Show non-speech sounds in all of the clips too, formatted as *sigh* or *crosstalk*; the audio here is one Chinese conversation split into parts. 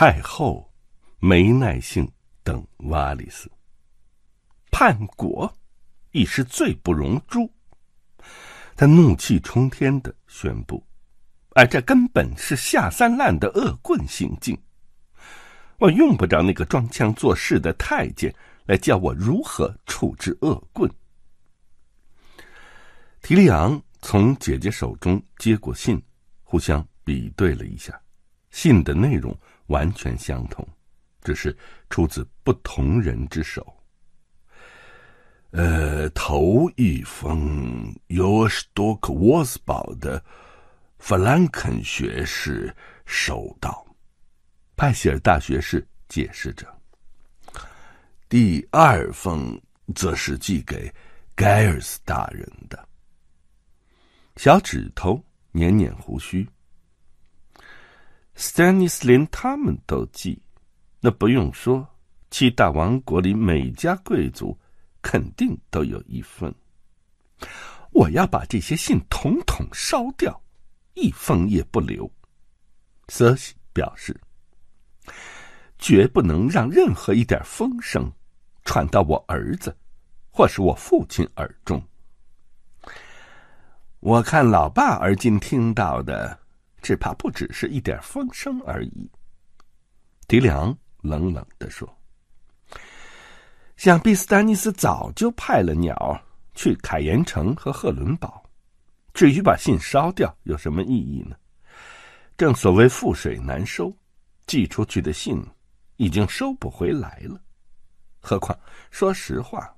太后没耐性等瓦里斯。叛国已是罪不容诛。他怒气冲天的宣布：“而这根本是下三滥的恶棍行径。我用不着那个装腔作势的太监来教我如何处置恶棍。”提利昂从姐姐手中接过信，互相比对了一下，信的内容完全相同，只是出自不同人之手。呃，头一封由斯多克沃斯堡的弗兰肯学士收到，派希尔大学士解释着。第二封则是寄给盖尔斯大人的。小指头捻捻胡须。斯丹尼斯连他们都寄，那不用说，七大王国里每家贵族。肯定都有一份。我要把这些信统统烧掉，一封也不留。瑟西表示，绝不能让任何一点风声传到我儿子或是我父亲耳中。我看老爸而今听到的，只怕不只是一点风声而已。迪良冷冷的说。想必斯丹尼斯早就派了鸟去凯岩城和赫伦堡，至于把信烧掉有什么意义呢？正所谓覆水难收，寄出去的信已经收不回来了。何况说实话，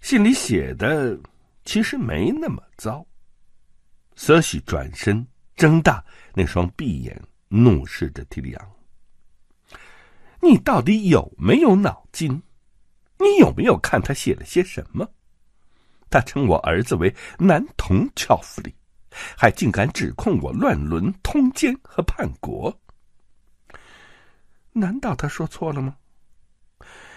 信里写的其实没那么糟。瑟西转身睁大那双碧眼，怒视着提里昂：“你到底有没有脑筋？”你有没有看他写了些什么？他称我儿子为男童乔弗里，还竟敢指控我乱伦、通奸和叛国。难道他说错了吗？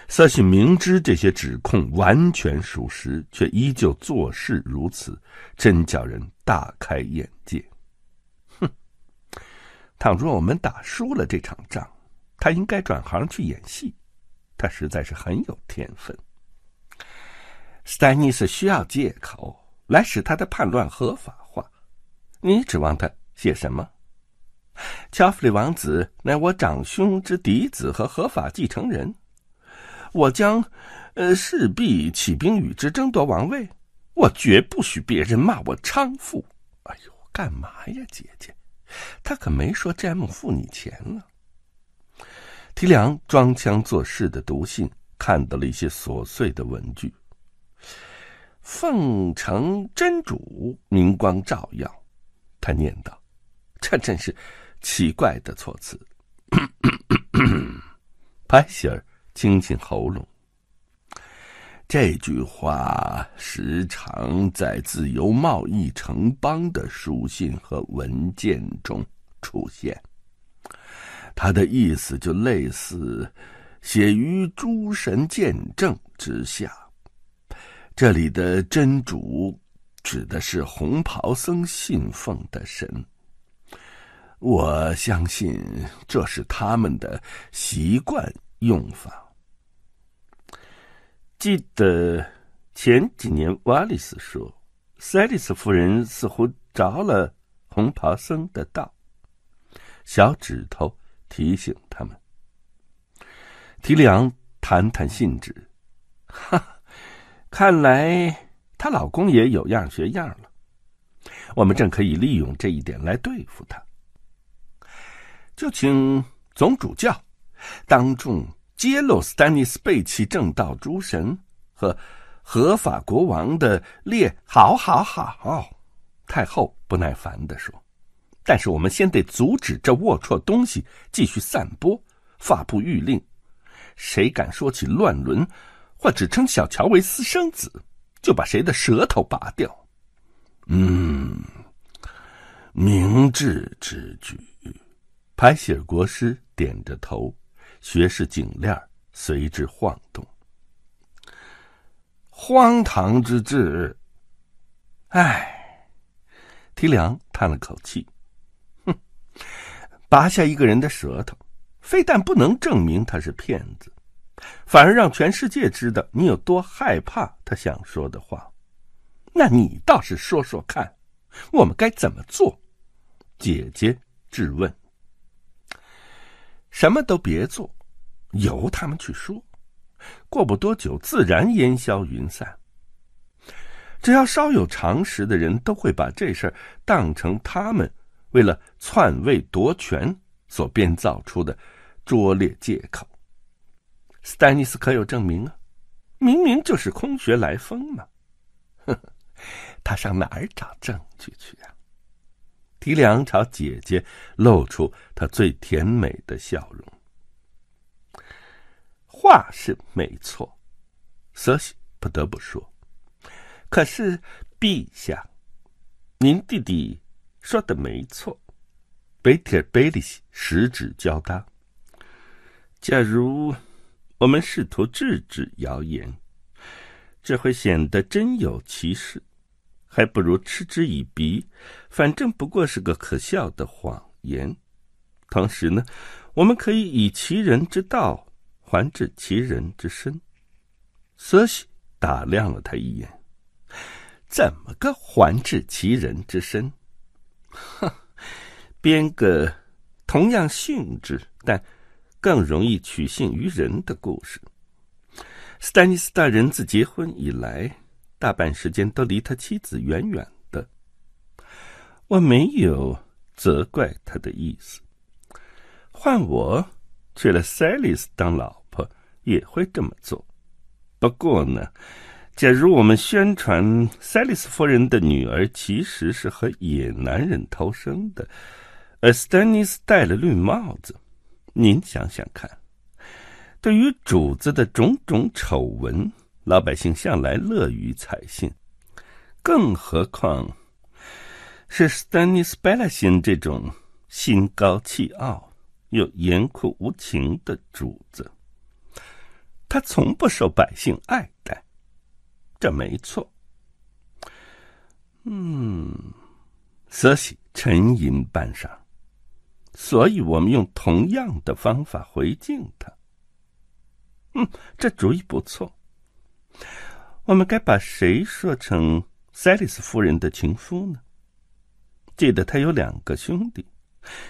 瑟西明知这些指控完全属实，却依旧做事如此，真叫人大开眼界。倘若我们打输了这场仗，他应该转行去演戏。他实在是很有天分。斯丹尼斯需要借口来使他的叛乱合法化，你指望他写什么？乔弗里王子乃我长兄之嫡子和合法继承人，我将，呃，势必起兵与之争夺王位。我绝不许别人骂我娼妇。哎呦，干嘛呀，姐姐？他可没说詹姆付你钱了。提梁装腔作势的读信，看到了一些琐碎的文句。奉承真主，明光照耀。他念道：“这真是奇怪的措辞。*coughs* ”白希尔清清喉咙。这句话时常在自由贸易城邦的书信和文件中出现。他的意思就类似写于诸神见证之下。这里的真主指的是红袍僧信奉的神。我相信这是他们的习惯用法。记得前几年瓦里斯说，塞利斯夫人似乎着了红袍僧的道。小指头。提醒他们，提里昂谈谈信纸，哈，看来她老公也有样学样了。我们正可以利用这一点来对付他。就请总主教当众揭露斯丹尼斯背弃正道诸神和合法国王的列。好，好，好！太后不耐烦地说。但是我们先得阻止这龌龊东西继续散播，发布谕令：谁敢说起乱伦，或只称小乔为私生子，就把谁的舌头拔掉。嗯，明智之举。派希尔国师点着头，学士颈链随之晃动。荒唐之至！唉，提梁叹了口气。哼拔下一个人的舌头，非但不能证明他是骗子，反而让全世界知道你有多害怕他想说的话。那你倒是说说看，我们该怎么做？姐姐质问。什么都别做，由他们去说。过不多久，自然烟消云散。只要稍有常识的人，都会把这事儿当成他们为了篡位夺权所编造出的拙劣借口。斯丹尼斯可有证明啊？明明就是空穴来风嘛！呵呵，他上哪儿找证据去啊？提梁朝姐姐露出她最甜美的笑容。话是没错，瑟西不得不说。可是，陛下，您弟弟说的没错。贝提尔·贝利西十指交搭。假如我们试图制止谣言，这会显得真有其事。还不如嗤之以鼻，反正不过是个可笑的谎言。同时呢，我们可以以其人之道还治其人之身。瑟西打量了他一眼，怎么个还治其人之身？哼，编个同样性质但更容易取信于人的故事。斯丹尼斯大人自结婚以来。大半时间都离他妻子远远的。我没有责怪他的意思。换我娶了塞利斯当老婆，也会这么做。不过呢，假如我们宣传塞利斯夫人的女儿其实是和野男人偷生的，而斯丹尼斯戴了绿帽子，您想想看，对于主子的种种丑闻。老百姓向来乐于采信，更何况是斯丹尼斯·贝拉辛这种心高气傲又严酷无情的主子。他从不受百姓爱戴，这没错。嗯，瑟西沉吟半晌，所以我们用同样的方法回敬他。嗯，这主意不错。我们该把谁说成赛丽斯夫人的情夫呢？记得他有两个兄弟，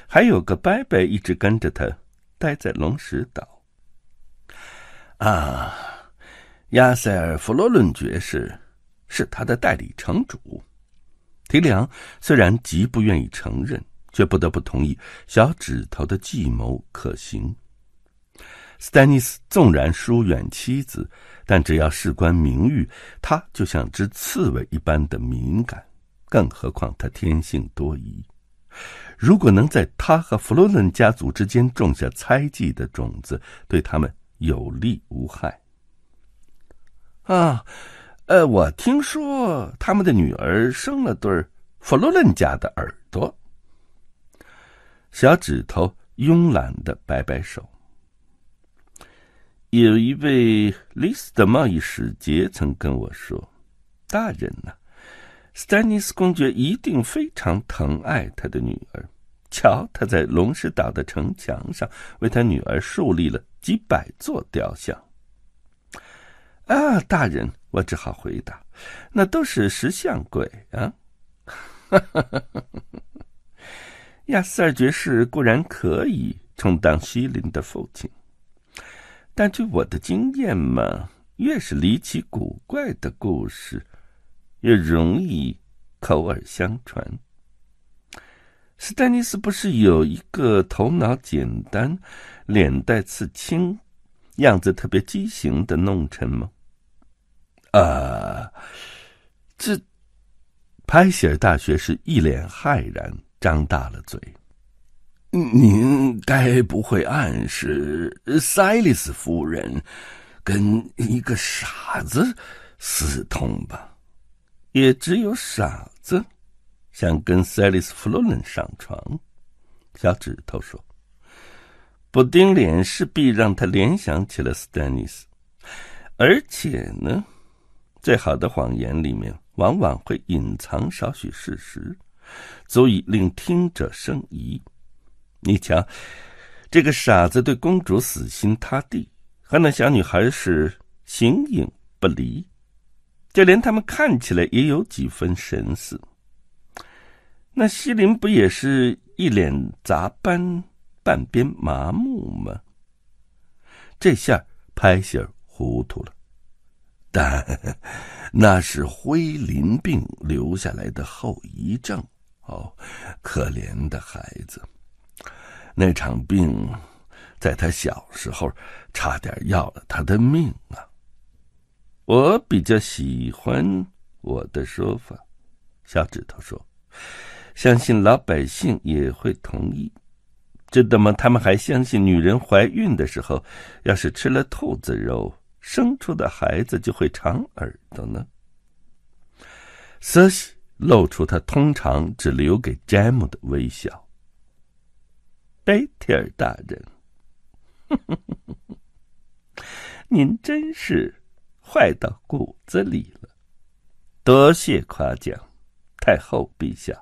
还有个伯伯一直跟着他待在龙石岛。啊，亚塞尔·弗罗伦爵士是他的代理城主。提梁虽然极不愿意承认，却不得不同意小指头的计谋可行。斯丹尼斯纵然疏远妻子，但只要事关名誉，他就像只刺猬一般的敏感。更何况他天性多疑，如果能在他和弗洛伦家族之间种下猜忌的种子，对他们有利无害。啊，呃，我听说他们的女儿生了对弗洛伦家的耳朵。小指头慵懒的摆摆手。有一位丽斯的贸易使节曾跟我说：“大人呐，斯丹尼斯公爵一定非常疼爱他的女儿。瞧，他在龙石岛的城墙上为他女儿树立了几百座雕像。”啊，大人，我只好回答：“那都是石像鬼啊！” *laughs* 亚瑟尔爵士固然可以充当西林的父亲。但据我的经验嘛，越是离奇古怪的故事，越容易口耳相传。斯丹尼斯不是有一个头脑简单、脸带刺青、样子特别畸形的弄臣吗？啊，这拍希尔大学士一脸骇然，张大了嘴。您该不会暗示塞利斯夫人跟一个傻子私通吧？也只有傻子想跟塞利斯弗洛伦上床。小指头说：“布丁脸势必让他联想起了斯丹尼斯，而且呢，最好的谎言里面往往会隐藏少许事实，足以令听者生疑。”你瞧，这个傻子对公主死心塌地，和那小女孩是形影不离，就连他们看起来也有几分神似。那西林不也是一脸杂斑，半边麻木吗？这下拍希尔糊涂了，但 *laughs* 那是灰鳞病留下来的后遗症。哦，可怜的孩子，那场病在他小时候差点要了他的命啊！我比较喜欢我的说法，小指头说，相信老百姓也会同意。知道吗？他们还相信女人怀孕的时候，要是吃了兔子肉，生出的孩子就会长耳朵呢。瑟西。露出他通常只留给詹姆的微笑。贝提尔大人，*laughs* 您真是坏到骨子里了。多谢夸奖，太后陛下。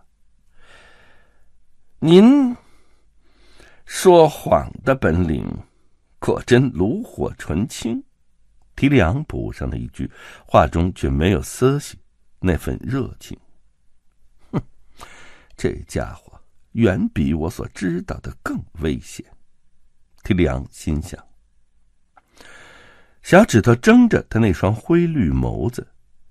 您说谎的本领果真炉火纯青。提里昂补上了一句，话中却没有瑟西那份热情。哼这家伙远比我所知道的更危险，提里昂心想。小指头睁着他那双灰绿眸子，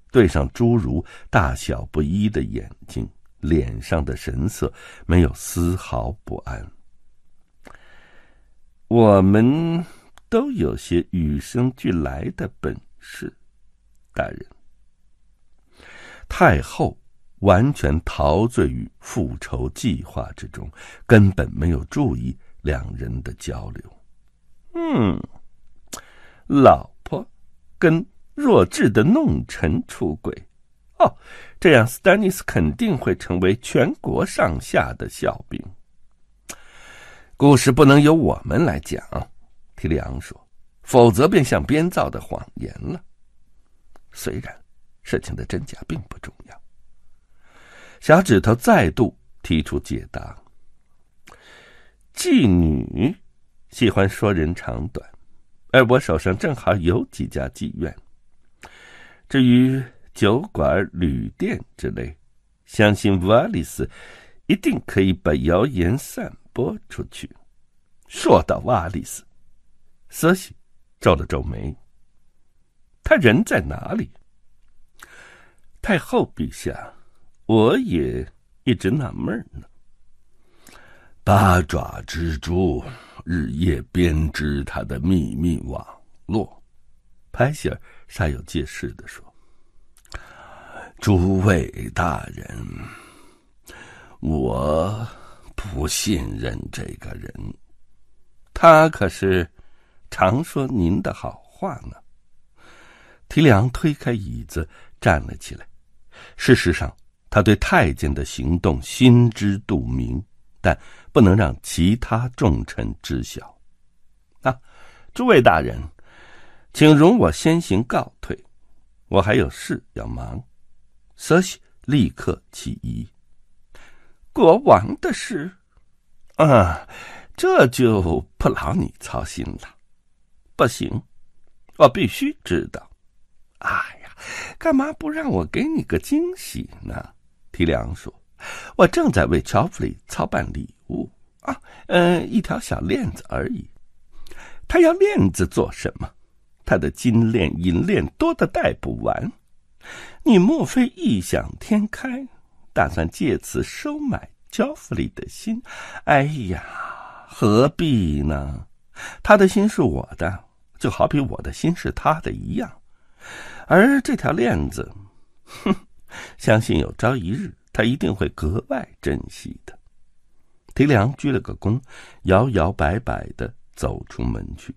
对上侏儒大小不一的眼睛，脸上的神色没有丝毫不安。我们都有些与生俱来的本事，大人。太后。完全陶醉于复仇计划之中，根本没有注意两人的交流。嗯，老婆跟弱智的弄臣出轨，哦，这样斯丹尼斯肯定会成为全国上下的笑柄。故事不能由我们来讲，提里昂说，否则便像编造的谎言了。虽然事情的真假并不重要。小指头再度提出解答：妓女喜欢说人长短，而我手上正好有几家妓院。至于酒馆、旅店之类，相信瓦里斯一定可以把谣言散播出去。说到瓦里斯，瑟西皱了皱眉：“他人在哪里？”太后陛下。我也一直纳闷呢。八爪蜘蛛日夜编织它的秘密网络，拍希尔煞有介事的说：“诸位大人，我不信任这个人，他可是常说您的好话呢。”提里昂推开椅子站了起来。事实上。他对太监的行动心知肚明，但不能让其他重臣知晓。啊，诸位大人，请容我先行告退，我还有事要忙。瑟西立刻起疑：“国王的事？啊，这就不劳你操心了。不行，我必须知道。哎呀，干嘛不让我给你个惊喜呢？”提梁说：“我正在为乔弗里操办礼物啊，嗯，一条小链子而已。他要链子做什么？他的金链、银链多的带不完。你莫非异想天开，打算借此收买乔弗里的心？哎呀，何必呢？他的心是我的，就好比我的心是他的一样。而这条链子，哼。”相信有朝一日，他一定会格外珍惜的。提梁鞠了个躬，摇摇摆摆的走出门去。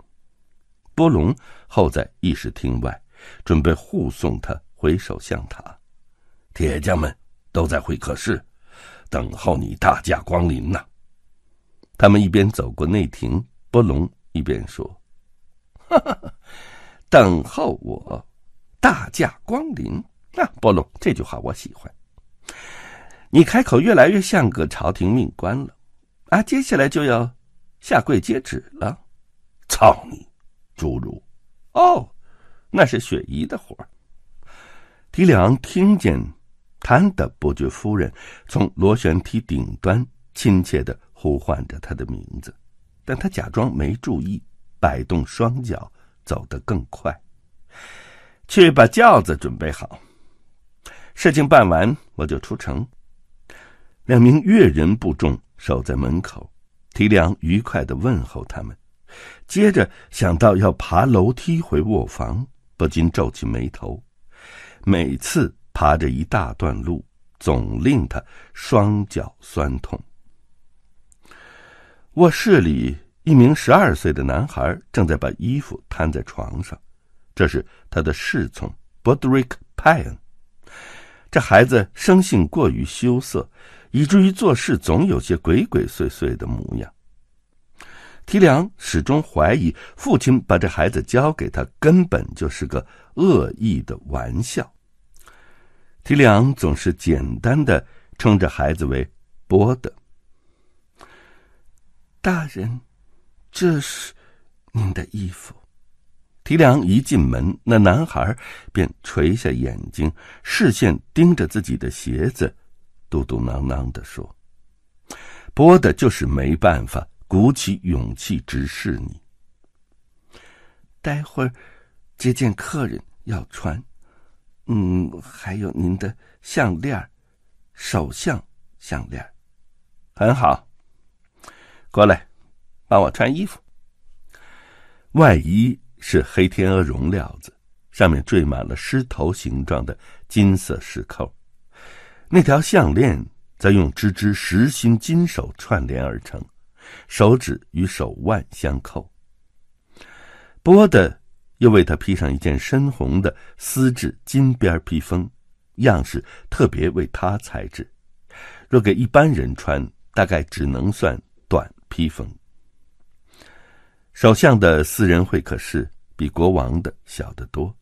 波隆候在议事厅外，准备护送他回首相塔。铁匠们都在会客室，等候你大驾光临呢。他们一边走过内庭，波隆一边说：“哈哈，等候我，大驾光临。”啊，波隆，这句话我喜欢。你开口越来越像个朝廷命官了，啊，接下来就要下跪接旨了。操你，侏儒！哦，那是雪姨的活儿。提梁听见谭的伯爵夫人从螺旋梯顶端亲切的呼唤着他的名字，但他假装没注意，摆动双脚走得更快。去把轿子准备好。事情办完，我就出城。两名越人部众守在门口，提梁愉快的问候他们，接着想到要爬楼梯回卧房，不禁皱起眉头。每次爬着一大段路，总令他双脚酸痛。卧室里，一名十二岁的男孩正在把衣服摊在床上，这是他的侍从 Bodrick Pine。这孩子生性过于羞涩，以至于做事总有些鬼鬼祟祟的模样。提梁始终怀疑父亲把这孩子交给他，根本就是个恶意的玩笑。提梁总是简单的称这孩子为波德。大人，这是您的衣服。提梁一进门，那男孩便垂下眼睛，视线盯着自己的鞋子，嘟嘟囔囔的说：“波的就是没办法，鼓起勇气直视你。待会儿接见客人要穿，嗯，还有您的项链手项项链很好。过来，帮我穿衣服，外衣。”是黑天鹅绒料子，上面缀满了狮头形状的金色饰扣。那条项链则用只只实心金手串联而成，手指与手腕相扣。波的又为他披上一件深红的丝质金边披风，样式特别为他裁制。若给一般人穿，大概只能算短披风。首相的私人会客室比国王的小得多，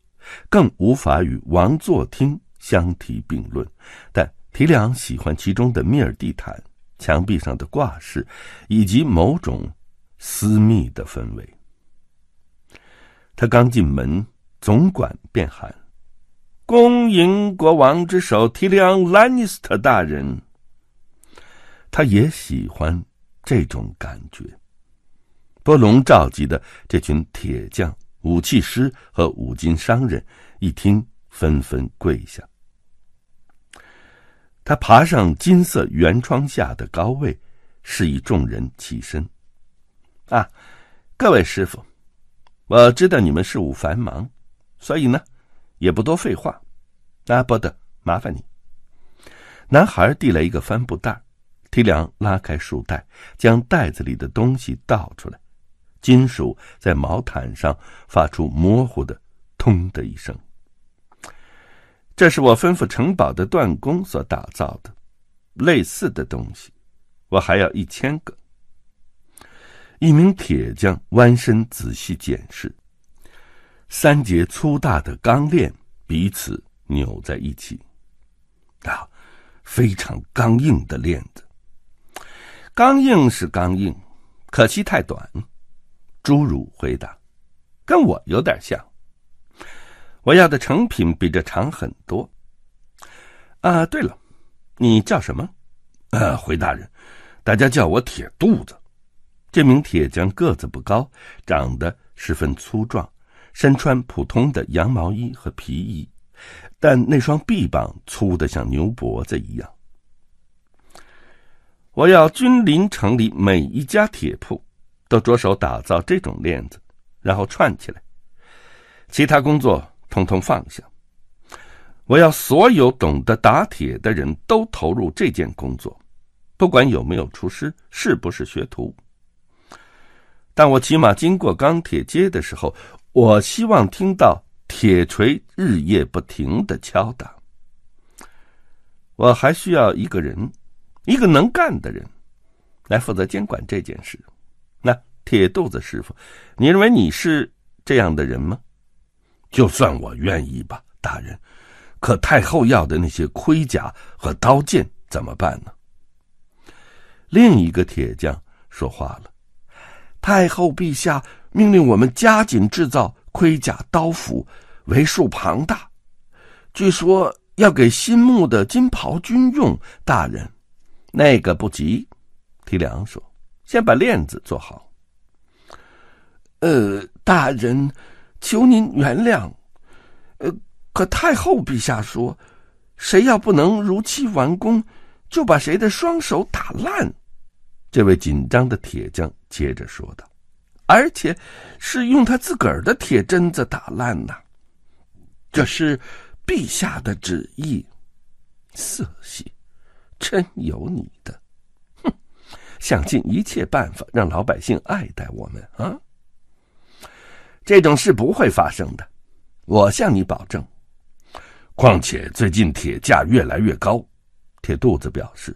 更无法与王座厅相提并论。但提良喜欢其中的密尔地毯、墙壁上的挂饰，以及某种私密的氛围。他刚进门，总管便喊：“恭迎国王之首提良·兰尼斯特大人。”他也喜欢这种感觉。波隆召集的这群铁匠、武器师和五金商人一听，纷纷跪下。他爬上金色圆窗下的高位，示意众人起身。啊，各位师傅，我知道你们事务繁忙，所以呢，也不多废话。啊，波德，麻烦你。男孩递来一个帆布袋，提梁拉开束带，将袋子里的东西倒出来。金属在毛毯上发出模糊的“通”的一声。这是我吩咐城堡的锻工所打造的，类似的东西，我还要一千个。一名铁匠弯身仔细检视，三节粗大的钢链彼此扭在一起，啊，非常刚硬的链子。刚硬是刚硬，可惜太短。侏儒回答：“跟我有点像。我要的成品比这长很多。啊，对了，你叫什么？呃，回大人，大家叫我铁肚子。这名铁匠个子不高，长得十分粗壮，身穿普通的羊毛衣和皮衣，但那双臂膀粗的像牛脖子一样。我要君临城里每一家铁铺。”都着手打造这种链子，然后串起来。其他工作统统放下。我要所有懂得打铁的人都投入这件工作，不管有没有厨师，是不是学徒。但我骑马经过钢铁街的时候，我希望听到铁锤日夜不停的敲打。我还需要一个人，一个能干的人，来负责监管这件事。铁肚子师傅，你认为你是这样的人吗？就算我愿意吧，大人。可太后要的那些盔甲和刀剑怎么办呢？另一个铁匠说话了：“太后陛下命令我们加紧制造盔甲刀斧，为数庞大。据说要给新募的金袍军用。大人，那个不急。提梁说：“先把链子做好。”呃，大人，求您原谅。呃，可太后陛下说，谁要不能如期完工，就把谁的双手打烂。这位紧张的铁匠接着说道：“而且是用他自个儿的铁针子打烂呐，这是陛下的旨意。色系，真有你的！哼，想尽一切办法让老百姓爱戴我们啊！这种事不会发生的，我向你保证。况且最近铁价越来越高，铁肚子表示。”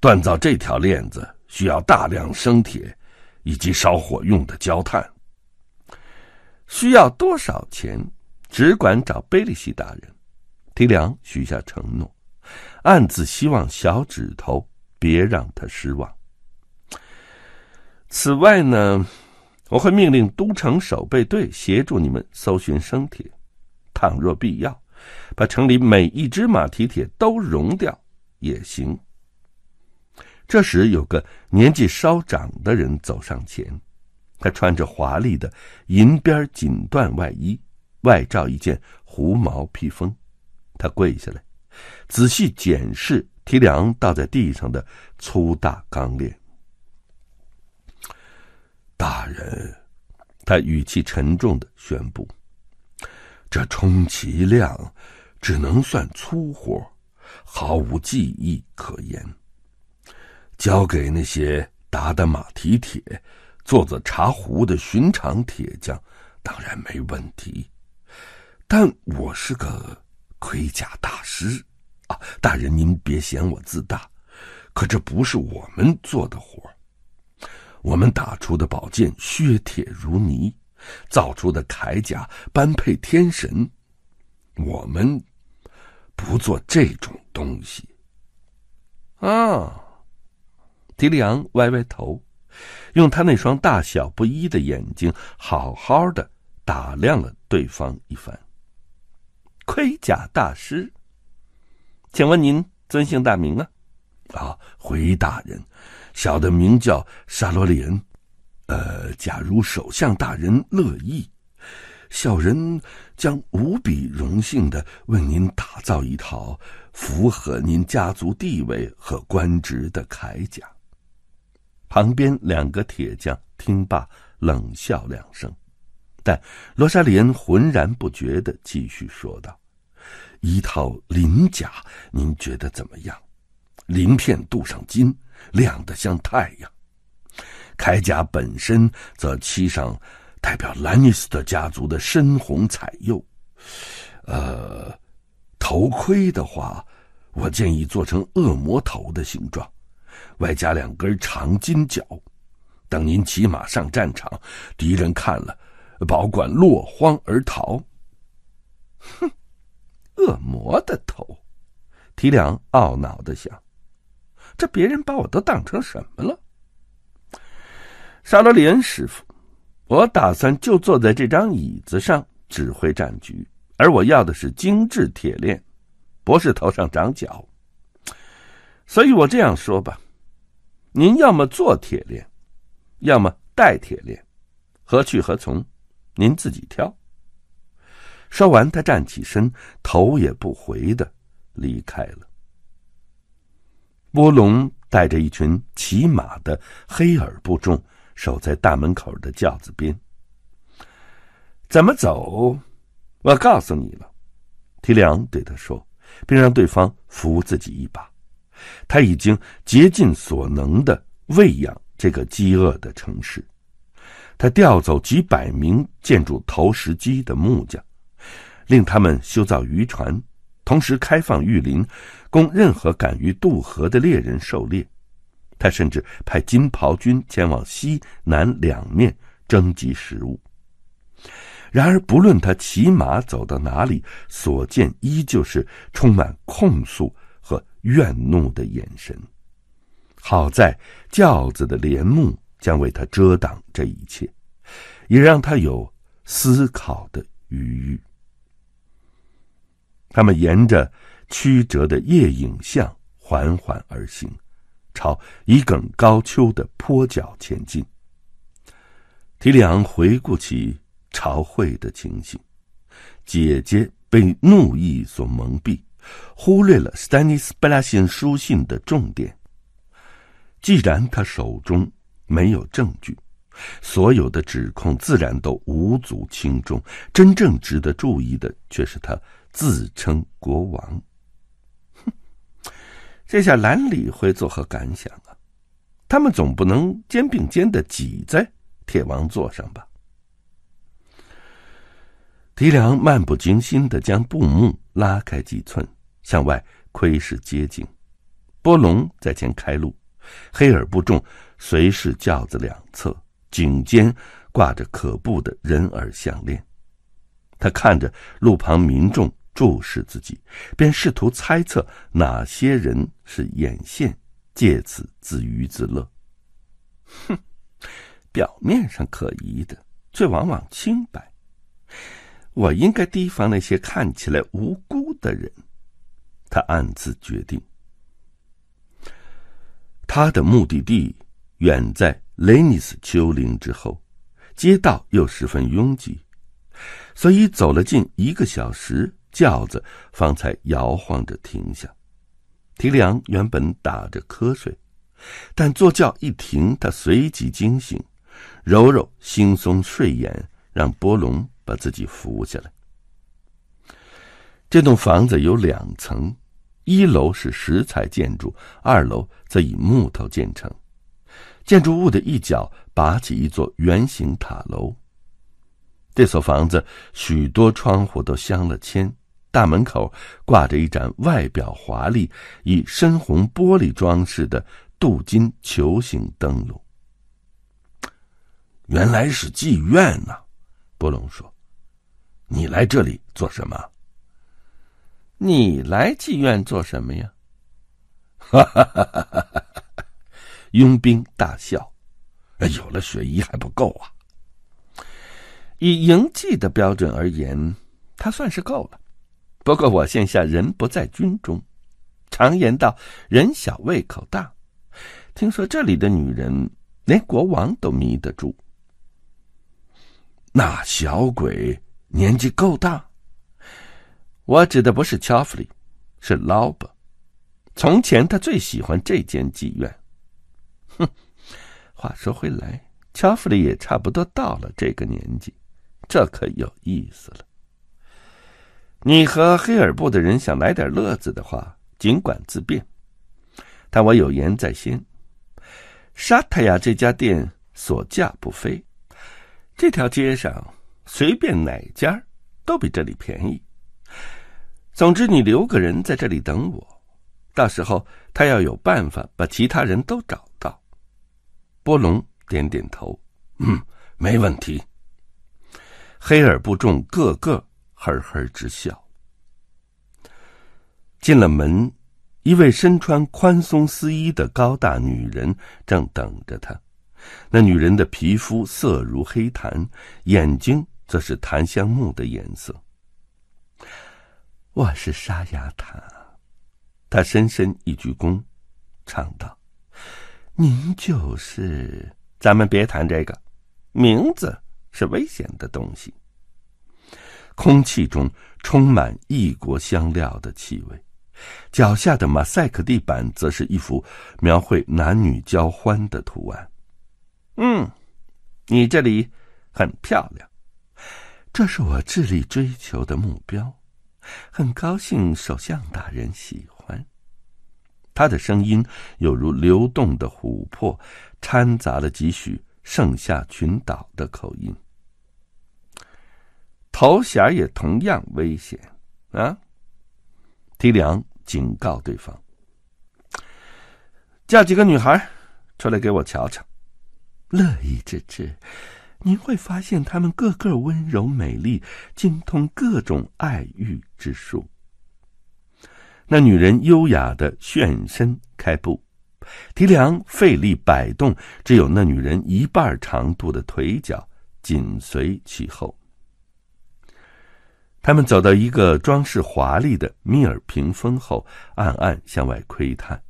锻造这条链子需要大量生铁，以及烧火用的焦炭。需要多少钱？只管找贝利西大人。提梁许下承诺，暗自希望小指头别让他失望。此外呢，我会命令都城守备队协助你们搜寻生铁，倘若必要，把城里每一只马蹄铁都熔掉也行。这时，有个年纪稍长的人走上前，他穿着华丽的银边锦缎外衣，外罩一件狐毛披风。他跪下来，仔细检视提梁倒在地上的粗大钢链。大人，他语气沉重的宣布：“这充其量只能算粗活，毫无技艺可言。”交给那些打打马蹄铁、做做茶壶的寻常铁匠，当然没问题。但我是个盔甲大师啊，大人您别嫌我自大，可这不是我们做的活我们打出的宝剑削铁如泥，造出的铠甲般配天神，我们不做这种东西啊。迪利昂歪歪头，用他那双大小不一的眼睛好好的打量了对方一番。盔甲大师，请问您尊姓大名啊？啊，回大人，小的名叫沙罗莲。呃，假如首相大人乐意，小人将无比荣幸的为您打造一套符合您家族地位和官职的铠甲。旁边两个铁匠听罢，冷笑两声，但罗莎莉恩浑然不觉的继续说道：“一套鳞甲，您觉得怎么样？鳞片镀上金，亮得像太阳。铠甲本身则漆上代表兰尼斯特家族的深红彩釉。呃，头盔的话，我建议做成恶魔头的形状。”外加两根长金角，等您骑马上战场，敌人看了，保管落荒而逃。哼，恶魔的头，提梁懊恼的想：这别人把我都当成什么了？沙罗里恩师傅，我打算就坐在这张椅子上指挥战局，而我要的是精致铁链，不是头上长角。所以我这样说吧。您要么做铁链，要么带铁链，何去何从？您自己挑。说完，他站起身，头也不回的离开了。波隆带着一群骑马的黑耳部众，守在大门口的轿子边。怎么走？我告诉你了。提梁对他说，并让对方扶自己一把。他已经竭尽所能的喂养这个饥饿的城市。他调走几百名建筑投石机的木匠，令他们修造渔船，同时开放玉林，供任何敢于渡河的猎人狩猎。他甚至派金袍军前往西南两面征集食物。然而，不论他骑马走到哪里，所见依旧是充满控诉。和怨怒的眼神。好在轿子的帘幕将为他遮挡这一切，也让他有思考的余裕。他们沿着曲折的夜影像缓缓而行，朝一梗高丘的坡脚前进。提里昂回顾起朝会的情形，姐姐被怒意所蒙蔽，忽略了斯丹尼斯·布拉辛书信的重点。既然他手中没有证据，所有的指控自然都无足轻重。真正值得注意的却是他自称国王。这下兰里会作何感想啊？他们总不能肩并肩的挤在。铁王座上吧。提梁漫不经心的将布幕拉开几寸，向外窥视街景。波隆在前开路，黑尔布众随侍轿子两侧，颈间挂着可怖的人耳项链。他看着路旁民众注视自己，便试图猜测哪些人是眼线，借此自娱自乐。哼。表面上可疑的，却往往清白。我应该提防那些看起来无辜的人。他暗自决定。他的目的地远在雷尼斯丘陵之后，街道又十分拥挤，所以走了近一个小时，轿子方才摇晃着停下。提梁原本打着瞌睡，但坐轿一停，他随即惊醒。揉揉惺忪睡眼，让波龙把自己扶下来。这栋房子有两层，一楼是石材建筑，二楼则以木头建成。建筑物的一角拔起一座圆形塔楼。这所房子许多窗户都镶了铅，大门口挂着一盏外表华丽、以深红玻璃装饰的镀金球形灯笼。原来是妓院呐，波隆说：“你来这里做什么？你来妓院做什么呀？”哈哈哈哈哈哈！佣兵大笑：“有了雪衣还不够啊！以营妓的标准而言，他算是够了。不过我现下人不在军中，常言道人小胃口大。听说这里的女人连国王都迷得住。”那小鬼年纪够大。我指的不是乔弗里，是劳伯。从前他最喜欢这间妓院。哼，话说回来，乔弗里也差不多到了这个年纪，这可有意思了。你和黑尔布的人想来点乐子的话，尽管自便。但我有言在先，沙特亚这家店所价不菲。这条街上随便哪家都比这里便宜。总之，你留个人在这里等我，到时候他要有办法把其他人都找到。波隆点点头，嗯，没问题。黑尔布众个个呵呵直笑。进了门，一位身穿宽松丝衣的高大女人正等着他。那女人的皮肤色如黑檀，眼睛则是檀香木的颜色。我是沙雅塔，他深深一鞠躬，唱道：“您就是……咱们别谈这个，名字是危险的东西。”空气中充满异国香料的气味，脚下的马赛克地板则是一幅描绘男女交欢的图案。嗯，你这里很漂亮，这是我致力追求的目标。很高兴首相大人喜欢。他的声音有如流动的琥珀，掺杂了几许盛夏群岛的口音。头衔也同样危险啊！提梁警告对方：“叫几个女孩出来给我瞧瞧。”乐意之至，您会发现她们个个温柔美丽，精通各种爱欲之术。那女人优雅的旋身开步，提梁费力摆动只有那女人一半长度的腿脚，紧随其后。他们走到一个装饰华丽的密尔屏风后，暗暗向外窥探。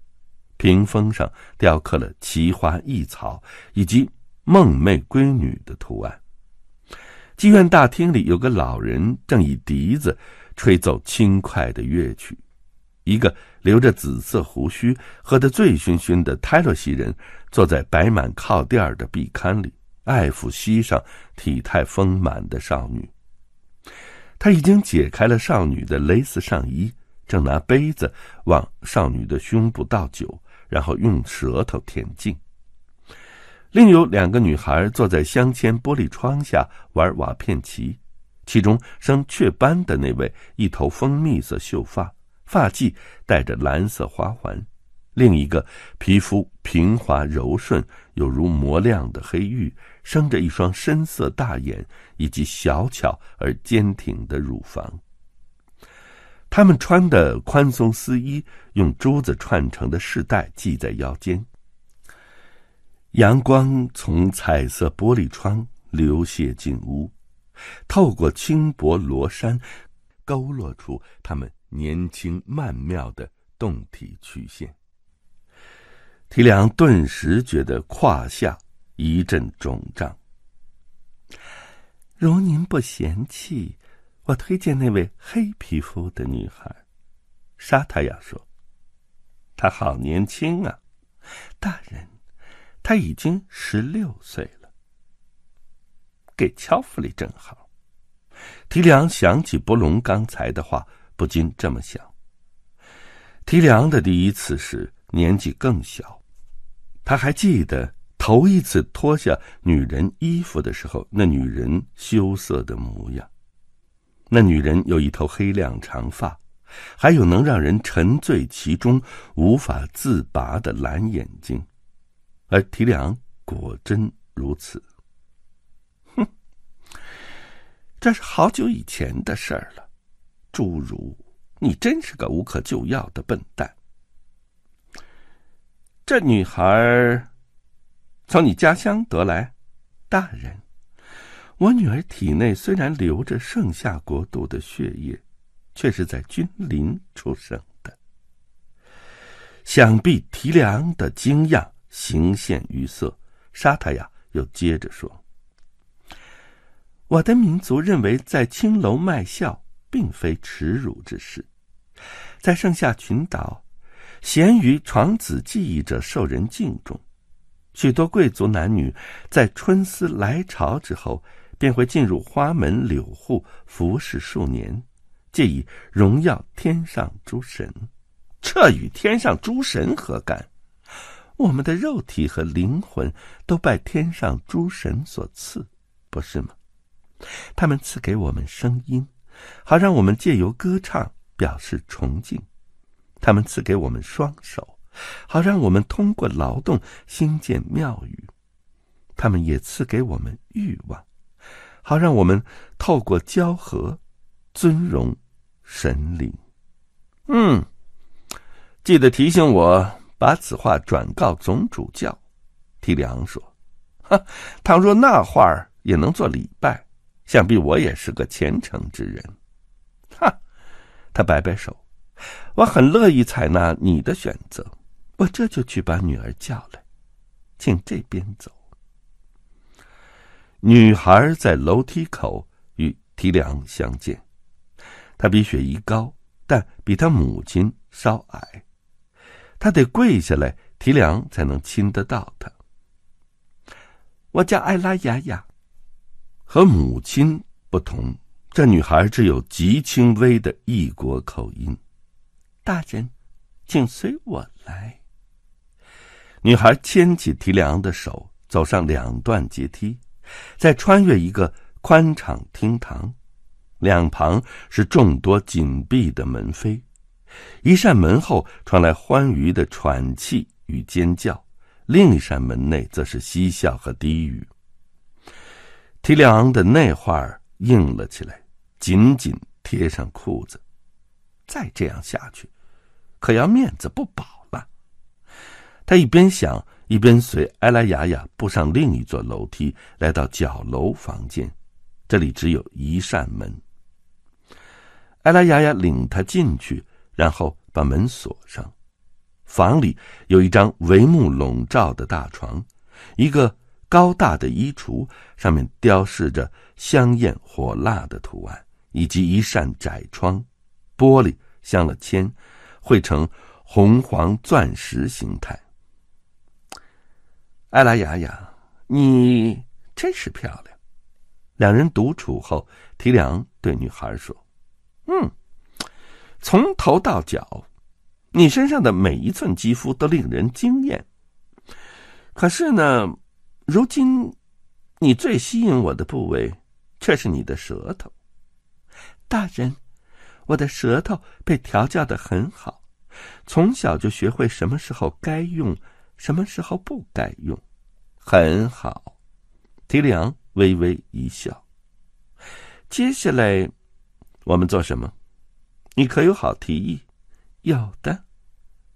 屏风上雕刻了奇花异草以及梦寐闺女的图案。妓院大厅里有个老人正以笛子吹奏轻快的乐曲。一个留着紫色胡须、喝得醉醺醺的泰洛西人坐在摆满靠垫的壁龛里，爱抚膝上体态丰满的少女。他已经解开了少女的蕾丝上衣，正拿杯子往少女的胸部倒酒，然后用舌头舔净。另有两个女孩坐在镶嵌玻璃窗下玩瓦片棋，其中生雀斑的那位一头蜂蜜色秀发。发髻带着蓝色花环，另一个皮肤平滑柔顺，有如磨亮的黑玉，生着一双深色大眼，以及小巧而坚挺的乳房。他们穿的宽松丝衣，用珠子串成的饰带系在腰间。阳光从彩色玻璃窗流泻进屋，透过轻薄罗衫，勾勒出他们。年轻曼妙的动体曲线，提梁顿时觉得胯下一阵肿胀。如您不嫌弃，我推荐那位黑皮肤的女孩。沙塔亚说：“她好年轻啊，大人，她已经十六岁了。给乔弗里正好。”提梁想起波隆刚才的话。不禁这么想。提梁的第一次时年纪更小，他还记得头一次脱下女人衣服的时候，那女人羞涩的模样。那女人有一头黑亮长发，还有能让人沉醉其中、无法自拔的蓝眼睛，而提梁果真如此。哼，这是好久以前的事儿了。侏儒，你真是个无可救药的笨蛋。这女孩从你家乡得来，大人，我女儿体内虽然流着盛夏国度的血液，却是在君临出生的。想必提梁的惊讶形现于色，沙塔亚又接着说：“我的民族认为，在青楼卖笑。”并非耻辱之事，在盛夏群岛，咸于床子技艺者受人敬重。许多贵族男女在春思来潮之后，便会进入花门柳户服侍数年，借以荣耀天上诸神。这与天上诸神何干？我们的肉体和灵魂都拜天上诸神所赐，不是吗？他们赐给我们声音。好让我们借由歌唱表示崇敬，他们赐给我们双手，好让我们通过劳动兴建庙宇；他们也赐给我们欲望，好让我们透过交合尊荣神灵。嗯，记得提醒我把此话转告总主教。提梁说：“哈，倘若那话儿也能做礼拜。”想必我也是个虔诚之人，哈！他摆摆手，我很乐意采纳你的选择。我这就去把女儿叫来，请这边走。女孩在楼梯口与提梁相见，她比雪姨高，但比她母亲稍矮，她得跪下来，提梁才能亲得到她。我叫艾拉雅雅。和母亲不同，这女孩只有极轻微的异国口音。大人，请随我来。女孩牵起提梁的手，走上两段阶梯，再穿越一个宽敞厅堂，两旁是众多紧闭的门扉。一扇门后传来欢愉的喘气与尖叫，另一扇门内则是嬉笑和低语。提里昂的那话硬了起来，紧紧贴上裤子。再这样下去，可要面子不保。他一边想，一边随埃拉雅雅步上另一座楼梯，来到角楼房间。这里只有一扇门。埃拉雅雅领他进去，然后把门锁上。房里有一张帷幕笼罩的大床，一个高大的衣橱，上面雕饰着香艳火辣的图案，以及一扇窄窗，玻璃镶了铅，绘成红黄钻石形态。艾拉雅雅，你真是漂亮。两人独处后，提梁对女孩说：“嗯，从头到脚，你身上的每一寸肌肤都令人惊艳。可是呢，如今你最吸引我的部位却是你的舌头。大人，我的舌头被调教的很好，从小就学会什么时候该用，什么时候不该用。”很好，提里昂微微一笑。接下来，我们做什么？你可有好提议？有的，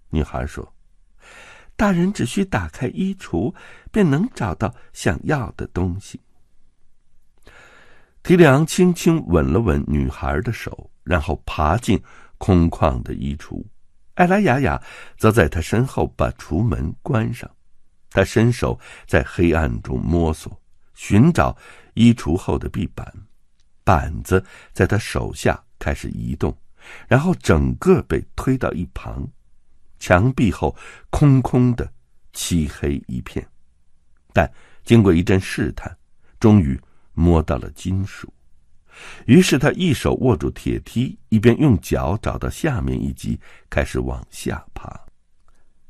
女孩说：“大人只需打开衣橱，便能找到想要的东西。”提里昂轻轻吻了吻女孩的手，然后爬进空旷的衣橱。艾拉雅雅则在他身后把橱门关上。他伸手在黑暗中摸索，寻找衣橱后的壁板，板子在他手下开始移动，然后整个被推到一旁。墙壁后空空的，漆黑一片。但经过一阵试探，终于摸到了金属。于是他一手握住铁梯，一边用脚找到下面一级，开始往下爬。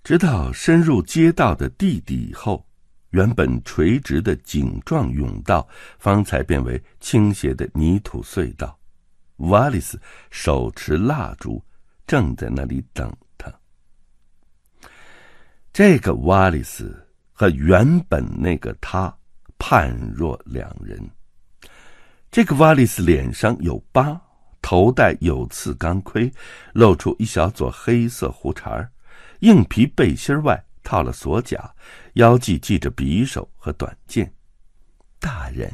直到深入街道的地底后，原本垂直的井状甬道方才变为倾斜的泥土隧道。瓦里斯手持蜡烛，正在那里等他。这个瓦里斯和原本那个他判若两人。这个瓦里斯脸上有疤，头戴有刺钢盔，露出一小撮黑色胡茬儿。硬皮背心外套了锁甲，腰际系着匕首和短剑。大人，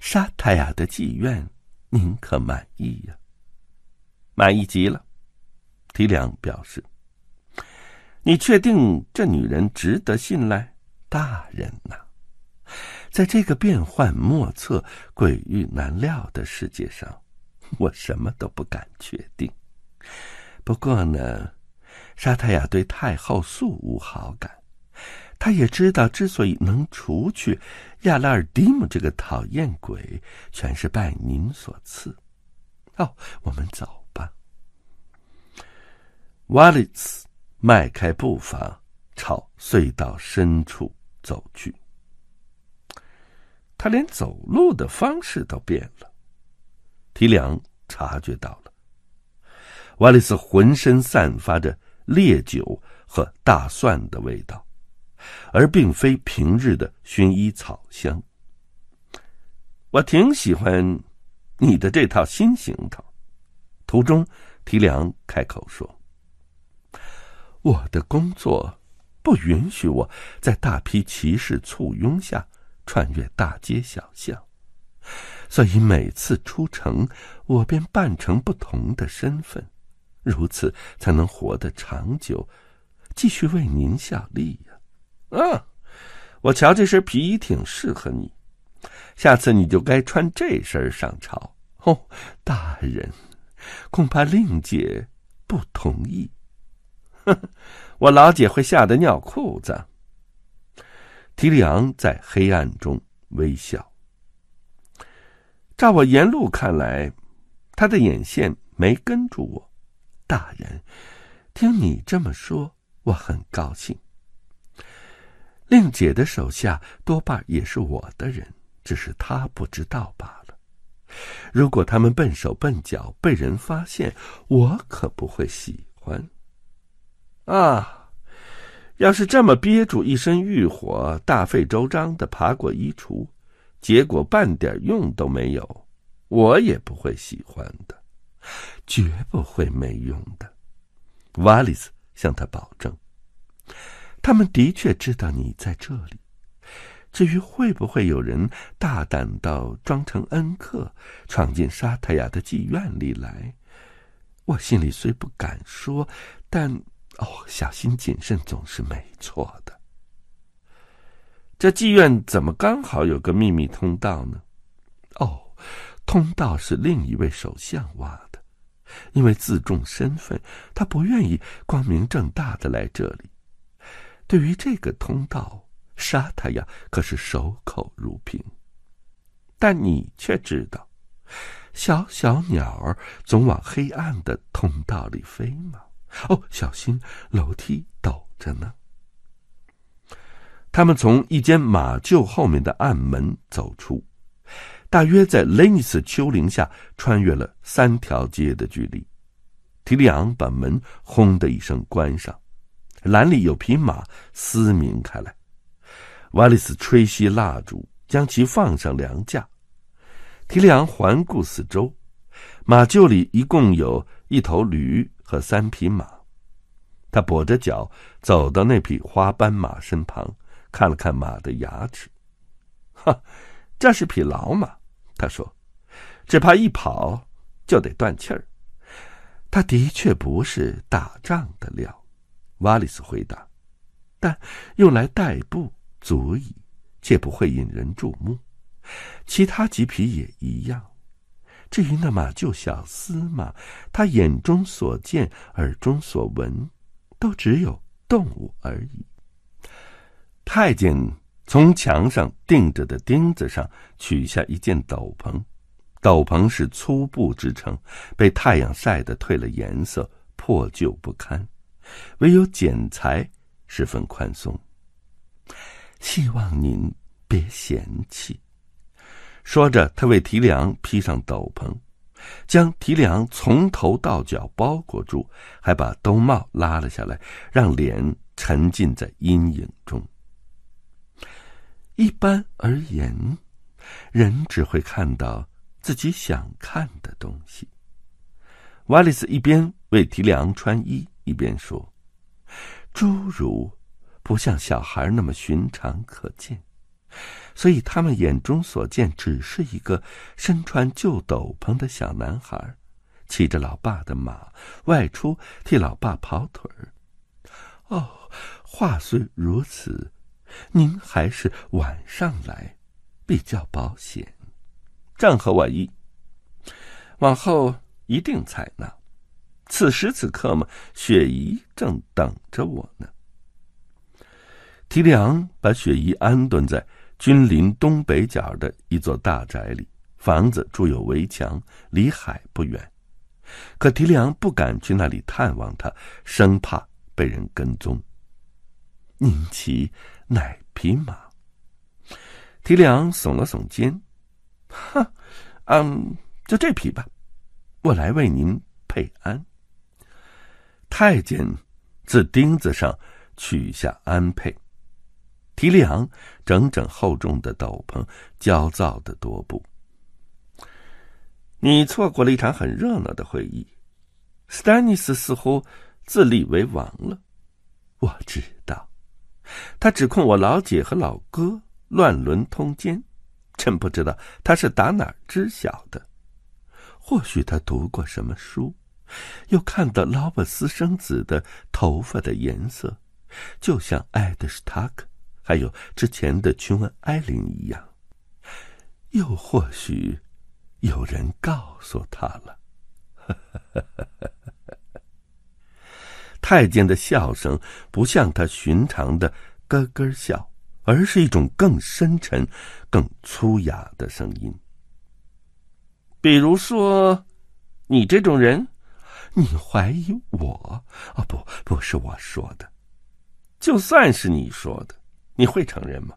沙泰亚的妓院，您可满意呀？满意极了，提良表示。你确定这女人值得信赖？大人呐，在这个变幻莫测、诡谲难料的世界上，*laughs* 我什么都不敢确定。不过呢。沙太雅对太后素无好感，他也知道，之所以能除去亚拉尔迪姆这个讨厌鬼，全是拜您所赐。哦，我们走吧。瓦里斯迈开步伐朝隧道深处走去。他连走路的方式都变了。提梁察觉到了，瓦里斯浑身散发着。烈酒和大蒜的味道，而并非平日的薰衣草香。我挺喜欢你的这套新行头。途中，提梁开口说：“我的工作不允许我在大批骑士簇拥下穿越大街小巷，所以每次出城，我便扮成不同的身份。”如此才能活得长久，继续为您效力呀！啊，我瞧这身皮衣挺适合你，下次你就该穿这身上朝。哦，大人，恐怕令姐不同意。呵呵，我老姐会吓得尿裤子。提里昂在黑暗中微笑。照我沿路看来，他的眼线没跟住我。大人，听你这么说，我很高兴。令姐的手下多半也是我的人，只是她不知道罢了。如果他们笨手笨脚，被人发现，我可不会喜欢。啊，要是这么憋住一身欲火，大费周章的爬过衣橱，结果半点用都没有，我也不会喜欢的。绝不会没用的，瓦里斯向他保证。他们的确知道你在这里。至于会不会有人大胆到装成恩客，闯进沙特亚的妓院里来，我心里虽不敢说，但哦，小心谨慎总是没错的。这妓院怎么刚好有个秘密通道呢？哦，通道是另一位首相挖的，因为自重身份，他不愿意光明正大的来这里。对于这个通道，沙他呀可是守口如瓶。但你却知道，小小鸟儿总往黑暗的通道里飞吗？哦，小心楼梯陡着呢。他们从一间马厩后面的暗门走出，大约在雷尼斯丘陵下穿越了三条街的距离。提里昂把门轰的一声关上，栏里有匹马嘶鸣开来。瓦里斯吹熄蜡烛，将其放上梁架。提里昂环顾四周，马厩里一共有一头驴和三匹马。他跛着脚走到那匹花斑马身旁。看了看马的牙齿，哈，这是匹老马。他说：“只怕一跑就得断气儿。”他的确不是打仗的料，瓦里斯回答。但用来代步足矣，且不会引人注目。其他几匹也一样。至于那马厩小厮嘛，他眼中所见、耳中所闻，都只有动物而已。太监从墙上钉着的钉子上取下一件斗篷，斗篷是粗布制成，被太阳晒得褪了颜色，破旧不堪，唯有剪裁十分宽松。希望您别嫌弃。说着，他为提梁披上斗篷，将提梁从头到脚包裹住，还把兜帽拉了下来，让脸沉浸在阴影中。一般而言，人只会看到自己想看的东西。瓦里斯一边为提梁穿衣，一边说：“侏儒不像小孩那么寻常可见，所以他们眼中所见只是一个身穿旧斗篷的小男孩，骑着老爸的马外出替老爸跑腿儿。哦，话虽如此。”您还是晚上来，比较保险。正合我意。往后一定采纳。此时此刻嘛，雪姨正等着我呢。提里昂把雪姨安顿在君临东北角的一座大宅里，房子筑有围墙，离海不远。可提梁不敢去那里探望他，生怕被人跟踪。您骑。哪匹马？提梁耸了耸肩，哈，嗯，就这匹吧，我来为您配鞍。太监自钉子上取下鞍辔，提里昂整整厚重的斗篷，焦躁的踱步。你错过了一场很热闹的会议，斯丹尼斯似乎自立为王了，我知道。他指控我老姐和老哥乱伦通奸，真不知道他是打哪儿知晓的。或许他读过什么书，又看到劳勃私生子的头发的颜色，就像艾德·史塔克还有之前的琼恩·艾琳一样。又或许有人告诉他了。*laughs* 太监的笑声不像他寻常的咯咯笑，而是一种更深沉、更粗哑的声音。比如说，你这种人，你怀疑我？啊，不，不是我说的。就算是你说的，你会承认吗？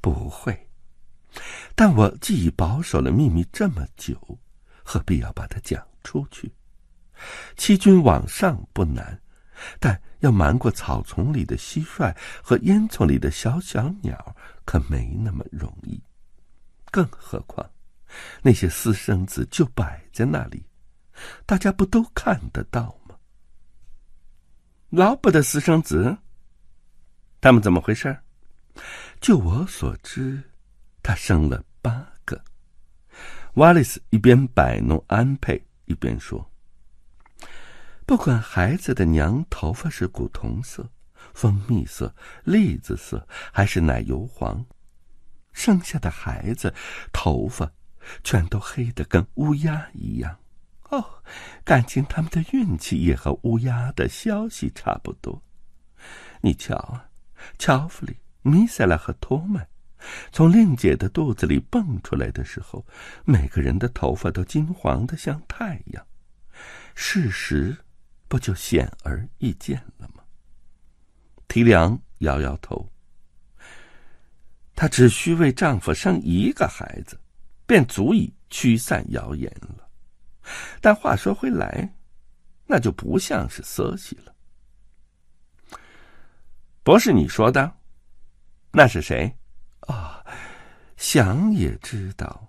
不会。但我既已保守了秘密这么久，何必要把它讲出去？欺君罔上不难。但要瞒过草丛里的蟋蟀和烟囱里的小小鸟，可没那么容易。更何况，那些私生子就摆在那里，大家不都看得到吗？劳勃的私生子，他们怎么回事？就我所知，他生了八个。瓦利斯一边摆弄安佩，一边说：“不管孩子的娘头发是古铜色、蜂蜜色、栗子色，还是奶油黄，生下的孩子头发全都黑的跟乌鸦一样。哦，感情他们的运气也和乌鸦的消息差不多。你瞧啊，乔弗里、米塞拉和托曼。”从令姐的肚子里蹦出来的时候，每个人的头发都金黄的像太阳，事实不就显而易见了吗？提梁摇摇头，她只需为丈夫生一个孩子，便足以驱散谣言了。但话说回来，那就不像是瑟西了。不是你说的，那是谁？啊，想也知道，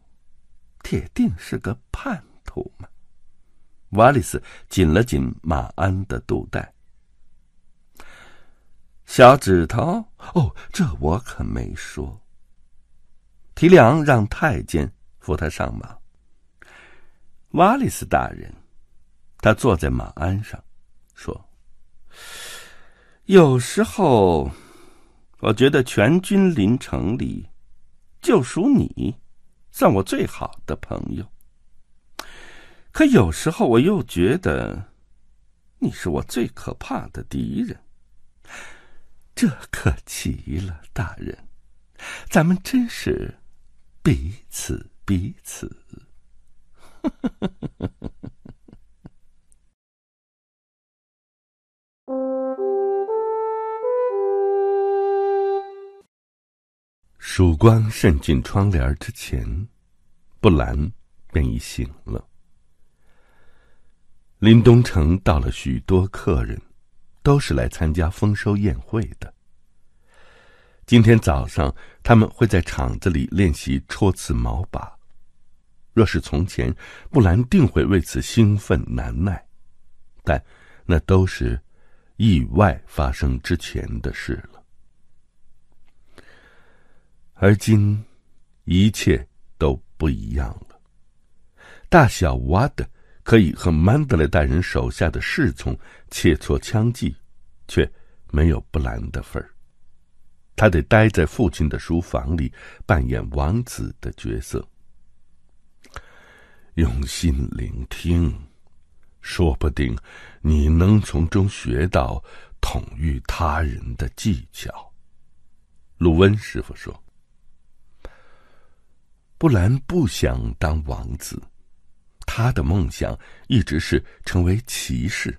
铁定是个叛徒嘛。瓦里斯紧了紧马鞍的肚带。小指头，哦，这我可没说。提梁让太监扶他上马。瓦里斯大人，他坐在马鞍上，说：“有时候。”我觉得全军临城里，就属你，算我最好的朋友。可有时候我又觉得，你是我最可怕的敌人。这可奇了，大人，咱们真是彼此彼此。*laughs* 曙光渗进窗帘之前，布兰便已醒了。林东城到了许多客人，都是来参加丰收宴会的。今天早上，他们会在场子里练习戳刺毛把。若是从前，布兰定会为此兴奋难耐，但那都是意外发生之前的事了。而今，一切都不一样了。大小瓦德可以和曼德雷大人手下的侍从切磋枪技，却没有布兰的份儿。他得待在父亲的书房里，扮演王子的角色，用心聆听，说不定你能从中学到统御他人的技巧。鲁温师傅说。布兰不想当王子，他的梦想一直是成为骑士。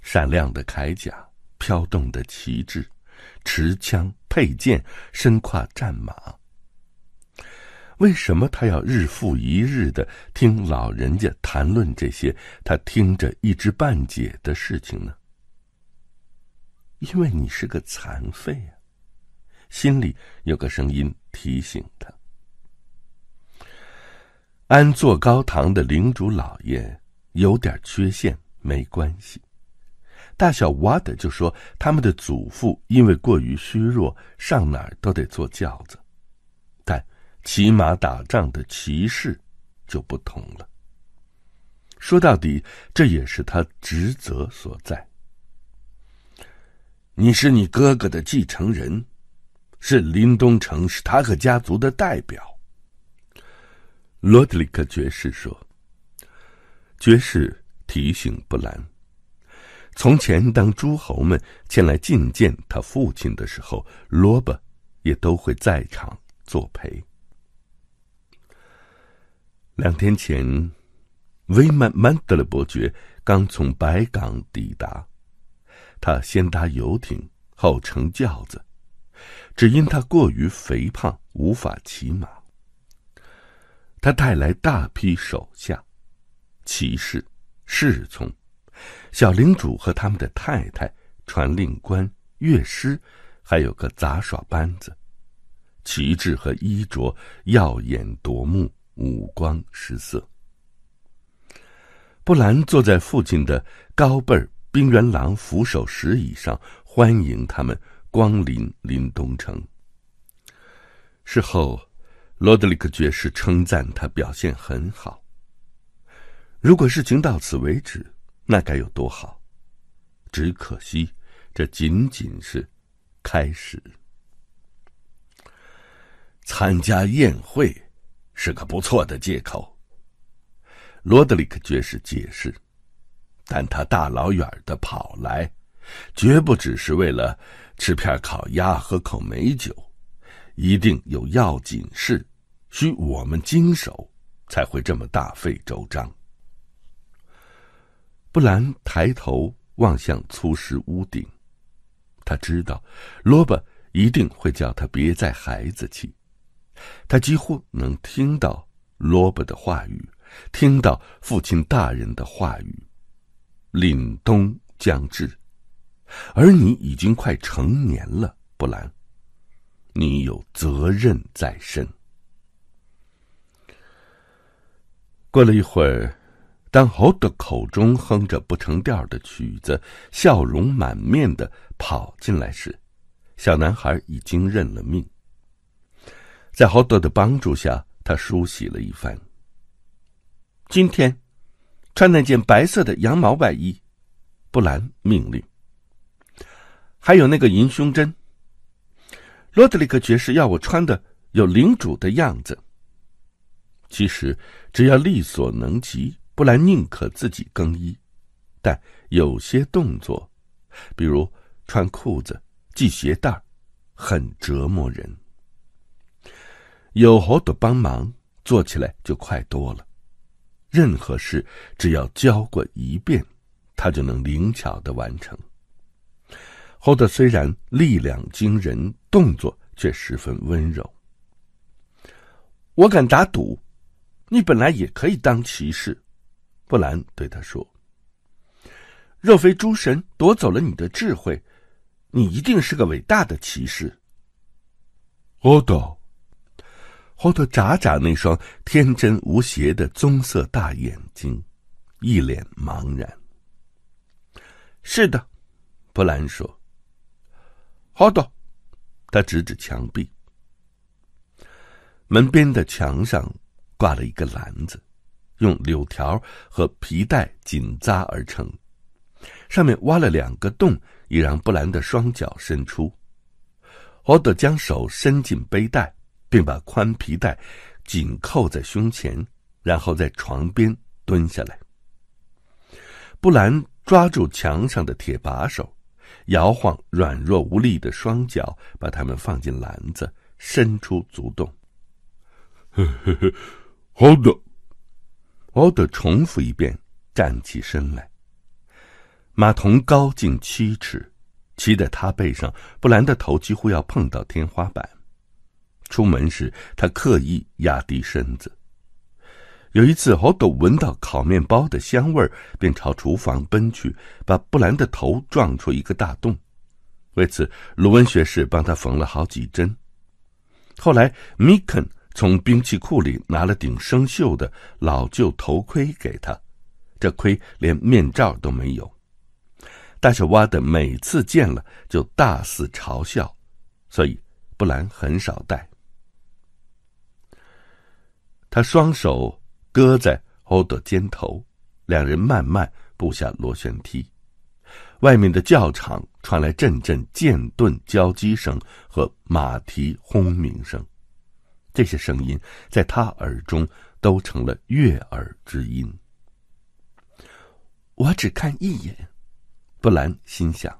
闪亮的铠甲，飘动的旗帜，持枪佩剑，身跨战马。为什么他要日复一日的听老人家谈论这些他听着一知半解的事情呢？因为你是个残废啊！心里有个声音提醒他。安坐高堂的领主老爷有点缺陷，没关系。大小瓦德就说他们的祖父因为过于虚弱，上哪儿都得坐轿子，但骑马打仗的骑士就不同了。说到底，这也是他职责所在。你是你哥哥的继承人，是林东城史塔克家族的代表。罗德里克爵士说：“爵士提醒布兰，从前当诸侯们前来觐见他父亲的时候，罗伯也都会在场作陪。两天前，威曼曼德勒伯爵刚从白港抵达，他先搭游艇，后乘轿子，只因他过于肥胖，无法骑马。”他带来大批手下、骑士、侍从、小领主和他们的太太、传令官、乐师，还有个杂耍班子，旗帜和衣着耀眼夺目，五光十色。布兰坐在父亲的高背儿冰原狼扶手石椅上，欢迎他们光临林东城。事后，罗德里克爵士称赞他表现很好。如果事情到此为止，那该有多好！只可惜，这仅仅是开始。参加宴会是个不错的借口，罗德里克爵士解释，但他大老远的跑来，绝不只是为了吃片烤鸭、喝口美酒，一定有要紧事，需我们经手，才会这么大费周章。布兰抬头望向粗石屋顶，他知道罗伯一定会叫他别再孩子气。他几乎能听到罗伯的话语，听到父亲大人的话语。凛冬将至，而你已经快成年了，布兰。你有责任在身。过了一会儿，当侯德口中哼着不成调的曲子，笑容满面的跑进来时，小男孩已经认了命。在豪德的帮助下，他梳洗了一番。今天，穿那件白色的羊毛外衣，布兰命令。还有那个银胸针。罗德里克爵士要我穿的有领主的样子。其实，只要力所能及，布兰宁可自己更衣，但有些动作，比如穿裤子、系鞋带，很折磨人。有侯的帮忙，做起来就快多了。任何事只要教过一遍，他就能灵巧的完成。侯德虽然力量惊人，动作却十分温柔。我敢打赌，你本来也可以当骑士。布兰对他说：“若非诸神夺走了你的智慧，你一定是个伟大的骑士。”欧德。霍特眨眨那双天真无邪的棕色大眼睛，一脸茫然。是的，布兰说。好的，他指指墙壁。门边的墙上挂了一个篮子，用柳条和皮带紧扎而成，上面挖了两个洞，以让布兰的双脚伸出。奥德将手伸进背带。并把宽皮带紧扣在胸前，然后在床边蹲下来。布兰抓住墙上的铁把手，摇晃软弱无力的双脚，把它们放进篮子，伸出足洞。*laughs* 好的，奥德重复一遍，站起身来。马童高近七尺，骑在他背上，布兰的头几乎要碰到天花板。出门时，他刻意压低身子。有一次，侯斗闻到烤面包的香味儿，便朝厨房奔去，把布兰的头撞出一个大洞。为此，鲁文学士帮他缝了好几针。后来，米肯从兵器库里拿了顶生锈的老旧头盔给他，这盔连面罩都没有。大小蛙的每次见了就大肆嘲笑，所以布兰很少戴。他双手搁在欧德肩头，两人慢慢步下螺旋梯。外面的教场传来阵阵剑盾交击声和马蹄轰鸣声，这些声音在他耳中都成了悦耳之音。我只看一眼，布兰心想。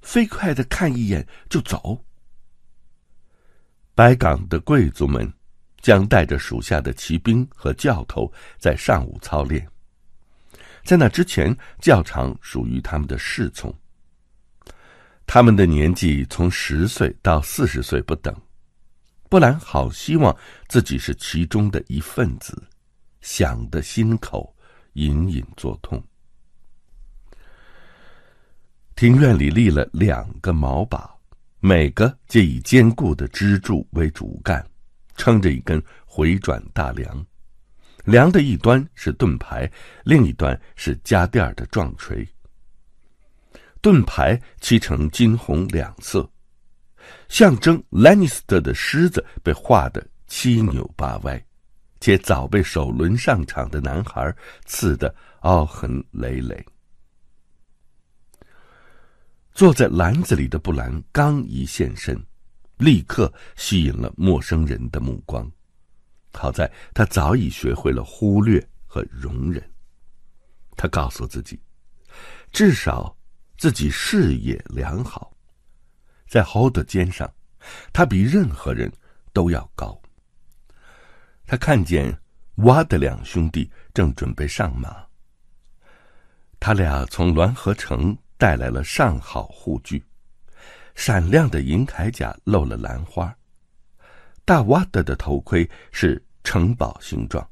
飞快的看一眼就走。白港的贵族们。将带着属下的骑兵和教头在上午操练。在那之前，教场属于他们的侍从。他们的年纪从十岁到四十岁不等。布兰好希望自己是其中的一份子，想的心口隐隐作痛。庭院里立了两个毛把，每个皆以坚固的支柱为主干。撑着一根回转大梁，梁的一端是盾牌，另一端是加垫的撞锤。盾牌漆成金红两色，象征兰尼斯特的狮子被画得七扭八歪，且早被首轮上场的男孩刺得凹痕累累。坐在篮子里的布兰刚一现身，立刻吸引了陌生人的目光。好在他早已学会了忽略和容忍。他告诉自己，至少自己视野良好，在侯德肩上，他比任何人都要高。他看见蛙的两兄弟正准备上马，他俩从滦河城带来了上好护具，闪亮的银铠甲露了兰花。大蛙的的头盔是城堡形状，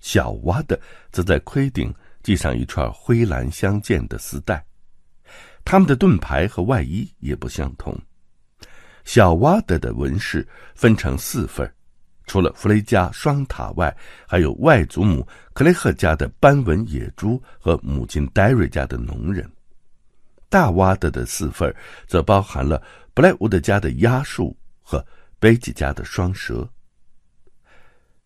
小蛙的则在盔顶。系上一串灰蓝相间的丝带，他们的盾牌和外衣也不相同。小瓦德的纹饰分成四份，除了弗雷加双塔外，还有外祖母克雷赫家的斑纹野猪和母亲戴瑞家的农人。大瓦德的四份则包含了布莱伍德家的鸭树和贝吉家的双蛇。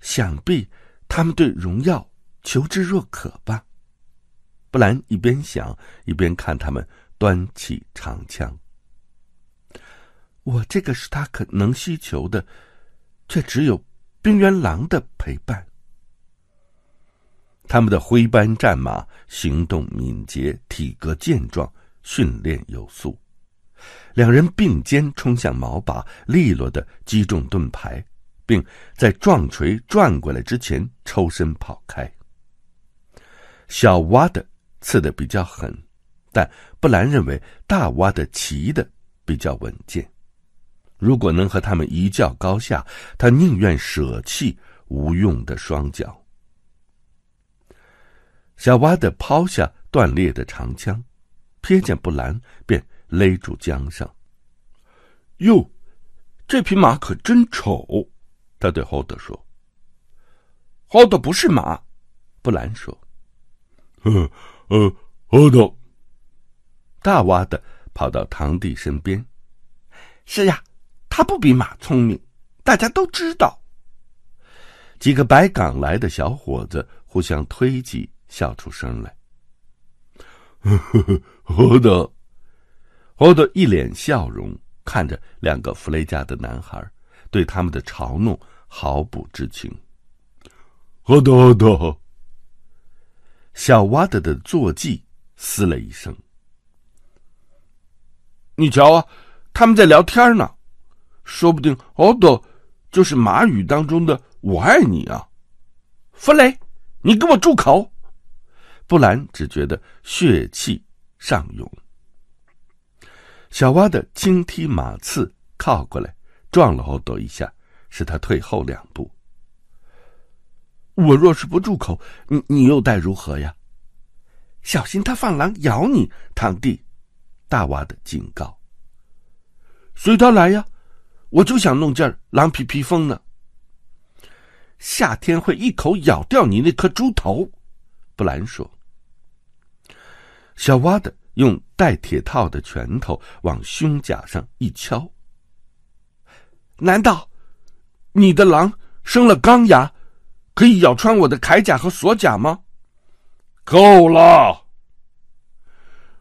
想必他们对荣耀求之若渴吧。布兰一边想，一边看他们端起长枪。我这个是他可能需求的，却只有冰原狼的陪伴。他们的灰斑战马行动敏捷，体格健壮，训练有素。两人并肩冲向毛把，利落的击中盾牌，并在撞锤转过来之前抽身跑开。小蛙的。刺的比较狠，但布兰认为大蛙的骑的比较稳健。如果能和他们一较高下，他宁愿舍弃无用的双脚。小蛙的抛下断裂的长枪，瞥见布兰便勒住缰绳。哟，这匹马可真丑！他对霍德说。霍德不是马，布兰说。呵。呃，好的。大蛙的跑到堂弟身边。是呀，他不比马聪明，大家都知道。几个白港来的小伙子互相推挤，笑出声来。呵呵，好的。好的，一脸笑容看着两个弗雷家的男孩，对他们的嘲弄毫不知情。好的，好的。小瓦德的坐骑嘶了一声：“你瞧啊，他们在聊天呢，说不定奥多就是马语当中的‘我爱你’啊。”弗雷，你给我住口！布兰只觉得血气上涌。小蛙的轻踢马刺靠过来，撞了奥多一下，使他退后两步。我若是不住口，你你又待如何呀？小心他放狼咬你，堂弟！大娃的警告。随他来呀，我就想弄件狼皮披风呢。夏天会一口咬掉你那颗猪头，布兰说。小蛙的用带铁套的拳头往胸甲上一敲。难道你的狼生了钢牙？可以咬穿我的铠甲和锁甲吗？够了！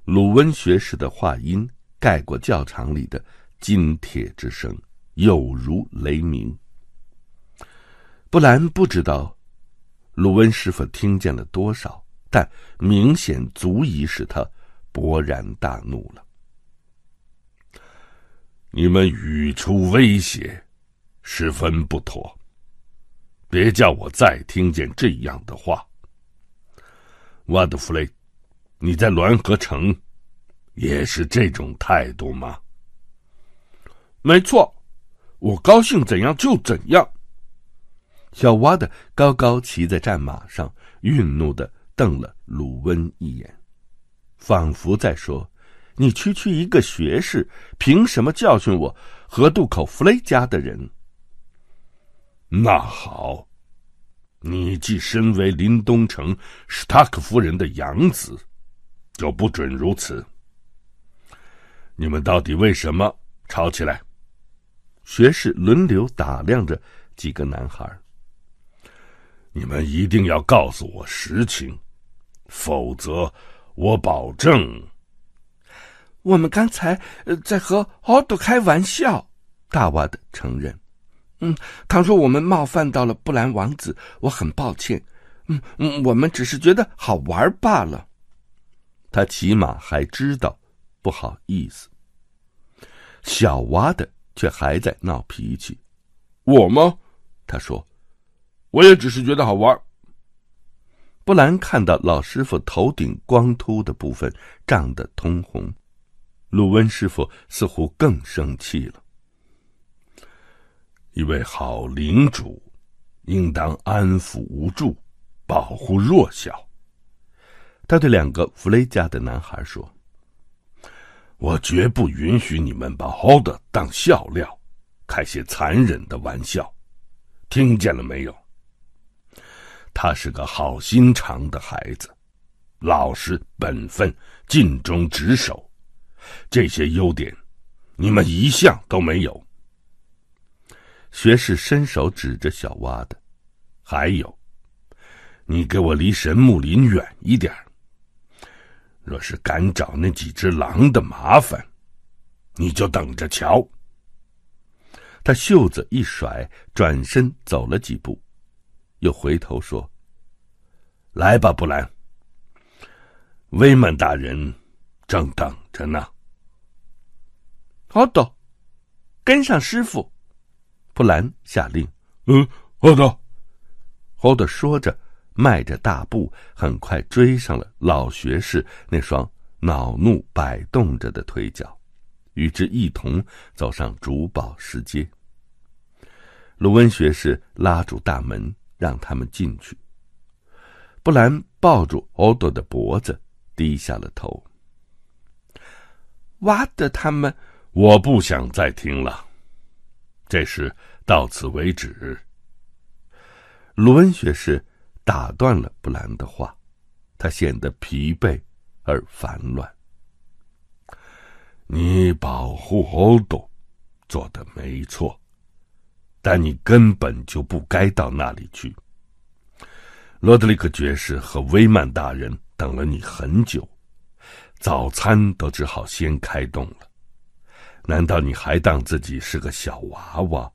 鲁温学士的话音盖过教场里的金铁之声，有如雷鸣。布兰不知道鲁温是否听见了多少，但明显足以使他勃然大怒了。你们语出威胁，十分不妥。别叫我再听见这样的话，瓦德弗雷，你在滦河城也是这种态度吗？没错，我高兴怎样就怎样。小蛙的高高骑在战马上，愠怒的瞪了鲁温一眼，仿佛在说：“你区区一个学士，凭什么教训我河渡口弗雷家的人？”那好，你既身为林东城史塔克夫人的养子，就不准如此。你们到底为什么吵起来？学士轮流打量着几个男孩。你们一定要告诉我实情，否则我保证。我们刚才在和奥多开玩笑。大娃的承认。嗯，倘若我们冒犯到了布兰王子，我很抱歉。嗯嗯，我们只是觉得好玩罢了。他起码还知道不好意思。小娃的却还在闹脾气。我吗？他说。我也只是觉得好玩。布兰看到老师傅头顶光秃的部分涨得通红，鲁温师傅似乎更生气了。一位好领主，应当安抚无助，保护弱小。他对两个弗雷家的男孩说：“我绝不允许你们把奥德当笑料，开些残忍的玩笑，听见了没有？”他是个好心肠的孩子，老实本分、尽忠职守，这些优点，你们一项都没有。学士伸手指着小蛙的，还有，你给我离神木林远一点若是敢找那几只狼的麻烦，你就等着瞧。他袖子一甩，转身走了几步。又回头说：“来吧，布兰。威曼大人正等着呢。”好的，跟上师傅。布兰下令。“嗯，好的。”好的说着，迈着大步，很快追上了老学士那双恼怒摆动着的腿脚，与之一同走上主宝石阶。鲁温学士拉住大门。让他们进去。布兰抱住奥多的脖子，低下了头。挖的他们，我不想再听了。这事到此为止。鲁恩学士打断了布兰的话，他显得疲惫而烦乱。你保护欧多，做的没错。但你根本就不该到那里去。罗德里克爵士和威曼大人等了你很久，早餐都只好先开动了。难道你还当自己是个小娃娃，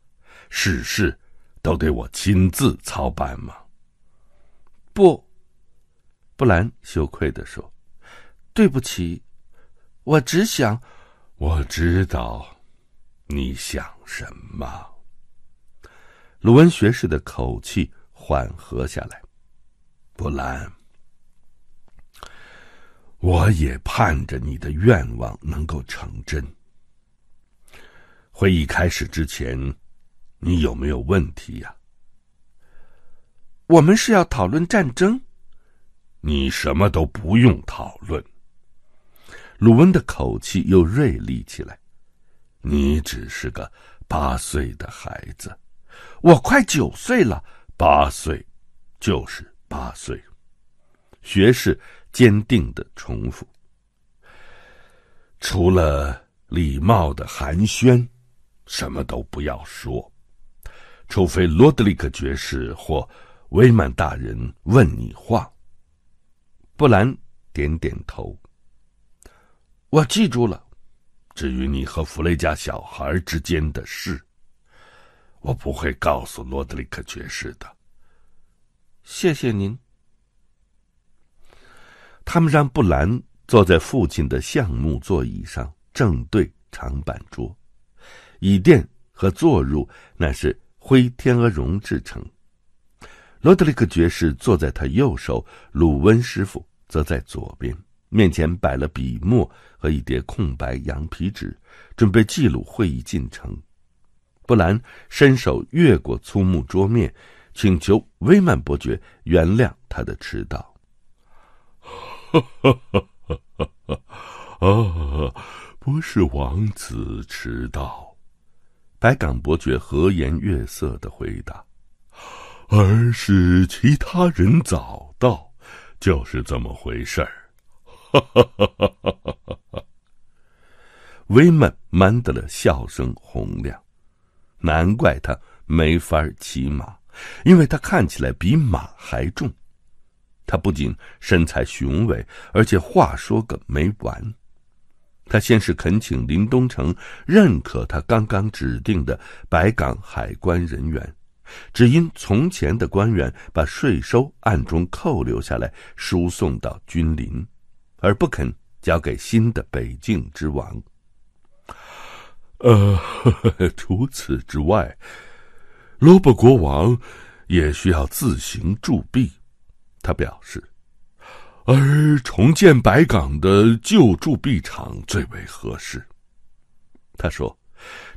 事事都得我亲自操办吗？不，布兰羞愧地说：“对不起，我只想……我知道你想什么。”鲁文学士的口气缓和下来。布兰，我也盼着你的愿望能够成真。会议开始之前，你有没有问题呀？我们是要讨论战争。你什么都不用讨论。鲁文的口气又锐利起来。你只是个八岁的孩子。我快九岁了，八岁，就是八岁。学士坚定的重复。除了礼貌的寒暄，什么都不要说，除非罗德里克爵士或威曼大人问你话。布兰点点头。我记住了。至于你和弗雷家小孩之间的事。我不会告诉罗德里克爵士的。谢谢您。他们让布兰坐在父亲的橡木座椅上，正对长板桌，椅垫和坐褥那是灰天鹅绒制成。罗德里克爵士坐在他右手，鲁温师傅则在左边，面前摆了笔墨和一叠空白羊皮纸，准备记录会议进程。布兰伸手越过粗木桌面，请求威曼伯爵原谅他的迟到。啊，*laughs* 不是王子迟到，白岗伯爵和颜悦色的回答，而是其他人早到，就是这么回事儿。威曼·曼德勒笑声洪亮。难怪他没法骑马，因为他看起来比马还重。他不仅身材雄伟，而且话说个没完。他先是恳请林东城认可他刚刚指定的白港海关人员，只因从前的官员把税收暗中扣留下来，输送到君临，而不肯交给新的北境之王。呃，*laughs* 除此之外，罗伯国王也需要自行铸币。他表示，而重建白港的旧铸币厂最为合适。他说：“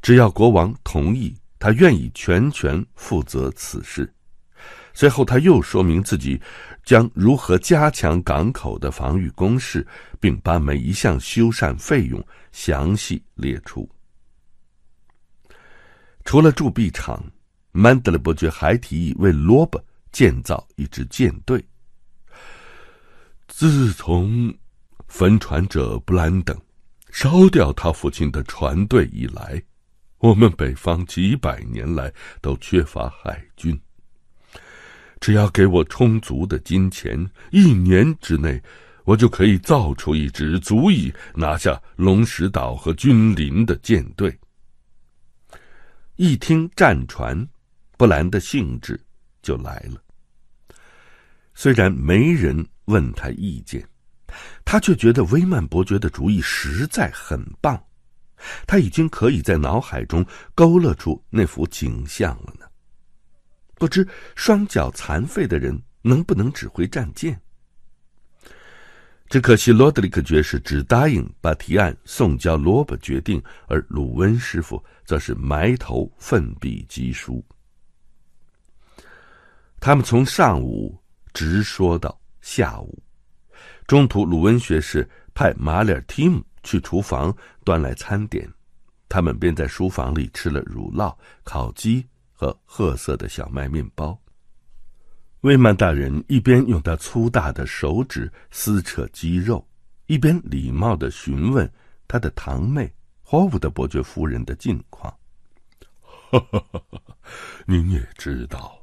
只要国王同意，他愿意全权负责此事。”随后，他又说明自己将如何加强港口的防御工事，并把每一项修缮费用详细列出。除了铸币厂，曼德勒伯爵还提议为罗伯建造一支舰队。自从焚船者布兰登烧掉他父亲的船队以来，*laughs* 我们北方几百年来都缺乏海军。只要给我充足的金钱，一年之内，我就可以造出一支足以拿下龙石岛和君临的舰队。一听战船，布兰的兴致就来了。虽然没人。问他意见，他却觉得威曼伯爵的主意实在很棒。他已经可以在脑海中勾勒出那幅景象了呢。不知双脚残废的人能不能指挥战舰？只可惜罗德里克爵士只答应把提案送交罗伯决定，而鲁温师傅则是埋头奋笔疾书。他们从上午直说到。下午，中途鲁温学士派马里尔提姆去厨房端来餐点，他们便在书房里吃了乳酪、烤鸡和褐色的小麦面包。威曼大人一边用他粗大的手指撕扯鸡肉，一边礼貌的询问他的堂妹霍伍德伯爵夫人的近况。*laughs* 您也知道，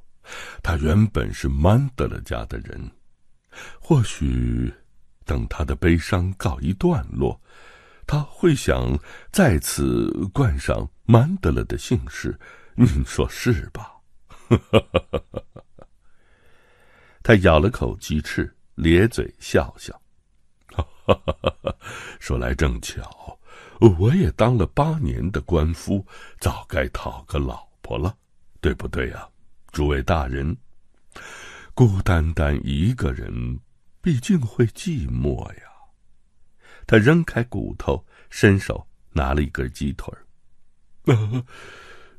他原本是曼德勒家的人。或许，等他的悲伤告一段落，他会想再次冠上曼德勒的姓氏。您说是吧？*laughs* 他咬了口鸡翅，咧嘴笑笑。*laughs* 说来正巧，我也当了八年的官夫，早该讨个老婆了，对不对呀，诸位大人？孤单单一个人，毕竟会寂寞呀。他扔开骨头，伸手拿了一根鸡腿儿。*laughs*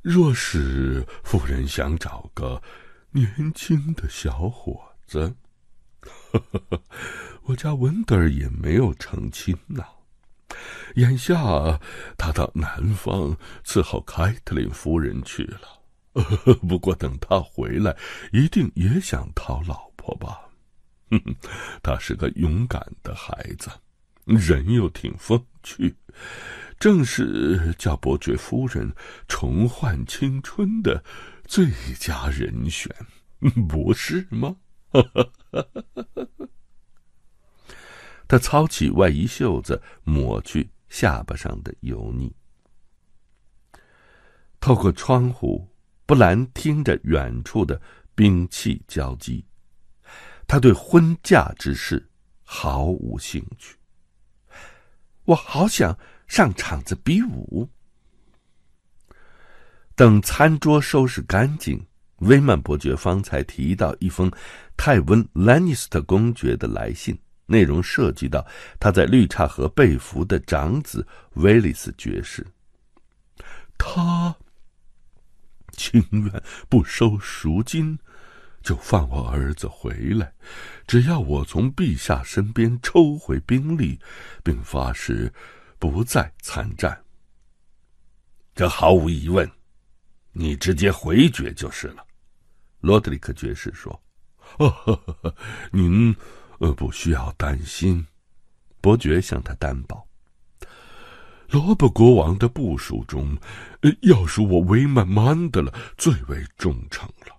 若是夫人想找个年轻的小伙子，*laughs* 我家文德尔也没有成亲呐。眼下他到南方伺候凯特琳夫人去了。*laughs* 不过等他回来，一定也想讨老婆吧？哼哼，他是个勇敢的孩子，人又挺风趣，正是叫伯爵夫人重焕青春的最佳人选，*laughs* 不是吗？*laughs* 他操起外衣袖子，抹去下巴上的油腻，透过窗户。布兰听着远处的兵器交击，他对婚嫁之事毫无兴趣。我好想上场子比武。等餐桌收拾干净，威曼伯爵方才提到一封泰温·兰尼斯特公爵的来信，内容涉及到他在绿岔河被俘的长子威利斯爵士。他。情愿不收赎金，就放我儿子回来。只要我从陛下身边抽回兵力，并发誓不再参战。这毫无疑问，你直接回绝就是了。”罗德里克爵士说。“哦，您呃不需要担心。”伯爵向他担保。罗伯国王的部属中，要数我韦曼曼的了，最为忠诚了。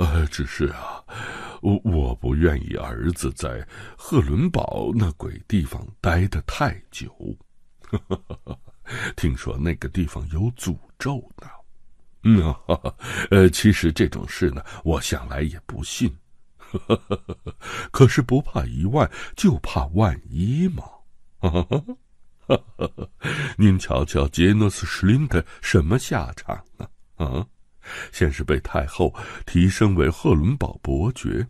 呃，只是啊，我我不愿意儿子在赫伦堡那鬼地方待得太久。*laughs* 听说那个地方有诅咒呢。嗯，呃，其实这种事呢，我向来也不信。*laughs* 可是不怕一万，就怕万一嘛。*laughs* 您瞧瞧杰诺斯·施林的什么下场呢？啊？先是被太后提升为赫伦堡伯爵，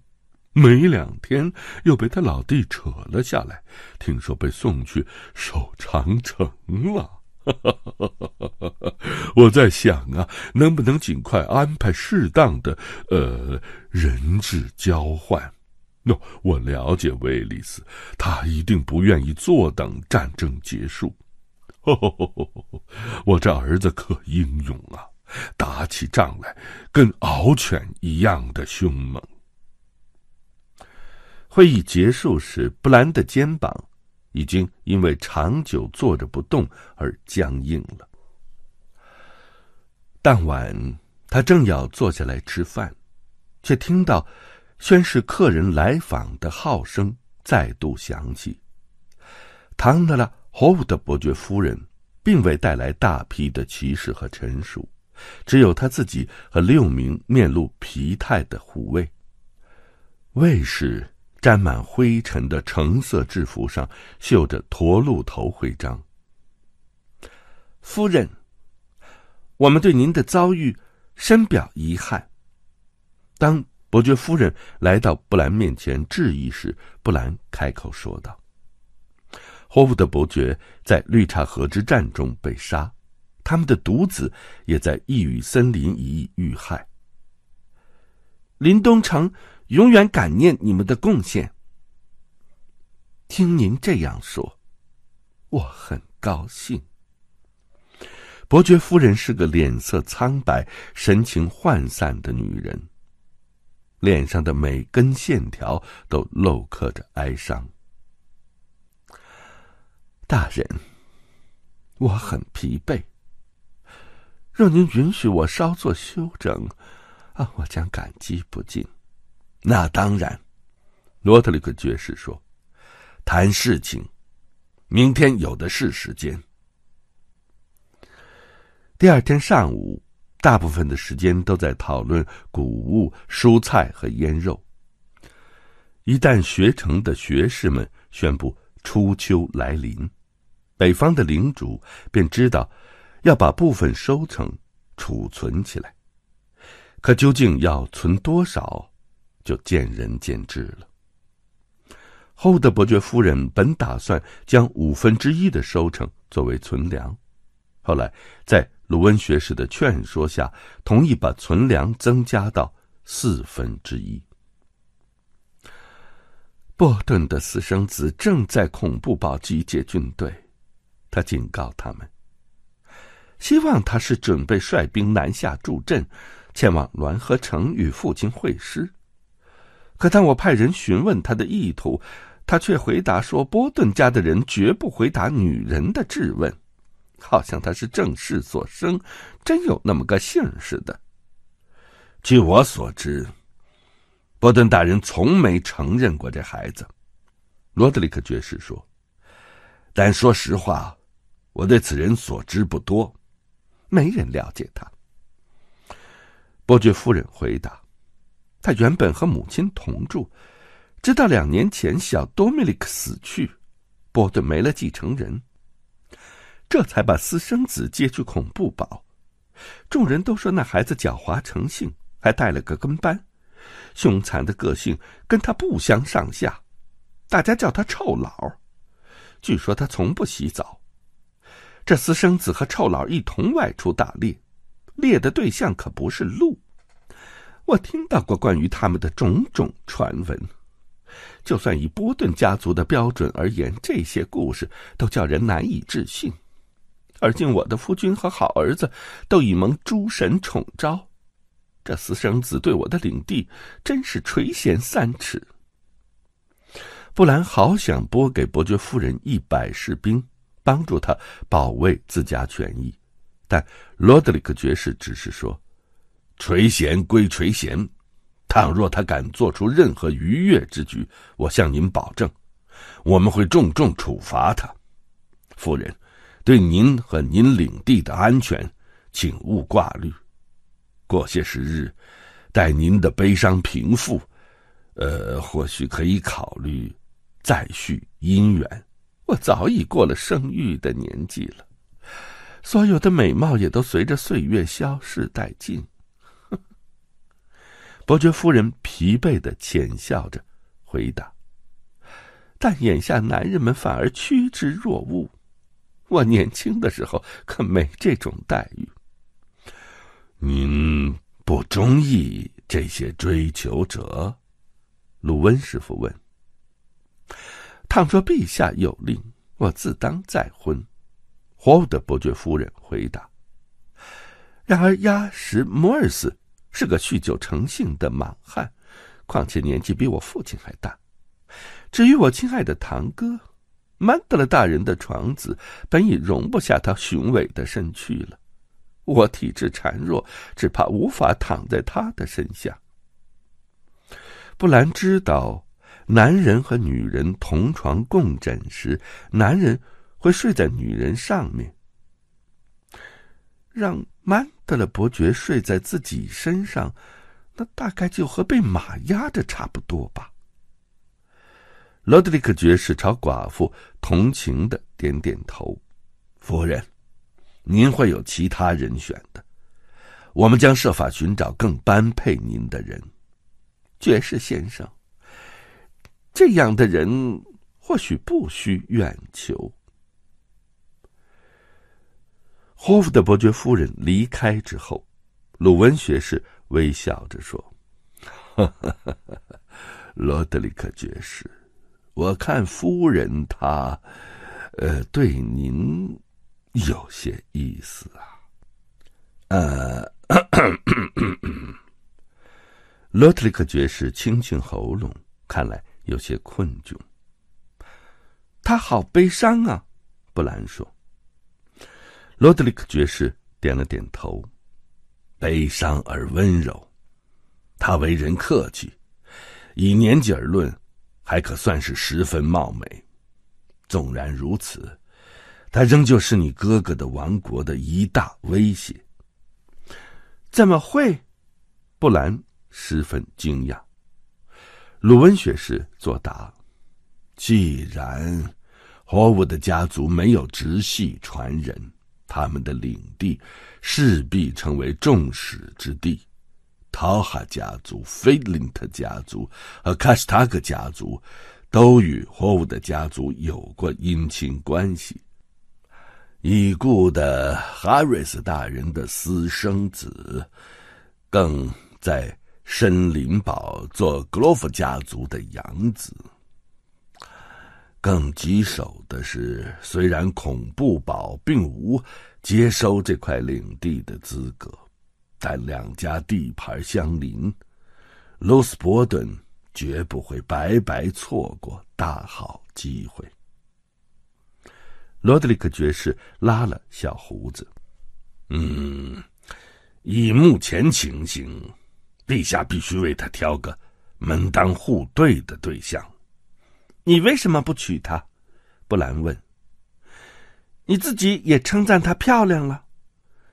没两天又被他老弟扯了下来，听说被送去守长城了。*laughs* 我在想啊，能不能尽快安排适当的呃人质交换？喏，我了解威利斯，他一定不愿意坐等战争结束。*laughs* 我这儿子可英勇啊！打起仗来，跟獒犬一样的凶猛。会议结束时，布兰的肩膀已经因为长久坐着不动而僵硬了。当晚，他正要坐下来吃饭，却听到宣示客人来访的号声再度响起。唐德拉·霍伍德伯爵夫人并未带来大批的骑士和臣属。只有他自己和六名面露疲态的护卫。卫士沾满灰尘的橙色制服上绣着驼鹿头徽章。夫人，我们对您的遭遇深表遗憾。当伯爵夫人来到布兰面前致意时，布兰开口说道：“霍夫德伯爵在绿茶河之战中被杀。”他们的独子也在异域森林一遇害。林东城永远感念你们的贡献。听您这样说，我很高兴。伯爵夫人是个脸色苍白、神情涣散的女人，脸上的每根线条都镂刻着哀伤。大人，我很疲惫。若您允许我稍作休整，啊，我将感激不尽。那当然，罗特里克爵士说：“谈事情，明天有的是时间。”第二天上午，大部分的时间都在讨论谷物、蔬菜和腌肉。一旦学成的学士们宣布初秋来临，北方的领主便知道。要把部分收成储存起来，可究竟要存多少，就见仁见智了。后的伯爵夫人本打算将五分之一的收成作为存粮，后来在鲁温学士的劝说下，同意把存粮增加到四分之一。波顿的私生子正在恐怖堡集结军队，他警告他们。希望他是准备率兵南下助阵，前往滦河城与父亲会师。可当我派人询问他的意图，他却回答说：“波顿家的人绝不回答女人的质问，好像他是正室所生，真有那么个姓似的。”据我所知，波顿大人从没承认过这孩子。罗德里克爵士说：“但说实话，我对此人所知不多。”没人了解他。伯爵夫人回答：“他原本和母亲同住，直到两年前小多米利克死去，波顿没了继承人，这才把私生子接去恐怖堡。众人都说那孩子狡猾成性，还带了个跟班，凶残的个性跟他不相上下，大家叫他臭老。据说他从不洗澡。”这私生子和臭老一同外出打猎，猎的对象可不是鹿。我听到过关于他们的种种传闻，就算以波顿家族的标准而言，这些故事都叫人难以置信。而今我的夫君和好儿子都已蒙诸神宠召，这私生子对我的领地真是垂涎三尺。布兰好想拨给伯爵夫人一百士兵。帮助他保卫自家权益。但罗德里克爵士只是说：“垂涎归垂涎，倘若他敢做出任何逾越之举，我向您保证，我们会重重处罚他。夫人，对您和您领地的安全，请勿挂虑。过些时日，待您的悲伤平复。”呃，或许可以考虑再续姻缘。我早已过了生育的年纪了，所有的美貌也都随着岁月消逝殆尽。*laughs* 伯爵夫人疲惫的浅笑着回答：“但眼下男人们反而趋之若鹜。我年轻的时候可没这种待遇。您不中意这些追求者？”鲁温师傅问：“倘若陛下有令，我自当再婚。”霍沃德伯爵夫人回答。然而，亚什摩尔斯是个酗酒成性的莽汉，况且年纪比我父亲还大。至于我亲爱的堂哥，曼德勒大人的床子本已容不下他雄伟的身躯了。我体质孱弱，只怕无法躺在他的身下。布兰知道，男人和女人同床共枕时，男人会睡在女人上面。让曼德勒伯爵睡在自己身上，那大概就和被马压着差不多吧。罗德里克爵士朝寡妇同情的点点头：“夫人，您会有其他人选的，我们将设法寻找更般配您的人。”爵士先生，这样的人或许不需远求。霍夫的伯爵夫人离开之后，鲁文学士微笑着说：“ *laughs* 罗德里克爵士，我看夫人她，呃，对您有些意思啊。”呃。*coughs* 罗特里克爵士清清喉咙，看来有些困窘。他好悲伤啊，布兰说。罗德里克爵士点了点头，悲伤而温柔。他为人客气，以年纪而论，还可算是十分貌美。纵然如此，他仍旧是你哥哥的王国的一大威胁。怎么会？布兰。十分惊讶。鲁文学士作答：“既然霍沃的家族没有直系传人，他们的领地势必成为众矢之的。陶哈家族、菲林特家族和卡斯塔克家族都与霍沃的家族有过姻亲关系。已故的哈瑞斯大人的私生子，更在。”申林堡做格罗夫家族的养子。更棘手的是，虽然恐怖堡并无接收这块领地的资格，但两家地盘相邻，罗斯伯顿绝不会白白错过大好机会。罗德里克爵士拉了小胡子，嗯，以目前情形。陛下必须为他挑个门当户对的对象。你为什么不娶她？布兰问。你自己也称赞她漂亮了，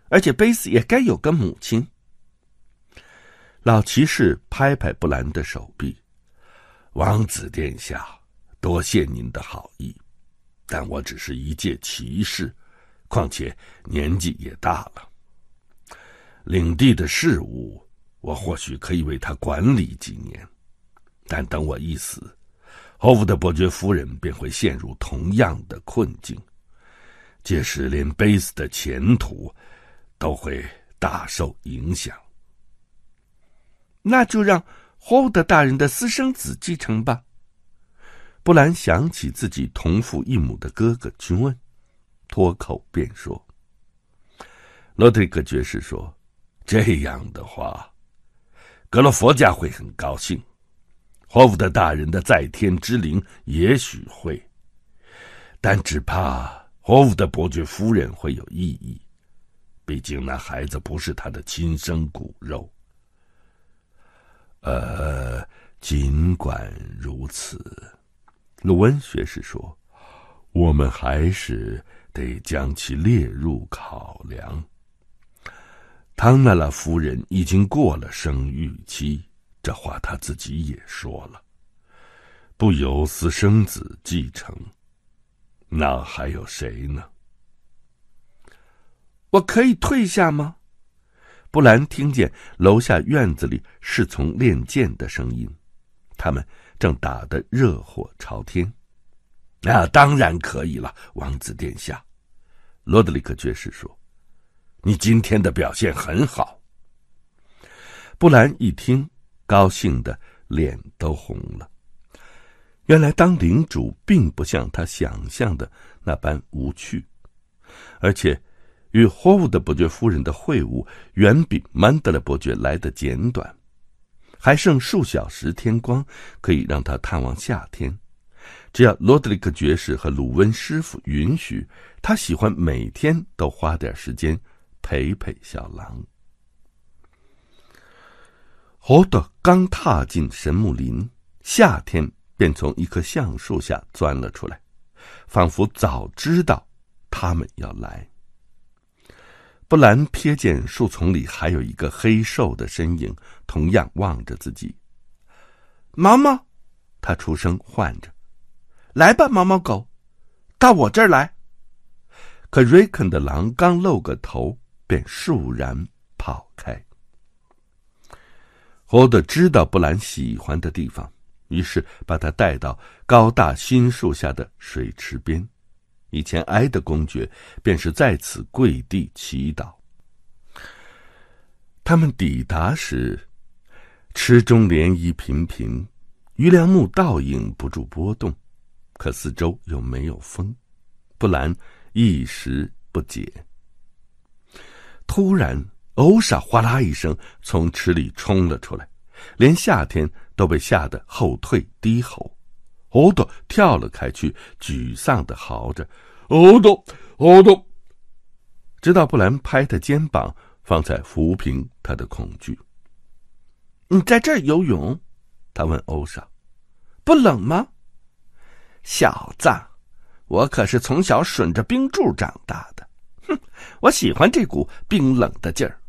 而且贝斯也该有个母亲。老骑士拍拍布兰的手臂：“王子殿下，多谢您的好意，但我只是一介骑士，况且年纪也大了，领地的事务。”我或许可以为他管理几年，但等我一死，霍夫的伯爵夫人便会陷入同样的困境，届时连贝斯的前途都会大受影响。那就让霍夫德大人的私生子继承吧。布兰想起自己同父异母的哥哥君问，脱口便说：“罗德里克爵士说，这样的话。”格罗佛家会很高兴，霍福德大人的在天之灵也许会，但只怕霍夫德伯爵夫人会有异议，毕竟那孩子不是他的亲生骨肉。呃，尽管如此，鲁恩学士说，我们还是得将其列入考量。汤娜拉夫人已经过了生育期，这话她自己也说了，不由私生子继承。那还有谁呢？我可以退下吗？布兰听见楼下院子里侍从练剑的声音，他们正打得热火朝天。那当然可以了，王子殿下。罗德里克爵士说：“你今天的表现很好。”布兰一听，高兴的脸都红了。原来当领主并不像他想象的那般无趣，而且与霍沃德伯爵夫人的会晤远比曼德勒伯爵来的简短，还剩数小时天光可以让他探望夏天。只要罗德里克爵士和鲁温师傅允许，他喜欢每天都花点时间陪陪小狼。霍德刚踏进神木林，夏天。便从一棵橡树下钻了出来，仿佛早知道他们要来。布兰瞥见树丛里还有一个黑瘦的身影，同样望着自己。毛毛，他出声唤着：“来吧，毛毛狗，到我这儿来。”可瑞肯的狼刚露个头，便倏然跑开。侯德知道布兰喜欢的地方。于是把他带到高大新树下的水池边，以前埃德公爵便是在此跪地祈祷。他们抵达时，池中涟漪频频，鱼梁木倒影不住波动，可四周又没有风，布兰一时不解。突然，欧莎哗啦一声从池里冲了出来，连夏天。都被吓得后退低吼，欧多跳了开去，沮丧的嚎着：“欧多，欧多！”直到布兰拍他肩膀，方才抚平他的恐惧。“你在这儿游泳？”他问欧莎，“不冷吗？”“小子，我可是从小吮着冰柱长大的，哼 *laughs* 我喜欢这股冰冷的劲儿。”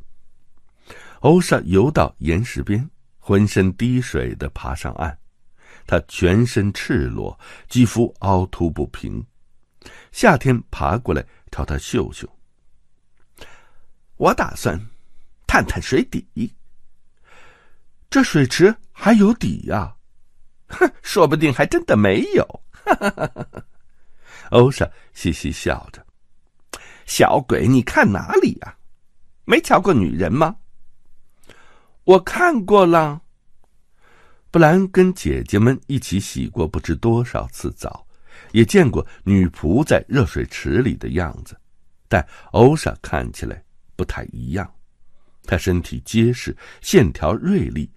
欧莎游到岩石边。浑身滴水的爬上岸，他全身赤裸，肌肤凹凸不平。夏天爬过来朝他嗅嗅。我打算探探水底，这水池还有底呀？哼，*laughs* 说不定还真的没有。哈哈哈哈欧莎嘻嘻笑着：“小鬼，你看哪里呀？没瞧过女人吗？”我看过了。布兰跟姐姐们一起洗过不知多少次澡，也见过女仆在热水池里的样子，但欧莎看起来不太一样。她身体结实，线条锐利，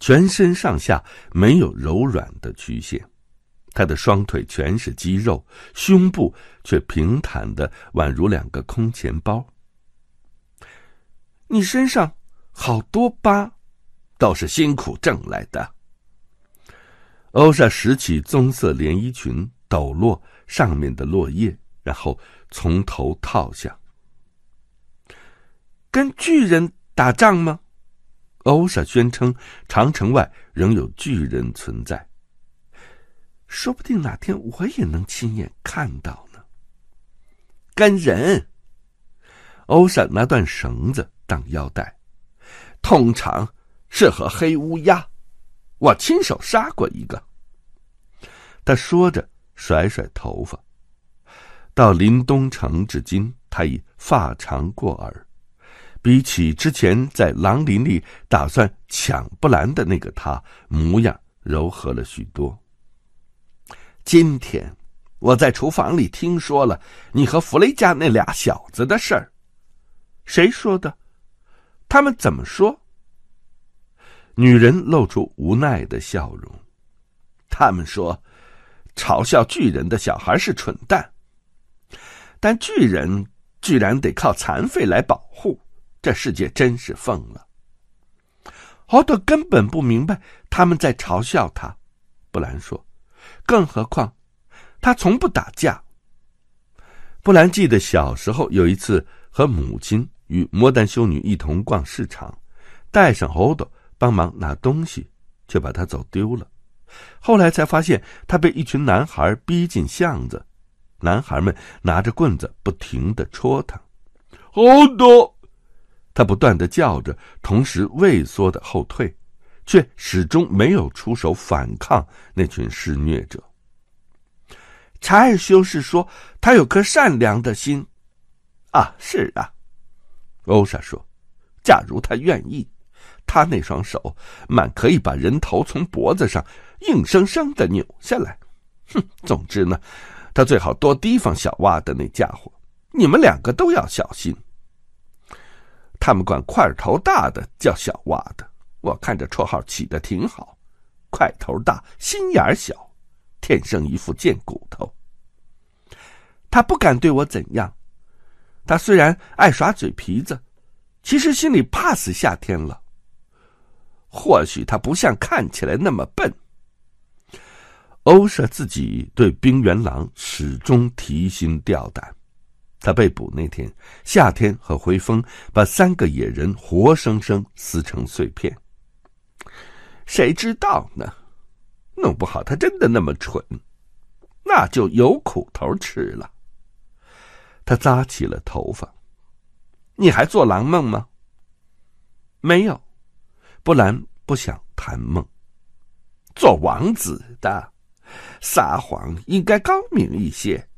全身上下没有柔软的曲线。他的双腿全是肌肉，胸部却平坦的宛如两个空钱包。你身上好多疤。倒是辛苦挣来的。欧莎拾起棕色连衣裙，抖落上面的落叶，然后从头套下。跟巨人打仗吗？欧莎宣称，长城外仍有巨人存在。说不定哪天我也能亲眼看到呢。跟人，欧莎拿段绳子当腰带，通常。是和黑乌鸦，我亲手杀过一个。他说着，甩甩头发。到临东城至今，他已发长过耳，比起之前在狼林里打算抢布兰的那个他，模样柔和了许多。今天我在厨房里听说了你和弗雷家那俩小子的事儿。谁说的？他们怎么说？女人露出无奈的笑容。他们说，嘲笑巨人的小孩是蠢蛋。但巨人居然得靠残废来保护，这世界真是疯了。奥德根本不明白他们在嘲笑他，布兰说。更何况，他从不打架。布兰记得小时候有一次和母亲与魔丹修女一同逛市场，带上奥德帮忙拿东西，却把他走丢了。后来才发现，他被一群男孩逼进巷子，男孩们拿着棍子不停的戳他。好的，他不断的叫着，同时畏缩的后退，却始终没有出手反抗那群施虐者。查尔修士说：“他有颗善良的心。”啊，是啊，欧莎说：“假如他愿意，他那双手满可以把人头从脖子上硬生生的扭下来。”哼，总之呢，他最好多提防小蛙的那家伙。你们两个都要小心。他们管块头大的叫小蛙的，我看这绰号起的挺好。块头大，心眼小。天生一副贱骨头。他不敢对我怎样。他虽然爱耍嘴皮子，其实心里怕死夏天了。或许他不像看起来那么笨。欧舍自己对冰原狼始终提心吊胆。他被捕那天，夏天和灰风把三个野人活生生撕成碎片。谁知道呢？弄不好他真的那么蠢，那就有苦头吃了。他扎起了头发。你还做狼梦吗？没有，不然不想谈梦。做王子的，撒谎应该高明一些。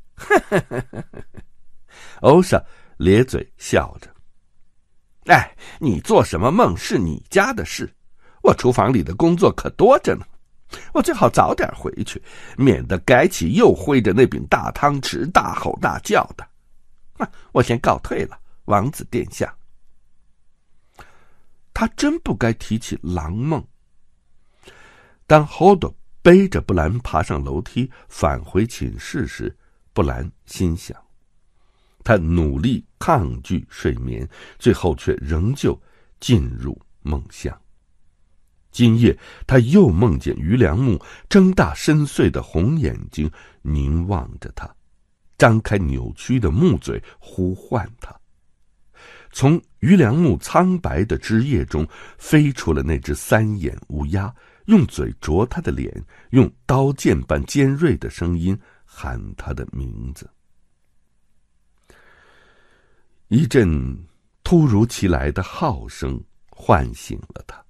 欧莎咧嘴笑着。哎，你做什么梦是你家的事，我厨房里的工作可多着呢。我最好早点回去，免得改起又挥着那柄大汤匙大吼大叫的。我先告退了，王子殿下。他真不该提起狼梦。当 Hold 背着布兰爬上楼梯返回寝室时，布兰心想：他努力抗拒睡眠，最后却仍旧进入梦乡。今夜，他又梦见于良木睁大深邃的红眼睛凝望着他，张开扭曲的木嘴呼唤他。从于良木苍白的枝叶中飞出了那只三眼乌鸦，用嘴啄他的脸，用刀剑般尖锐的声音喊他的名字。一阵突如其来的号声唤醒了他。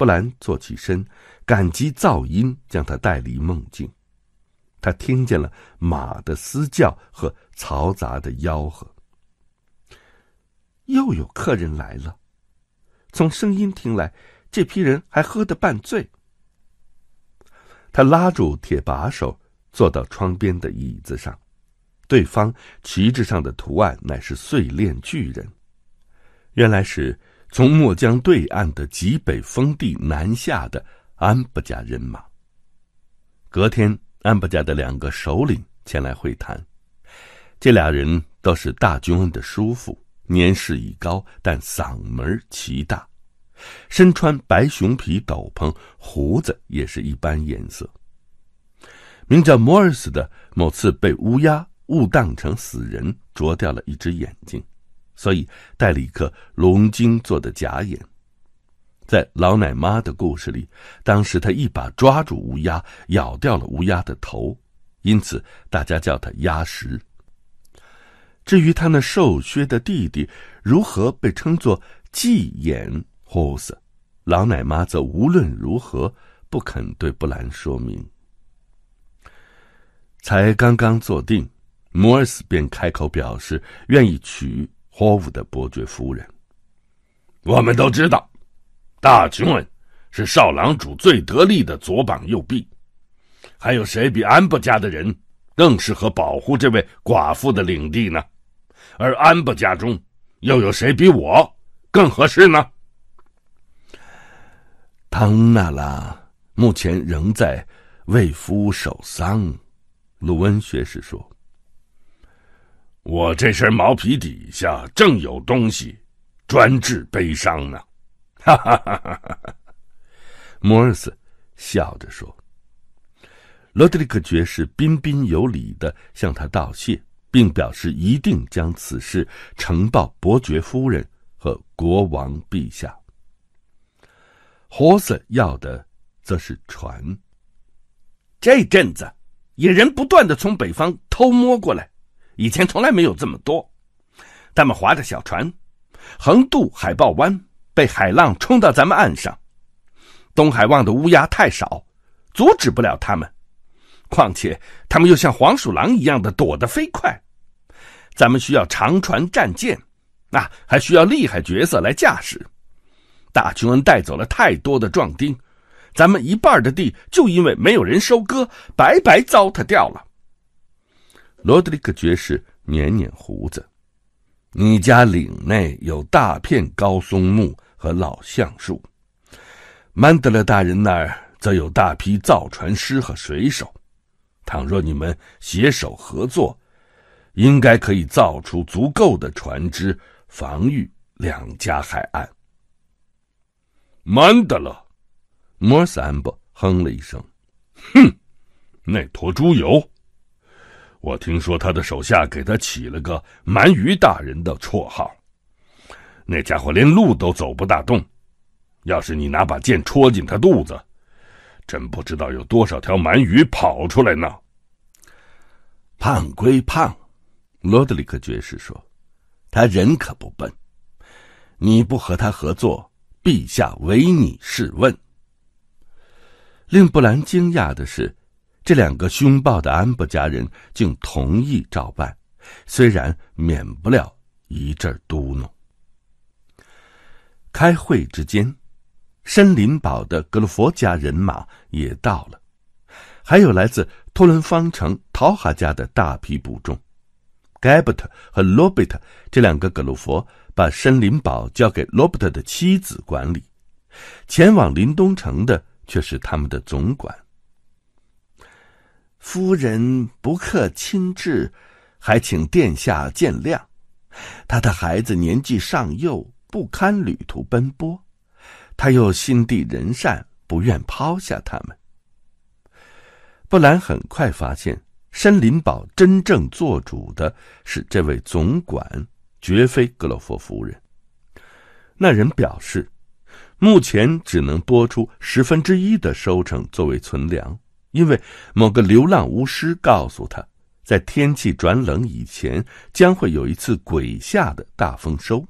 布兰坐起身，感激噪音将他带离梦境。他听见了马的嘶叫和嘈杂的吆喝。又有客人来了，从声音听来，这批人还喝得半醉。他拉住铁把手，坐到窗边的椅子上。对方旗帜上的图案乃是碎炼巨人，原来是。从墨江对岸的极北封地南下的安布家人马。隔天，安布家的两个首领前来会谈。这俩人都是大君恩的叔父，年事已高，但嗓门奇大，身穿白熊皮斗篷，胡子也是一般颜色。名叫摩尔斯的某次被乌鸦误当成死人，啄掉了一只眼睛。所以戴了一颗龙晶做的假眼。在老奶妈的故事里，当时他一把抓住乌鸦，咬掉了乌鸦的头，因此大家叫他鸭石。至于他那瘦削的弟弟如何被称作鸡眼霍斯，老奶妈则无论如何不肯对布兰说明。才刚刚坐定，摩尔斯便开口表示愿意娶。霍夫的伯爵夫人，我们都知道，大琼恩是少郎主最得力的左膀右臂。还有谁比安布家的人更适合保护这位寡妇的领地呢？而安布家中又有谁比我更合适呢？唐纳拉目前仍在为夫守丧，鲁恩学士说。我这身毛皮底下正有东西，专治悲伤呢。哈哈哈哈哈！摩尔斯笑着说。罗德里克爵士彬彬有礼的向他道谢，并表示一定将此事呈报伯爵夫人和国王陛下。霍斯要的则是船。这阵子，野人不断的从北方偷摸过来。以前从来没有这么多，他们划着小船，横渡海豹湾，被海浪冲到咱们岸上。东海望的乌鸦太少，阻止不了他们。况且他们又像黄鼠狼一样的躲得飞快。咱们需要长船战舰，啊，还需要厉害角色来驾驶。大琼恩带走了太多的壮丁，咱们一半的地就因为没有人收割，白白糟蹋掉了。罗德里克爵士捻捻胡子：“你家岭内有大片高松木和老橡树，曼德勒大人那儿则有大批造船师和水手。倘若你们携手合作，应该可以造出足够的船只，防御两家海岸。”曼德勒，摩斯安布哼了一声：“哼，那坨猪油。”我听说他的手下给他起了个“鳗鱼大人”的绰号。那家伙连路都走不大动，要是你拿把剑戳进他肚子，真不知道有多少条鳗鱼跑出来呢。胖归胖，罗德里克爵士说：“他人可不笨。你不和他合作，陛下唯你是问。”令布兰惊讶的是。这两个凶暴的安博家人竟同意照办，虽然免不了一阵嘟哝。开会之间，森林堡的格鲁佛家人马也到了，还有来自托伦方城陶哈家的大批部众。盖伯特和罗贝特这两个格鲁佛把森林堡交给罗伯特的妻子管理，前往林东城的却是他们的总管。夫人不克亲至，还请殿下见谅。他的孩子年纪尚幼，不堪旅途奔波，他又心地仁善，不愿抛下他们。布兰很快发现，森林堡真正做主的是这位总管，绝非格洛佛夫人。那人表示，目前只能拨出十分之一的收成作为存粮。因为某个流浪巫师告诉他，在天气转冷以前，将会有一次鬼下的大丰收。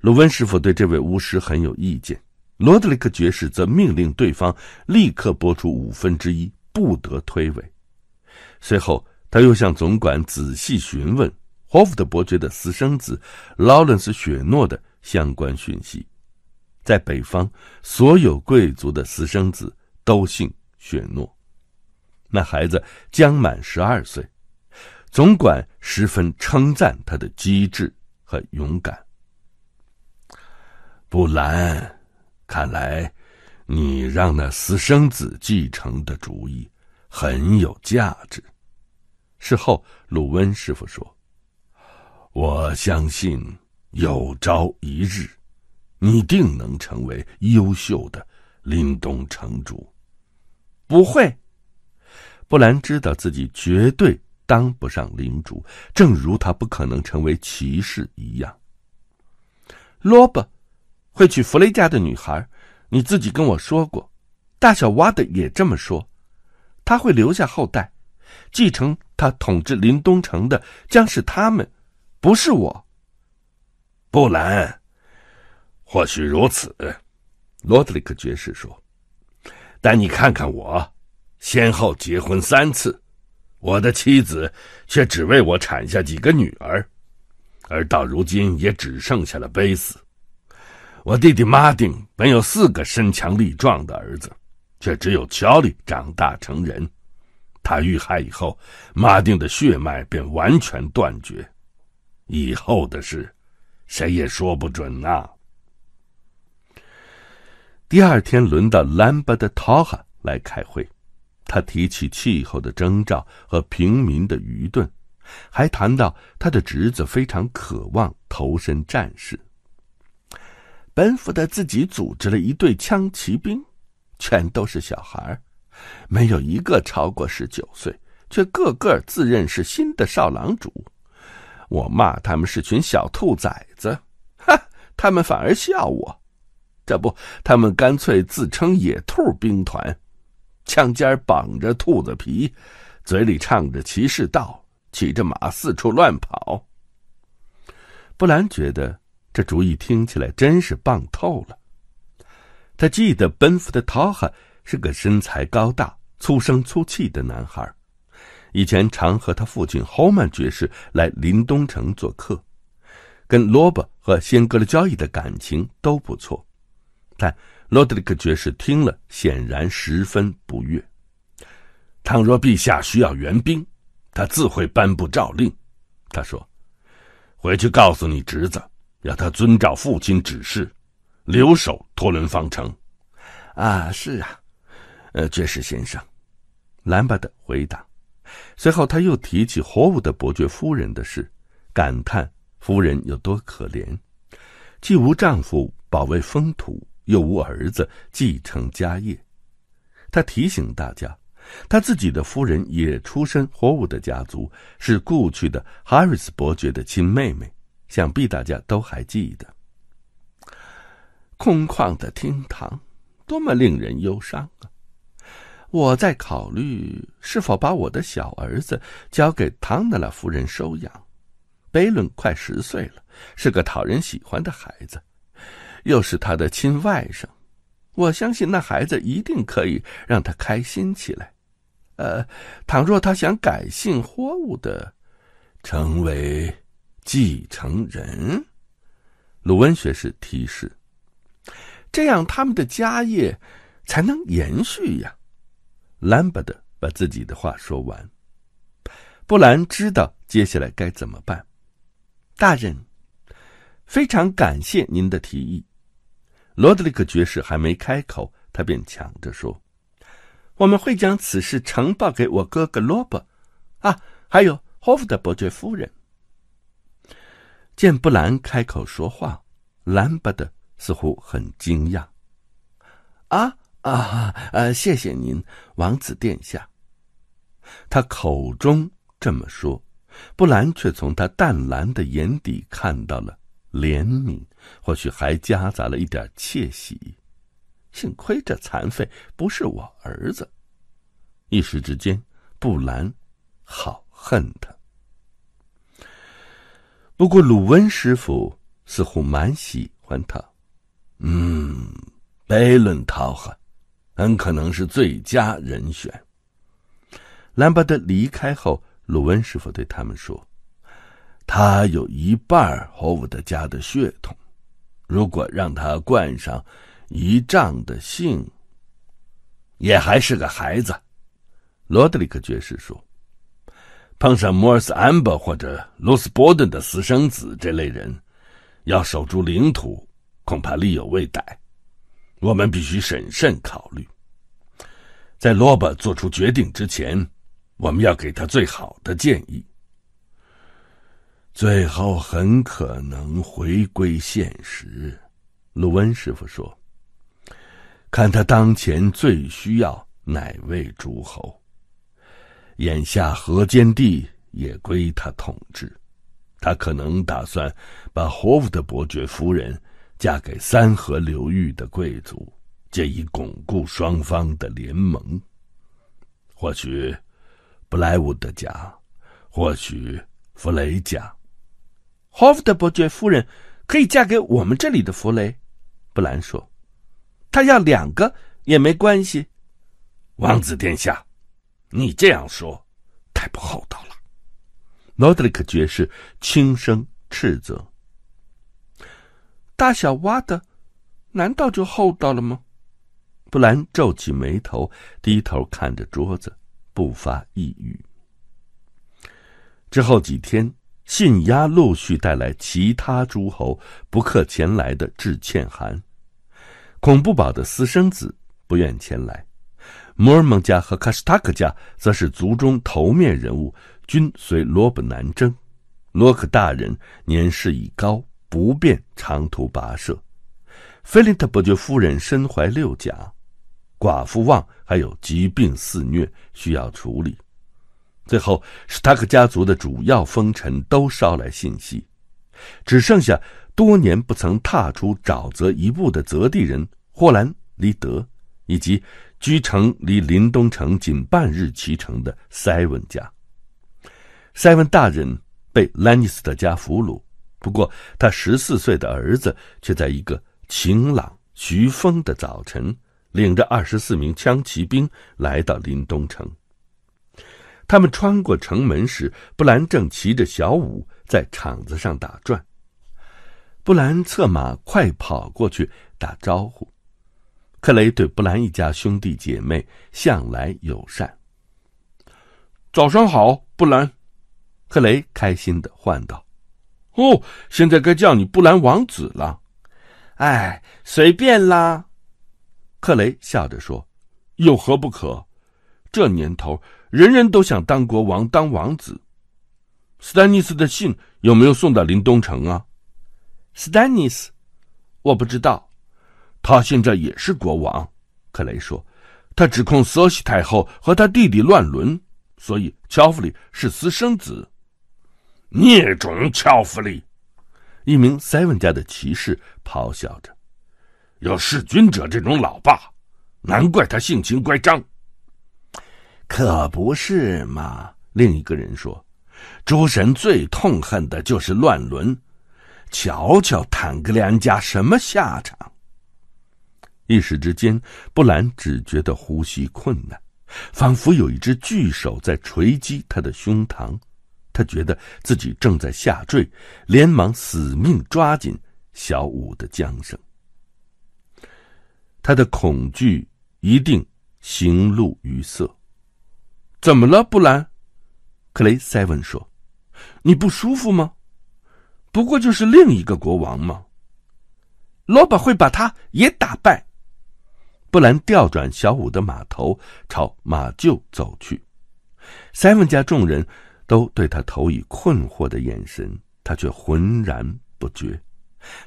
鲁温师傅对这位巫师很有意见，罗德里克爵士则命令对方立刻拨出五分之一，不得推诿。随后，他又向总管仔细询问霍夫特伯爵的私生子劳伦斯·雪诺的相关讯息。在北方，所有贵族的私生子都姓。雪诺，那孩子将满十二岁，总管十分称赞他的机智和勇敢。布兰，看来你让那私生子继承的主意很有价值。事后，鲁温师傅说：“我相信有朝一日，你定能成为优秀的林东城主。”不会，布兰知道自己绝对当不上领主，正如他不可能成为骑士一样。罗伯会娶弗雷家的女孩，你自己跟我说过。大小瓦德也这么说，他会留下后代，继承他统治林东城的将是他们，不是我。布兰，或许如此，罗德里克爵士说。但你看看我，先后结婚三次，我的妻子却只为我产下几个女儿，而到如今也只剩下了贝斯。我弟弟马丁本有四个身强力壮的儿子，却只有乔里长大成人。他遇害以后，马丁的血脉便完全断绝，以后的事，谁也说不准呐。第二天轮到兰巴的陶哈来开会，他提起气候的征兆和平民的愚钝，还谈到他的侄子非常渴望投身战士。本福德自己组织了一队枪骑兵，全都是小孩没有一个超过十九岁，却个个自认是新的少郎主。我骂他们是群小兔崽子，哈，他们反而笑我。这不，他们干脆自称野兔兵团，枪尖绑着兔子皮，嘴里唱着骑士道，骑着马四处乱跑。布兰觉得这主意听起来真是棒透了。他记得奔赴的陶哈是个身材高大、粗声粗气的男孩。以前常和他父亲侯曼爵士来林东城做客，跟罗伯和仙格勒交易的感情都不错。但罗德里克爵士听了，显然十分不悦。倘若陛下需要援兵，他自会颁布诏令。他说：“回去告诉你侄子，要他遵照父亲指示，留守托伦方城。”啊，是啊，呃，爵士先生，兰巴德回答。随后，他又提起霍伍德伯爵夫人的事，感叹夫人有多可怜，既无丈夫保卫封土，又无儿子继承家业。他提醒大家，他自己的夫人也出身霍伍德家族，是故去的哈瑞斯伯爵的亲妹妹，想必大家都还记得。空旷的厅堂，多么令人忧伤啊！我在考虑是否把我的小儿子交给唐德拉夫人收养。贝伦快十岁了，是个讨人喜欢的孩子，又是他的亲外甥。我相信那孩子一定可以让他开心起来。呃，倘若他想改姓霍物的，成为继承人，鲁文学士提示，这样他们的家业才能延续呀。兰伯德把自己的话说完，布兰知道接下来该怎么办。大人，非常感谢您的提议。罗德里克爵士还没开口，他便抢着说：“我们会将此事呈报给我哥哥罗伯，啊，还有霍夫的伯爵夫人。”见布兰开口说话，兰伯德似乎很惊讶。啊！啊，呃，谢谢您，王子殿下。他口中这么说，布兰却从他淡蓝的眼底看到了怜悯，或许还夹杂了一点窃喜。幸亏这残废不是我儿子。一时之间，布兰好恨他。不过鲁温师傅似乎蛮喜欢他。嗯，贝伦涛哈。很可能是最佳人选。兰巴德离开后，鲁温师傅对他们说：“他有一半霍伍德家的血统，如果让他冠上一丈的姓，也还是个孩子。”罗德里克爵士说：“碰上莫尔斯·安伯或者罗斯·伯顿的私生子这类人，要守住领土，恐怕力有未逮。”我们必须审慎考虑，在罗伯做出决定之前，我们要给他最好的建议。最后很可能回归现实，鲁温师傅说：“看他当前最需要哪位诸侯。眼下河间地也归他统治，他可能打算把霍夫德伯爵夫人。”嫁给三河流域的贵族，借以巩固双方的联盟。或许布莱伍德家，或许弗雷家。霍夫德伯爵夫人可以嫁给我们这里的弗雷，布兰说。他要两个也没关系。王子殿下，你这样说太不厚道了。罗德里克爵士轻声斥责。大小挖的，难道就厚道了吗？布兰皱起眉头，低头看着桌子，不发一语。之后几天，信押陆续带来其他诸侯不克前来的致歉函。恐怖堡的私生子不愿前来，摩尔蒙家和卡什塔克家则是族中头面人物，均随罗伯南征。罗克大人年事已高，不便长途跋涉。菲林特伯爵夫人身怀六甲，寡妇旺还有疾病肆虐需要处理。最后，史塔克家族的主要封臣都捎来信息，只剩下多年不曾踏出沼泽一步的泽地人霍兰离德，以及居城离林东城仅半日骑程的塞文家。塞文大人被兰尼斯特家俘虏，不过他十四岁的儿子却在一个晴朗徐风的早晨，领着二十四名枪骑兵来到林东城。他们穿过城门时，布兰正骑着小五在场子上打转。布兰策马快跑过去打招呼。克雷对布兰一家兄弟姐妹向来友善。早上好，布兰。克雷开心的唤道：“哦，现在该叫你布兰王子了。”“哎，随便啦。”克雷笑着说，“有何不可？这年头。”人人都想当国王、当王子。斯丹尼斯的信有没有送到林东城啊？斯丹尼斯，我不知道。他现在也是国王。克雷说，他指控瑟西太后和他弟弟乱伦，所以乔弗里是私生子。孽种乔弗里！一名塞文家的骑士咆哮着：“有弑君者这种老爸，难怪他性情乖张。”可不是嘛！另一个人说：“诸神最痛恨的就是乱伦，瞧瞧坦格良家什么下场。”一时之间，布兰只觉得呼吸困难，仿佛有一只巨手在锤击他的胸膛。他觉得自己正在下坠，连忙死命抓紧小五的缰绳。他的恐惧一定形露于色。怎么了，布兰？克雷塞文说：“你不舒服吗？不过就是另一个国王嘛。罗伯会把他也打败。”布兰调转小五的马头，朝马厩走去。塞文家众人都对他投以困惑的眼神，他却浑然不觉。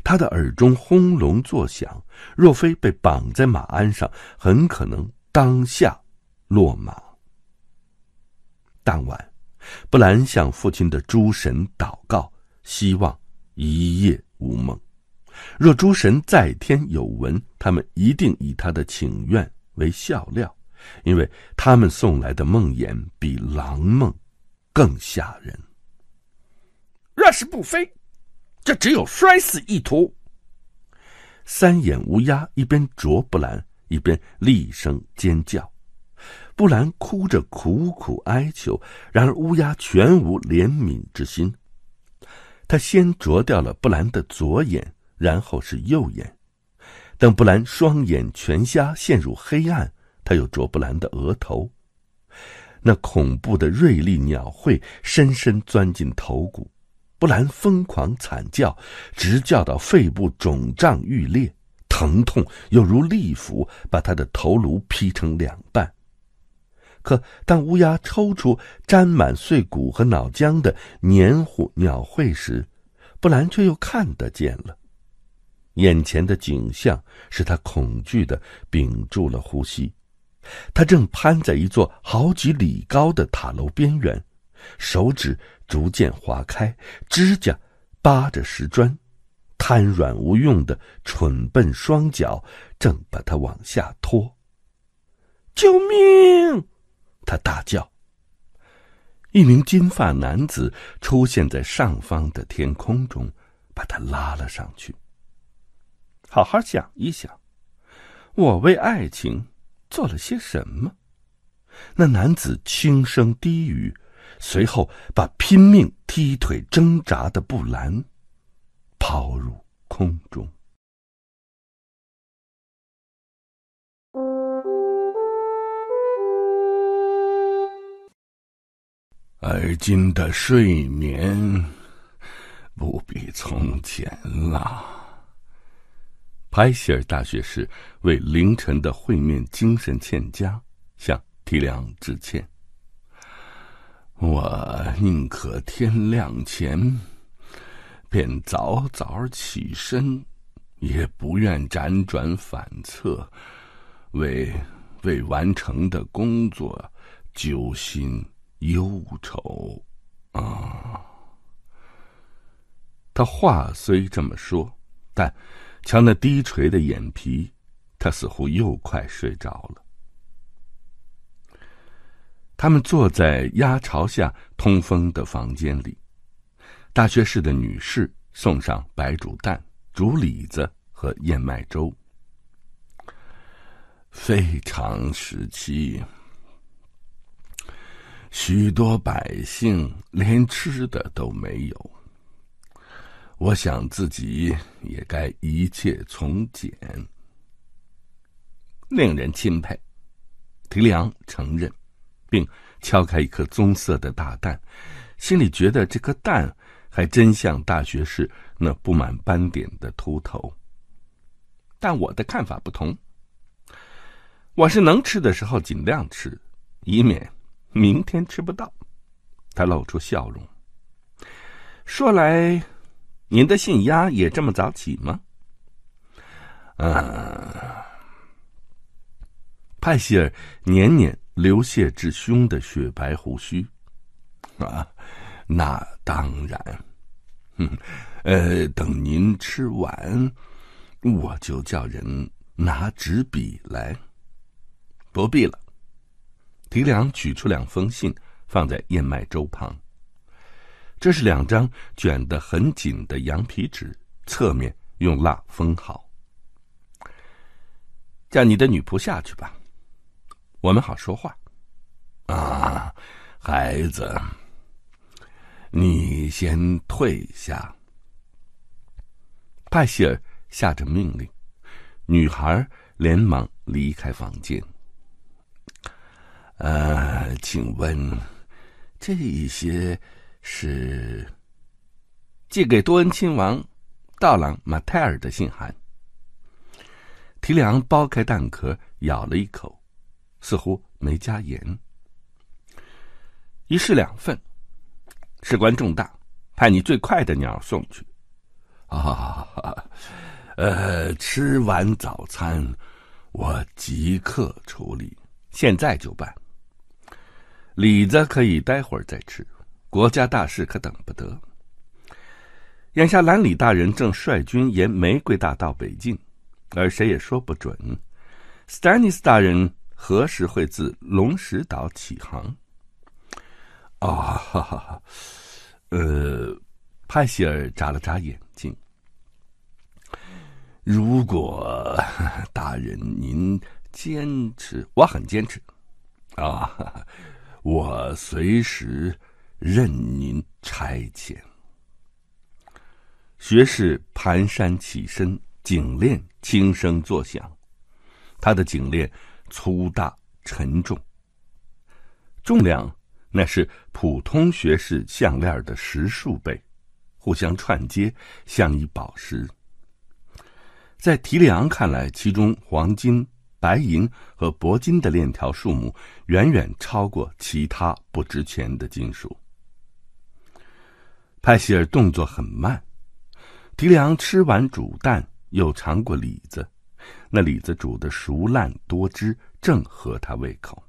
他的耳中轰隆作响，若非被绑在马鞍上，很可能当下落马。当晚，布兰向父亲的诸神祷告，希望一夜无梦。若诸神在天有闻，他们一定以他的请愿为笑料，因为他们送来的梦魇比狼梦更吓人。若是不飞，这只有摔死一途。三眼乌鸦一边啄布兰，一边厉声尖叫。布兰哭着苦苦哀求，然而乌鸦全无怜悯之心。他先啄掉了布兰的左眼，然后是右眼。等布兰双眼全瞎，陷入黑暗，他又啄布兰的额头。那恐怖的锐利鸟喙深深钻进头骨，布兰疯狂惨叫，直叫到肺部肿胀欲裂，疼痛又如利斧把他的头颅劈成两半。可当乌鸦抽出沾满碎骨和脑浆的黏糊鸟喙时，布兰却又看得见了。眼前的景象使他恐惧的屏住了呼吸。他正攀在一座好几里高的塔楼边缘，手指逐渐划开，指甲扒着石砖，瘫软无用的蠢笨双脚正把他往下拖。救命！他大叫。一名金发男子出现在上方的天空中，把他拉了上去。好好想一想，我为爱情做了些什么？那男子轻声低语，随后把拼命踢腿挣扎的布兰抛入空中。而今的睡眠不比从前了。派希尔大学士为凌晨的会面精神欠佳，向提梁致歉。我宁可天亮前便早早起身，也不愿辗转反侧，为未完成的工作揪心忧愁啊！他话虽这么说，但瞧那低垂的眼皮，他似乎又快睡着了。他们坐在鸭巢下通风的房间里，大学士的女士送上白煮蛋、煮李子和燕麦粥。非常时期，许多百姓连吃的都没有。我想自己也该一切从简，令人钦佩。提里昂承认。并敲开一颗棕色的大蛋，心里觉得这颗蛋还真像大学士那布满斑点的秃头。但我的看法不同。我是能吃的时候尽量吃，以免明天吃不到。他露出笑容。说来，您的信鸭也这么早起吗？啊，派希尔年年。流泻至胸的雪白胡须，啊，那当然，哼，呃，等您吃完，我就叫人拿纸笔来。不必了。提梁取出两封信，放在燕麦粥旁。这是两张卷得很紧的羊皮纸，侧面用蜡封好。叫你的女仆下去吧。我们好说话，啊，孩子，你先退下。派希尔下着命令，女孩连忙离开房间。呃，请问，这一些是寄给多恩亲王道朗马泰尔的信函。提梁剥开蛋壳，咬了一口。似乎没加盐。一式两份，事关重大，派你最快的鸟送去。啊，呃，吃完早餐，我即刻处理，现在就办。李子可以待会儿再吃，国家大事可等不得。眼下兰里大人正率军沿玫瑰大道北进，而谁也说不准，斯丹尼斯大人。何时会自龙石岛起航？啊，哈哈，呃，派希尔眨了眨眼睛。如果大人您坚持，我很坚持。啊，我随时任您差遣。学士蹒跚起身，颈链轻声作响，他的颈链。粗大沉重，重量那是普通学士项链的十数倍，互相串接，像一宝石。在提里昂看来，其中黄金、白银和铂金的链条数目远远超过其他不值钱的金属。派希尔动作很慢，提里昂吃完煮蛋，又尝过李子。那李子煮的熟烂多汁，正合他胃口。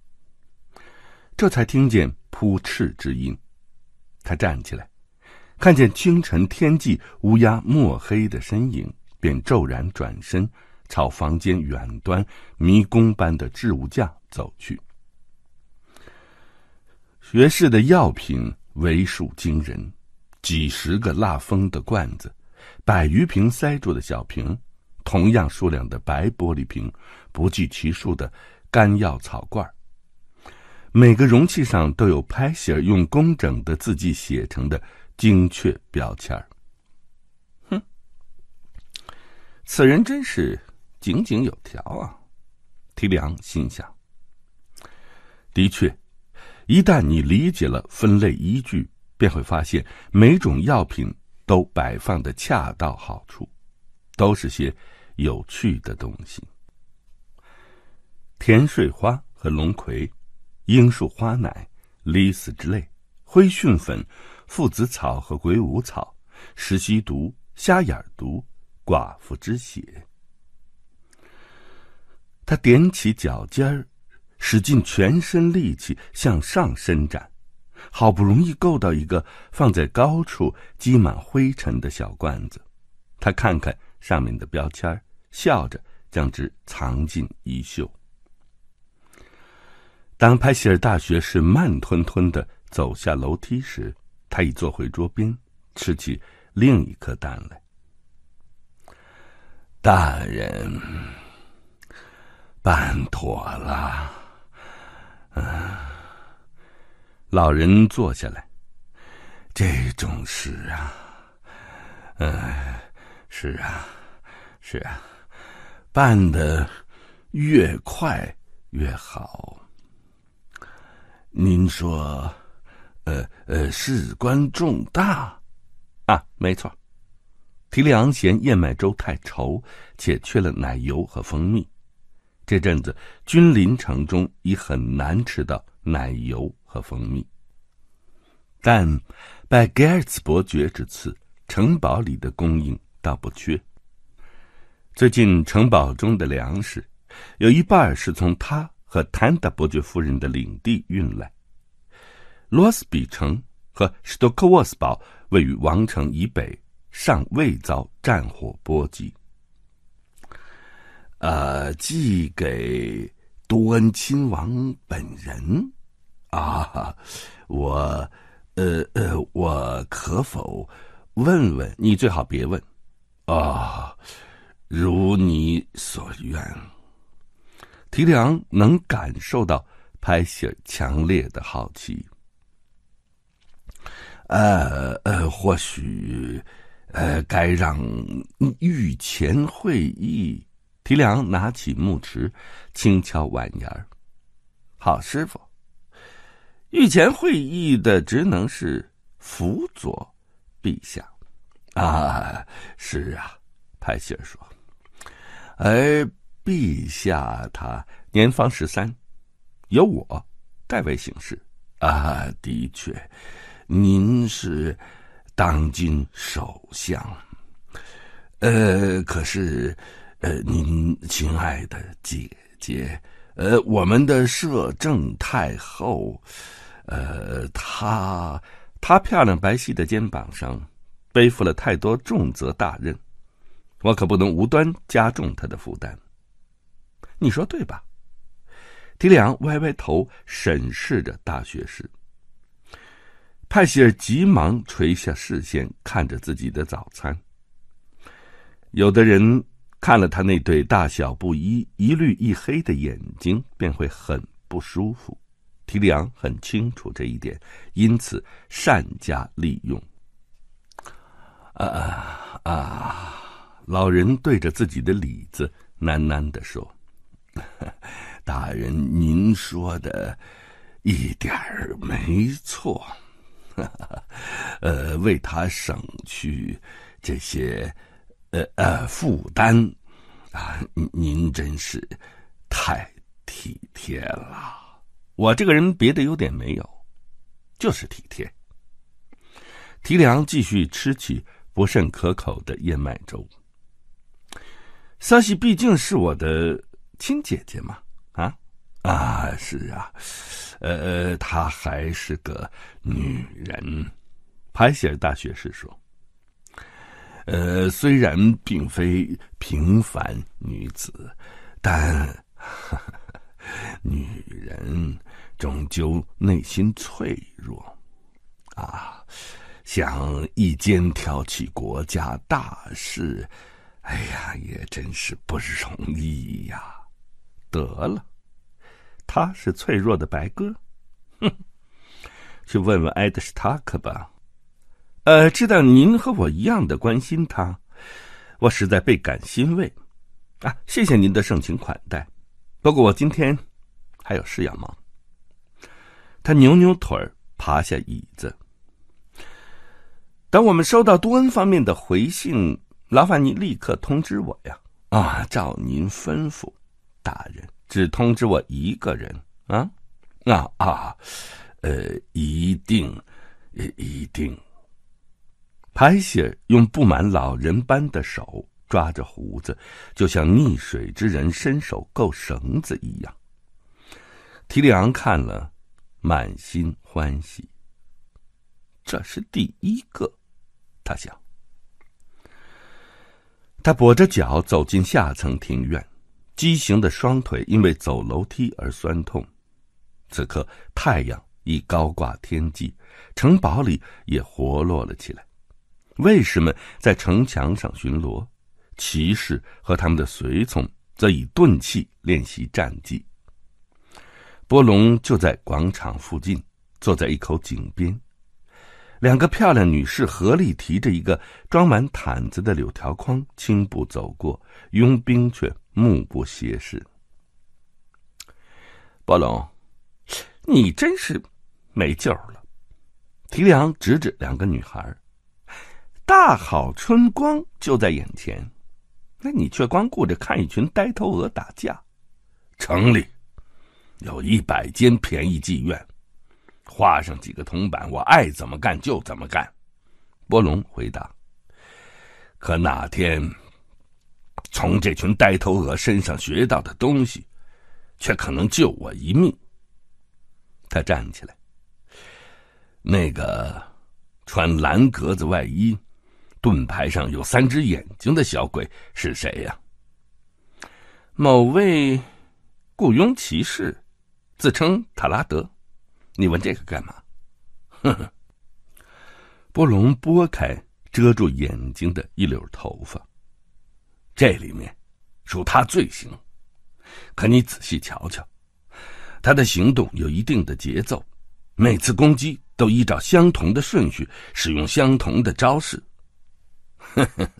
这才听见扑翅之音，他站起来，看见清晨天际乌鸦墨黑的身影，便骤然转身，朝房间远端迷宫般的置物架走去。学士的药品为数惊人，几十个蜡封的罐子，百余瓶塞住的小瓶。同样数量的白玻璃瓶，不计其数的干药草罐每个容器上都有拍希尔用工整的字迹写成的精确标签哼，此人真是井井有条啊！提梁心想。的确，一旦你理解了分类依据，便会发现每种药品都摆放的恰到好处，都是些。有趣的东西。甜睡花和龙葵、罂粟花奶、李子之类、灰熏粉、附子草和鬼舞草、石溪毒、虾眼毒、寡妇之血。他踮起脚尖儿，使尽全身力气向上伸展，好不容易够到一个放在高处、积满灰尘的小罐子。他看看上面的标签，笑着将之藏进衣袖。当派希尔大学士慢吞吞的走下楼梯时，他已坐回桌边，吃起另一颗蛋来。大人。办妥了，嗯。老人坐下来。这种事啊，嗯，是啊，是啊，办的越快越好。您说，呃呃，事关重大啊，没错。提里昂嫌燕麦粥太稠，且缺了奶油和蜂蜜。这阵子，君临城中已很难吃到奶油和蜂蜜。但拜盖尔茨伯爵之赐，城堡里的供应倒不缺。最近城堡中的粮食，有一半是从他和坦达伯爵夫人的领地运来。罗斯比城和史多克沃斯堡位于王城以北，尚未遭战火波及。呃，寄给多恩亲王本人 *laughs* 啊，我，呃呃，我可否问问？你最好别问。啊，如你所愿。提梁能感受到拍希尔强烈的好奇。呃呃，或许，呃，该让御前会议。提梁拿起木匙，轻敲碗沿儿。好师傅，御前会议的职能是辅佐陛下。啊，是啊，派希尔说。而陛下他年方十三，由我代为行事。啊，的确，您是当今首相。呃，可是。呃，您亲爱的姐姐，呃，我们的摄政太后，呃，她，她漂亮白皙的肩膀上背负了太多重责大任，我可不能无端加重她的负担。你说对吧？提里昂歪歪头，审视着大学士。派希尔急忙垂下视线，看着自己的早餐。有的人。看了他那对大小不一、一绿一黑的眼睛，便会很不舒服。提里昂很清楚这一点，因此善加利用。啊啊！老人对着自己的里子喃喃地说：“ *laughs* 大人，您说的一点儿没错。*laughs* 呃，为他省去这些。”呃呃，负担啊，您真是太体贴了。我这个人别的优点没有，就是体贴。提梁继续吃起不甚可口的燕麦粥。瑟西毕竟是我的亲姐姐嘛，啊啊，是啊，呃，她还是个女人。派希尔大学士说。呃，虽然并非平凡女子，但女人终究内心脆弱啊！想一肩挑起国家大事，哎呀，也真是不容易呀！得了，他是脆弱的白鸽，哼，去问问埃德施塔克吧。呃，知道您和我一样的关心他，我实在倍感欣慰，啊，谢谢您的盛情款待。不过我今天还有事要忙。他扭扭腿儿，爬下椅子。等我们收到多恩方面的回信，劳烦您立刻通知我呀。啊，照您吩咐，大人。只通知我一个人，啊？啊啊，呃，一定，一定。拍谢用布满老人般的手抓着胡子，就像溺水之人伸手够绳子一样。提里昂看了，满心欢喜。这是第一个，他想。他跛着脚走进下层庭院，畸形的双腿因为走楼梯而酸痛。此刻太阳已高挂天际，城堡里也活络了起来。卫士们在城墙上巡逻，骑士和他们的随从则以钝器练习战技。波隆就在广场附近，坐在一口井边，两个漂亮女士合力提着一个装满毯子的柳条筐，轻步走过，佣兵却目不斜视。波隆，你真是没救了！提梁指指两个女孩。大好春光就在眼前，那你却光顾着看一群呆头鹅打架。城里有一百间便宜妓院，画上几个铜板，我爱怎么干就怎么干。波隆回答。可哪天从这群呆头鹅身上学到的东西，却可能救我一命。他站起来。那个穿蓝格子外衣。盾牌上有三只眼睛的小鬼是谁呀？某位雇佣骑士，自称塔拉德。你问这个干嘛？哼哼。波隆拨开遮住眼睛的一绺头发，这里面属他最行。可你仔细瞧瞧，他的行动有一定的节奏，每次攻击都依照相同的顺序，使用相同的招式。呵呵呵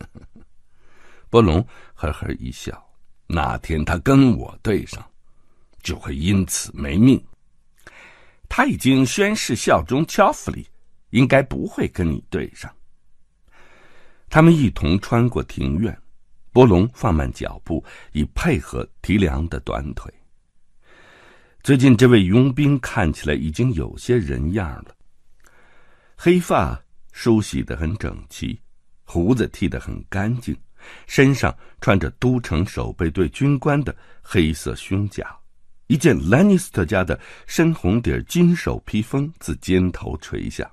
波隆呵呵一笑。那天他跟我对上，就会因此没命。他已经宣誓效忠乔弗里，应该不会跟你对上。他们一同穿过庭院，波隆放慢脚步，以配合提梁的短腿。最近这位佣兵看起来已经有些人样了，黑发梳洗的很整齐。胡子剃得很干净，身上穿着都城守备队军官的黑色胸甲，一件兰尼斯特家的深红底金手披风自肩头垂下。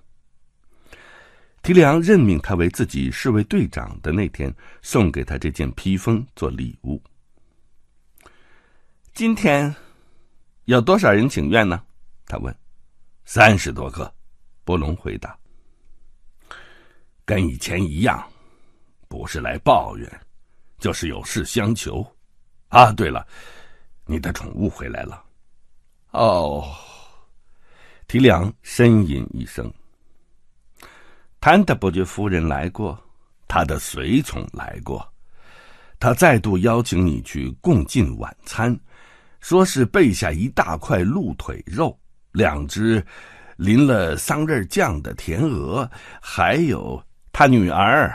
提里昂任命他为自己侍卫队长的那天，送给他这件披风做礼物。今天有多少人请愿呢？他问。三十多个，波隆回答。跟以前一样，不是来抱怨，就是有事相求。啊，对了，你的宠物回来了。哦，提梁呻吟一声。谭德伯爵夫人来过，他的随从来过，他再度邀请你去共进晚餐，说是备下一大块鹿腿肉，两只淋了桑葚酱的甜鹅，还有。他女儿，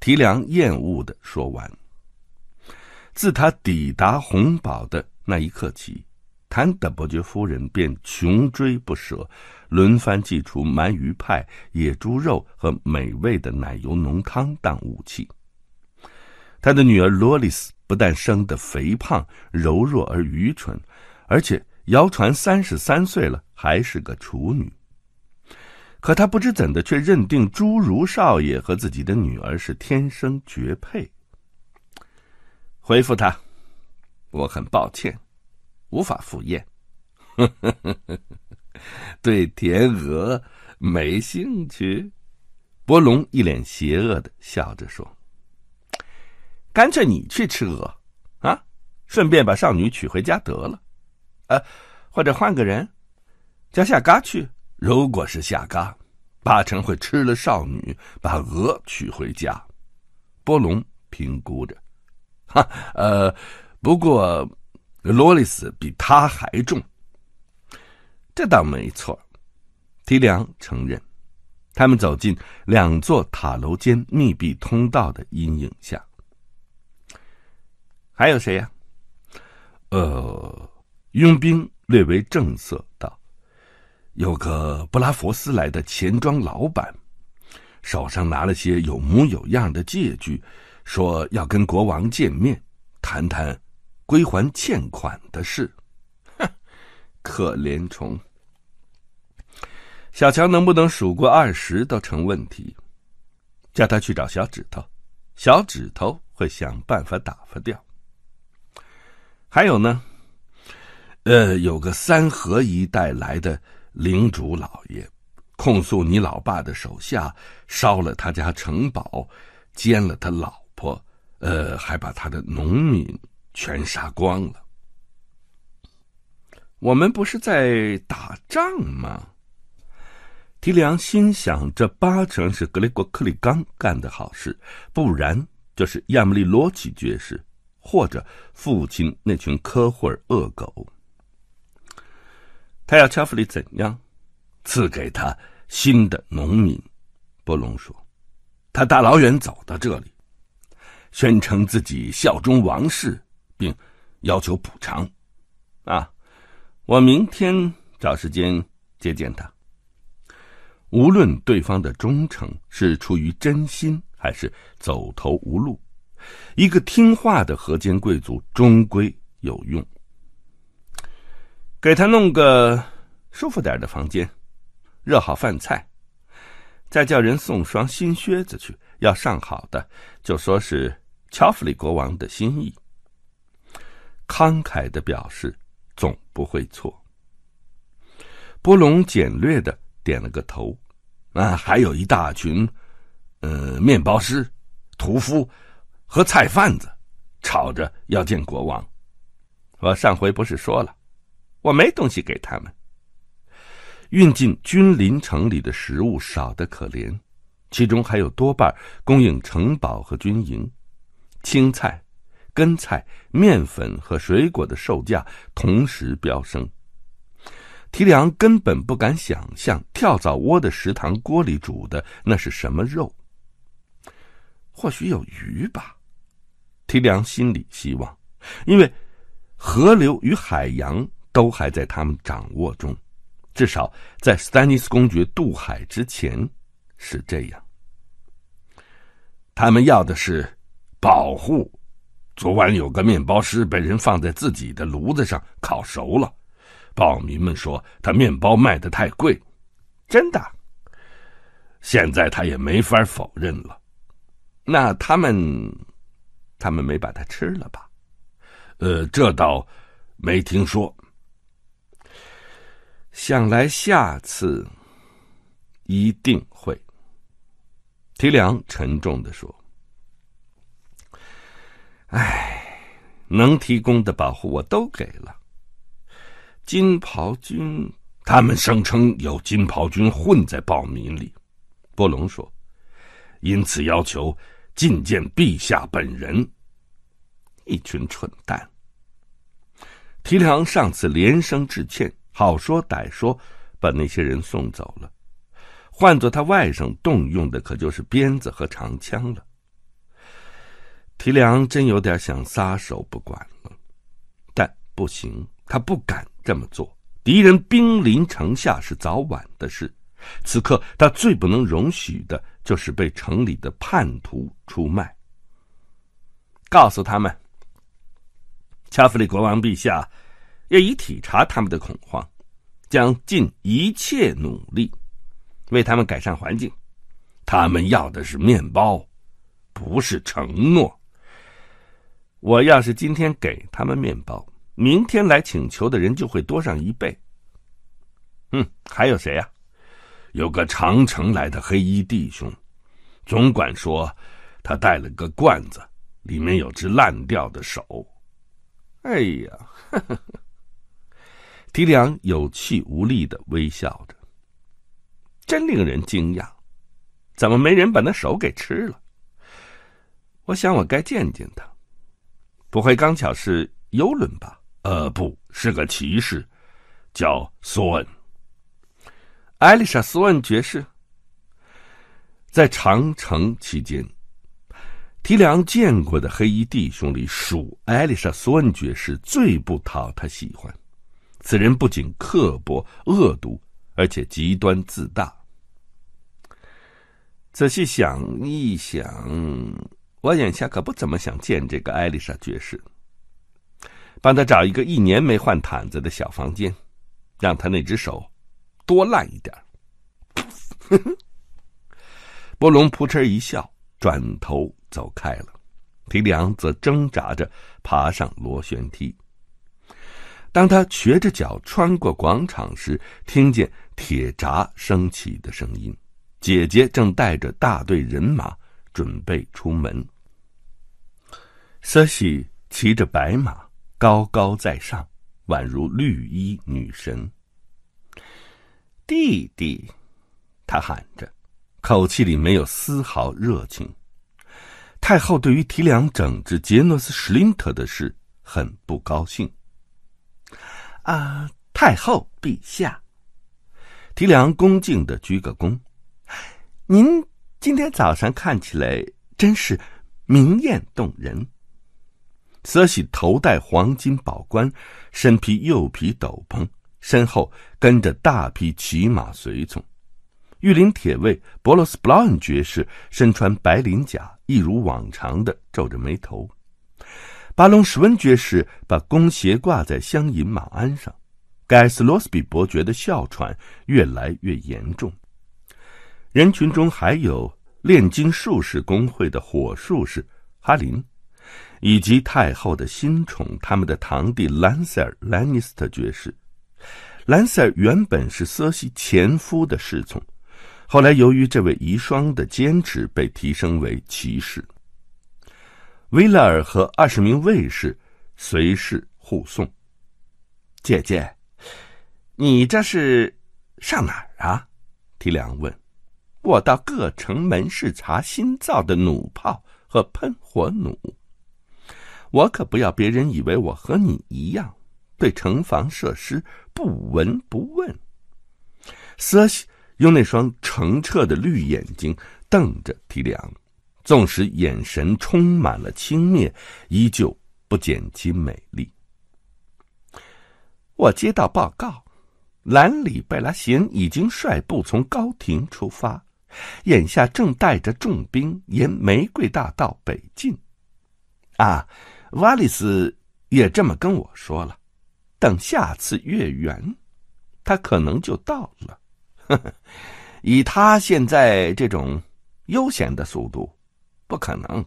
提梁厌恶的说完。自他抵达红堡的那一刻起，谭德伯爵夫人便穷追不舍，轮番祭出鳗鱼派、野猪肉和美味的奶油浓汤当武器。他的女儿罗丽斯不但生得肥胖、柔弱而愚蠢，而且谣传三十三岁了还是个处女。可他不知怎的，却认定侏儒少爷和自己的女儿是天生绝配。回复他，我很抱歉，无法赴宴。*laughs* 对田鹅没兴趣。波隆一脸邪恶的笑着说：“干脆你去吃鹅，啊，顺便把少女娶回家得了。呃，或者换个人，叫夏嘎去。”如果是下嘎，八成会吃了少女，把鹅娶回家。波隆评估着，哈，呃，不过罗丽斯比他还重。这倒没错，提梁承认。他们走进两座塔楼间密闭通道的阴影下。还有谁呀？呃，佣兵略为正色道：“有个布拉佛斯来的钱庄老板，手上拿了些有模有样的借据，说要跟国王见面，谈谈归还欠款的事。哼，*laughs* 可怜虫！小强能不能数过二十都成问题。叫他去找小指头，小指头会想办法打发掉。还有呢？”呃，有个三河一带来的领主老爷，控诉你老爸的手下烧了他家城堡，奸了他老婆，呃，还把他的农民全杀光了。我们不是在打仗吗？提良心想，这八成是格雷国克里冈干的好事，不然就是亚姆利罗奇爵士或者父亲那群科霍尔恶狗。他要乔弗里怎样？赐给他新的农民。波隆说：“他大老远走到这里，宣称自己效忠王室，并要求补偿。啊，我明天找时间接见他。无论对方的忠诚是出于真心，还是走投无路，一个听话的河间贵族终归有用。”给他弄个舒服点的房间，热好饭菜，再叫人送双新靴子去。要上好的，就说是乔弗里国王的心意。慷慨的表示总不会错。波隆简略的点了个头。啊，还有一大群，呃，面包师、屠夫和菜贩子，吵着要见国王。我上回不是说了？我没东西给他们。运进君临城里的食物少得可怜，其中还有多半供应城堡和军营。青菜、根菜、面粉和水果的售价同时飙升。提梁根本不敢想象跳蚤窝的食堂锅里煮的那是什么肉。或许有鱼吧。提梁心里希望，因为河流与海洋。都还在他们掌握中，至少在斯丹尼斯公爵渡海之前是这样。他们要的是保护。昨晚有个面包师被人放在自己的炉子上烤熟了，暴民们说他面包卖的太贵，真的。现在他也没法否认了。那他们，他们没把它吃了吧？呃，这倒没听说。想来下次一定会。提梁沉重的说：“唉，能提供的保护我都给了。金袍军，他们声称有金袍军混在暴民里。”波隆说：“因此要求觐见陛下本人。”一群蠢蛋。提梁上次连声致歉。好说歹说，把那些人送走了。换做他外甥动用的，可就是鞭子和长枪了。提梁真有点想撒手不管了，但不行，他不敢这么做。敌人兵临城下是早晚的事，此刻他最不能容许的就是被城里的叛徒出卖。告诉他们，恰弗里国王陛下。也已体察他们的恐慌，将尽一切努力为他们改善环境。他们要的是面包，不是承诺。我要是今天给他们面包，明天来请求的人就会多上一倍。嗯，还有谁呀？有个长城来的黑衣弟兄，总管说他带了个罐子，里面有只烂掉的手。哎呀！呵 *laughs* 呵呵提梁有气无力的微笑着，真令人惊讶，怎么没人把那手给吃了？我想我该见见他，不会刚巧是游轮吧？呃，不是个骑士，叫索恩，艾丽莎·索恩爵士。在长城期间，提梁见过的黑衣弟兄里，属艾丽莎·索恩爵士最不讨他喜欢。此人不仅刻薄恶毒，而且极端自大。仔细想一想，我眼下可不怎么想见这个艾丽莎爵士。帮他找一个一年没换毯子的小房间，让他那只手多烂一点。*laughs* 波隆扑哧一笑，转头走开了。提里昂则挣扎着爬上螺旋梯。当他瘸着脚穿过广场时，听见铁闸升起的声音。姐姐正带着大队人马准备出门。瑟西骑着白马，高高在上，宛如绿衣女神。弟弟，他喊着，口气里没有丝毫热情。太后对于提梁整治杰诺斯·史林特的事很不高兴。啊，太后陛下！提梁恭敬的鞠个躬。您今天早上看起来真是明艳动人。慈禧头戴黄金宝冠，身披右皮斗篷，身后跟着大批骑马随从。御林铁卫博罗斯布劳恩爵士身穿白鳞甲，一如往常的皱着眉头。巴隆什温爵士把弓斜挂在镶银马鞍上。盖斯罗斯比伯爵的哮喘越来越严重。人群中还有炼金术士工会的火术士哈林，以及太后的新宠他们的堂弟兰塞尔·兰尼斯特爵士。兰塞尔原本是瑟西前夫的侍从，后来由于这位遗孀的坚持，被提升为骑士。威勒尔和二十名卫士随侍护送。姐姐，你这是上哪儿啊？提梁问。我到各城门市查新造的弩炮和喷火弩。我可不要别人以为我和你一样，对城防设施不闻不问。瑟西用那双澄澈的绿眼睛瞪着提里昂，纵使眼神充满了轻蔑，依旧不减其美丽。我接到报告，兰里贝拉贤已经率部从高亭出发。眼下正带着重兵沿玫瑰大道北进，啊，瓦里斯也这么跟我说了。等下次月圆，他可能就到了。呵呵，以他现在这种悠闲的速度，不可能。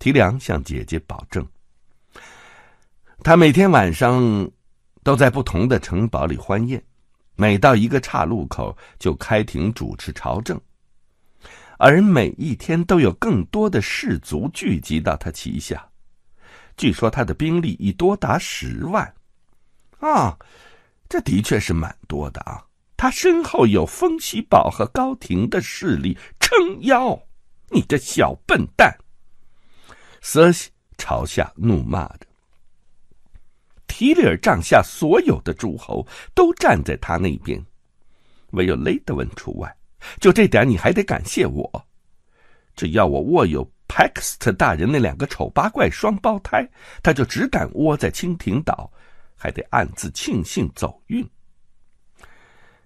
提梁向姐姐保证，他每天晚上都在不同的城堡里欢宴，每到一个岔路口就开庭主持朝政。而每一天都有更多的士卒聚集到他旗下，据说他的兵力已多达十万，啊，这的确是蛮多的啊！他身后有风息堡和高庭的势力撑腰，你这小笨蛋！瑟西朝下怒骂着。提里尔帐下所有的诸侯都站在他那边，唯有雷德温除外。就这点，你还得感谢我。只要我握有派克斯特大人那两个丑八怪双胞胎，他就只敢窝在蜻蜓岛，还得暗自庆幸走运。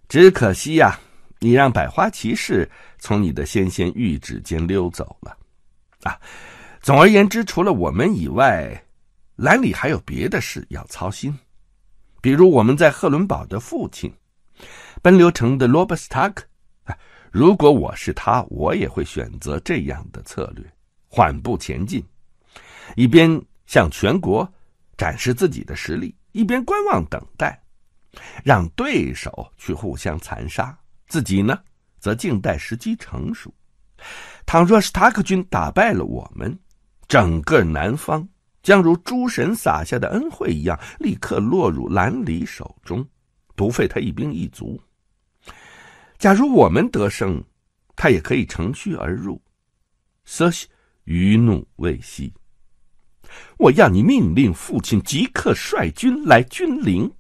只可惜呀，你让百花骑士从你的纤纤玉指间溜走了。啊，总而言之，除了我们以外，兰里还有别的事要操心，比如我们在赫伦堡的父亲，奔流城的罗伯斯塔克。如果我是他，我也会选择这样的策略，缓步前进，一边向全国展示自己的实力，一边观望等待，让对手去互相残杀，自己呢，则静待时机成熟。倘若是塔克军打败了我们，整个南方将如诸神撒下的恩惠一样，立刻落入兰里手中，不费他一兵一卒。假如我们得胜，他也可以乘虚而入。瑟西余怒未息。我要你命令父亲即刻率军来君临。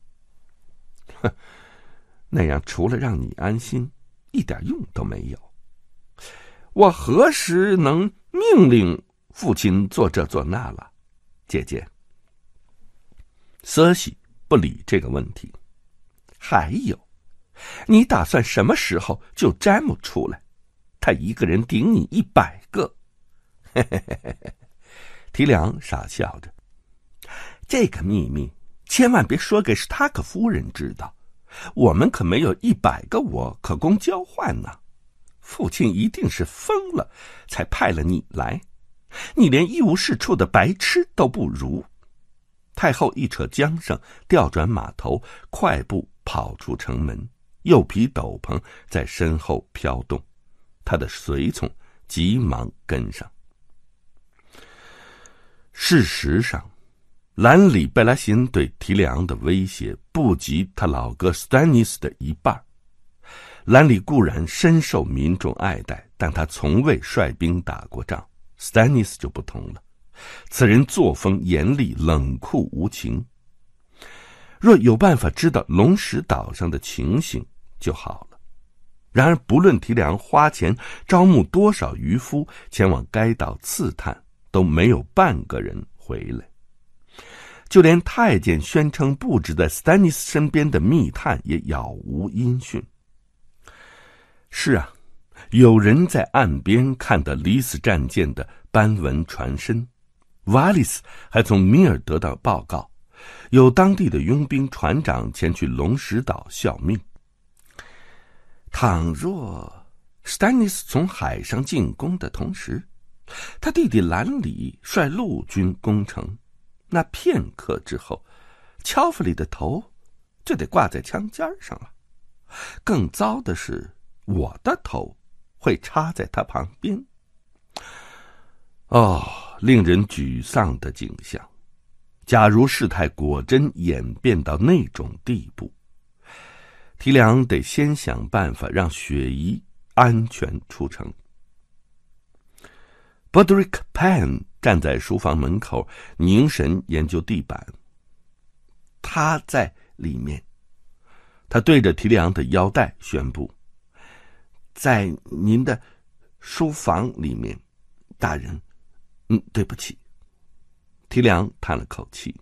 哼，那样除了让你安心，一点用都没有。我何时能命令父亲做这做那了，姐姐？瑟西不理这个问题。还有，你打算什么时候救詹姆出来？他一个人顶你一百个。*laughs* 提梁傻笑着。这个秘密千万别说给史塔克夫人知道，我们可没有一百个我可供交换呢。父亲一定是疯了，才派了你来。你连一无是处的白痴都不如。太后一扯缰绳，调转马头，快步跑出城门，右披斗篷在身后飘动，他的随从急忙跟上。事实上，兰里贝拉辛对提里昂的威胁不及他老哥斯丹尼斯的一半。兰里固然深受民众爱戴，但他从未率兵打过仗。斯丹尼斯就不同了，此人作风严厉、冷酷无情。若有办法知道龙石岛上的情形就好了。然而，不论提梁花钱招募多少渔夫前往该岛刺探，都没有半个人回来。就连太监宣称布置在斯丹尼斯身边的密探也杳无音讯。是啊，有人在岸边看到李斯战舰的斑纹船身。瓦利斯还从米尔得到报告，有当地的佣兵船长前去龙石岛效命。倘若斯丹尼斯从海上进攻的同时，他弟弟兰里率陆军攻城，那片刻之后，乔弗里的头就得挂在枪尖上了。更糟的是。我的头会插在他旁边。哦，令人沮丧的景象！假如事态果真演变到那种地步，提梁得先想办法让雪姨安全出城。B o d r i c k Pan 站在书房门口，凝神研究地板。他在里面，他对着提梁的腰带宣布。在您的书房里面，大人，嗯，对不起。提梁叹了口气，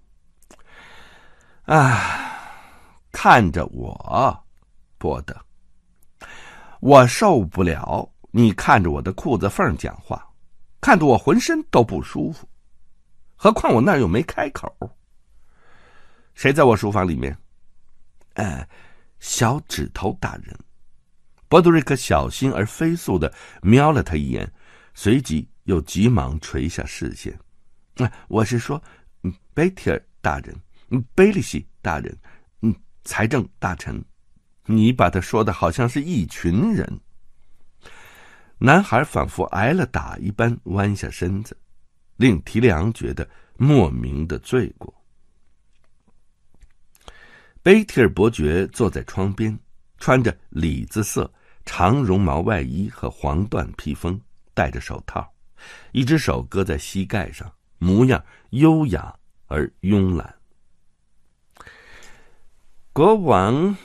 啊，看着我，波德，我受不了你看着我的裤子缝讲话，看得我浑身都不舒服。何况我那儿又没开口。谁在我书房里面？呃，小指头大人。波多瑞克小心而飞速的瞄了他一眼，随即又急忙垂下视线。啊，我是说，贝提尔大人，贝利西大人，嗯，财政大臣，你把他说的好像是一群人。男孩仿佛挨了打一般弯下身子，令提里昂觉得莫名的罪过。贝提尔伯爵坐在窗边，穿着李子色。长绒毛外衣和黄缎披风，戴着手套，一只手搁在膝盖上，模样优雅而慵懒。国王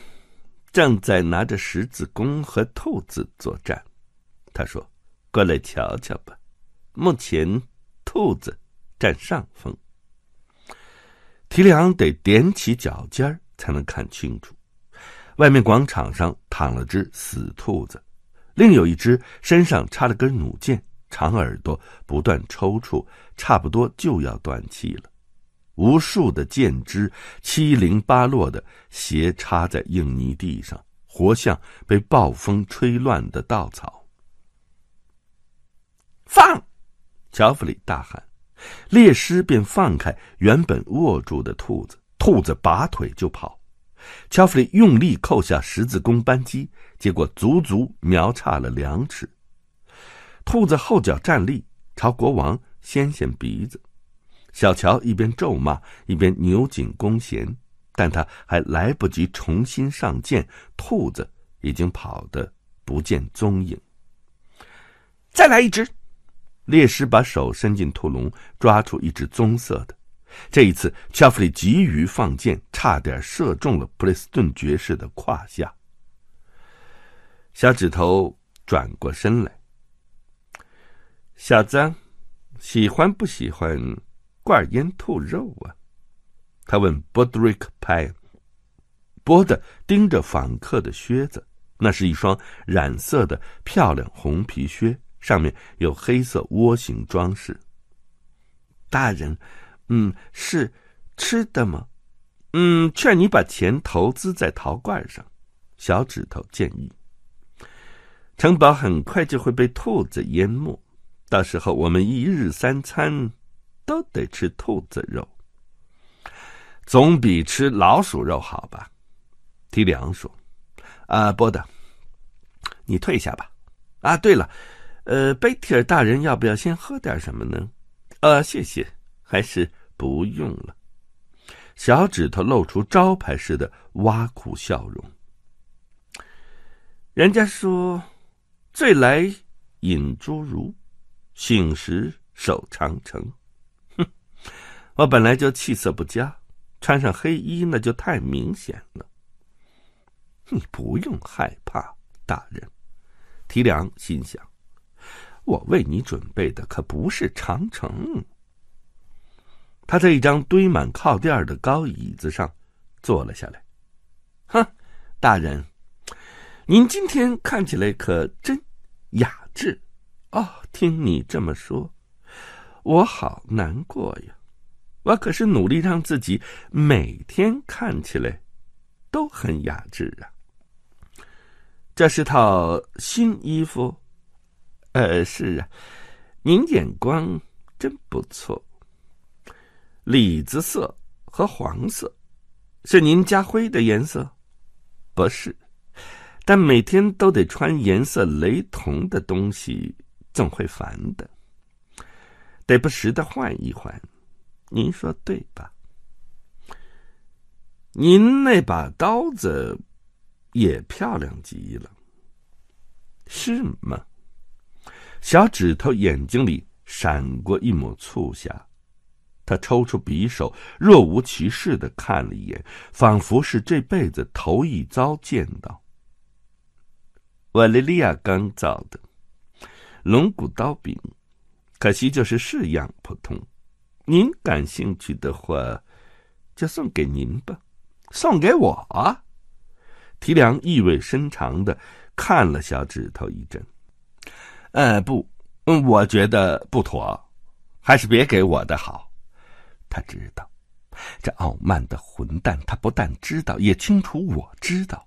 正在拿着十字弓和兔子作战，他说：“过来瞧瞧吧。”目前，兔子占上风。提梁得踮起脚尖才能看清楚。外面广场上躺了只死兔子，另有一只身上插了根弩箭，长耳朵不断抽搐，差不多就要断气了。无数的箭枝七零八落的斜插在硬泥地上，活像被暴风吹乱的稻草。放！乔弗里大喊，猎狮便放开原本握住的兔子，兔子拔腿就跑。乔弗里用力扣下十字弓扳机，结果足足瞄差了两尺。兔子后脚站立，朝国王掀掀鼻子。小乔一边咒骂，一边扭紧弓弦，但他还来不及重新上箭，兔子已经跑得不见踪影。再来一只！猎师把手伸进兔笼，抓出一只棕色的。这一次，乔弗里急于放箭，差点射中了普雷斯顿爵士的胯下。小指头转过身来：“小子，喜欢不喜欢罐烟兔肉啊？”他问波德瑞克·派。波的盯着访客的靴子，那是一双染色的漂亮红皮靴，上面有黑色窝形装饰。大人，嗯，是吃的吗？嗯，劝你把钱投资在陶罐上。小指头建议。城堡很快就会被兔子淹没，到时候我们一日三餐都得吃兔子肉，总比吃老鼠肉好吧？提里昂说：“啊，波德，你退下吧。啊，对了，呃，贝蒂尔大人要不要先喝点什么呢？呃，谢谢，还是不用了。”小指头露出招牌式的挖苦笑容。人家说。醉来饮侏儒，醒时守长城。哼，我本来就气色不佳，穿上黑衣那就太明显了。你不用害怕，大人。提梁心想：我为你准备的可不是长城。他在一张堆满靠垫的高椅子上坐了下来。哼，大人。您今天看起来可真雅致，哦！听你这么说，我好难过呀。我可是努力让自己每天看起来都很雅致啊。这是套新衣服，呃，是啊，您眼光真不错。李子色和黄色，是您家徽的颜色，不是？但每天都得穿颜色雷同的东西，总会烦的。得不时的换一换，您说对吧？您那把刀子也漂亮极了，是吗？小指头眼睛里闪过一抹促狭，他抽出匕首，若无其事的看了一眼，仿佛是这辈子头一遭见到。瓦雷利亚刚造的龙骨刀柄，可惜就是式样普通。您感兴趣的话，就送给您吧。送给我？提梁意味深长的看了小指头一阵。呃，不，嗯，我觉得不妥，还是别给我的好。他知道，这傲慢的混蛋，他不但知道，也清楚我知道，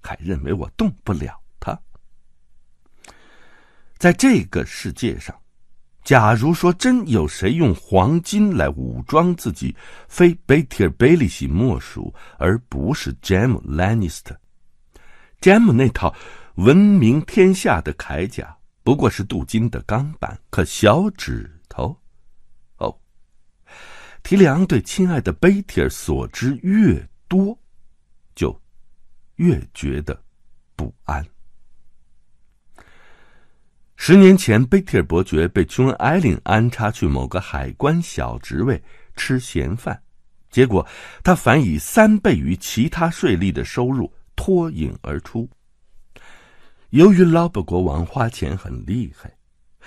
还认为我动不了他。在这个世界上，假如说真有谁用黄金来武装自己，非贝提尔·贝利西莫属，而不是詹姆·兰尼斯特。詹姆那套闻名天下的铠甲不过是镀金的钢板，可小指头，哦，提里昂对亲爱的贝蒂尔所知越多，就越觉得不安。十年前，贝蒂尔伯爵被琼恩·艾琳安插去某个海关小职位吃闲饭，结果他反以三倍于其他税吏的收入脱颖而出。由于拉布国王花钱很厉害，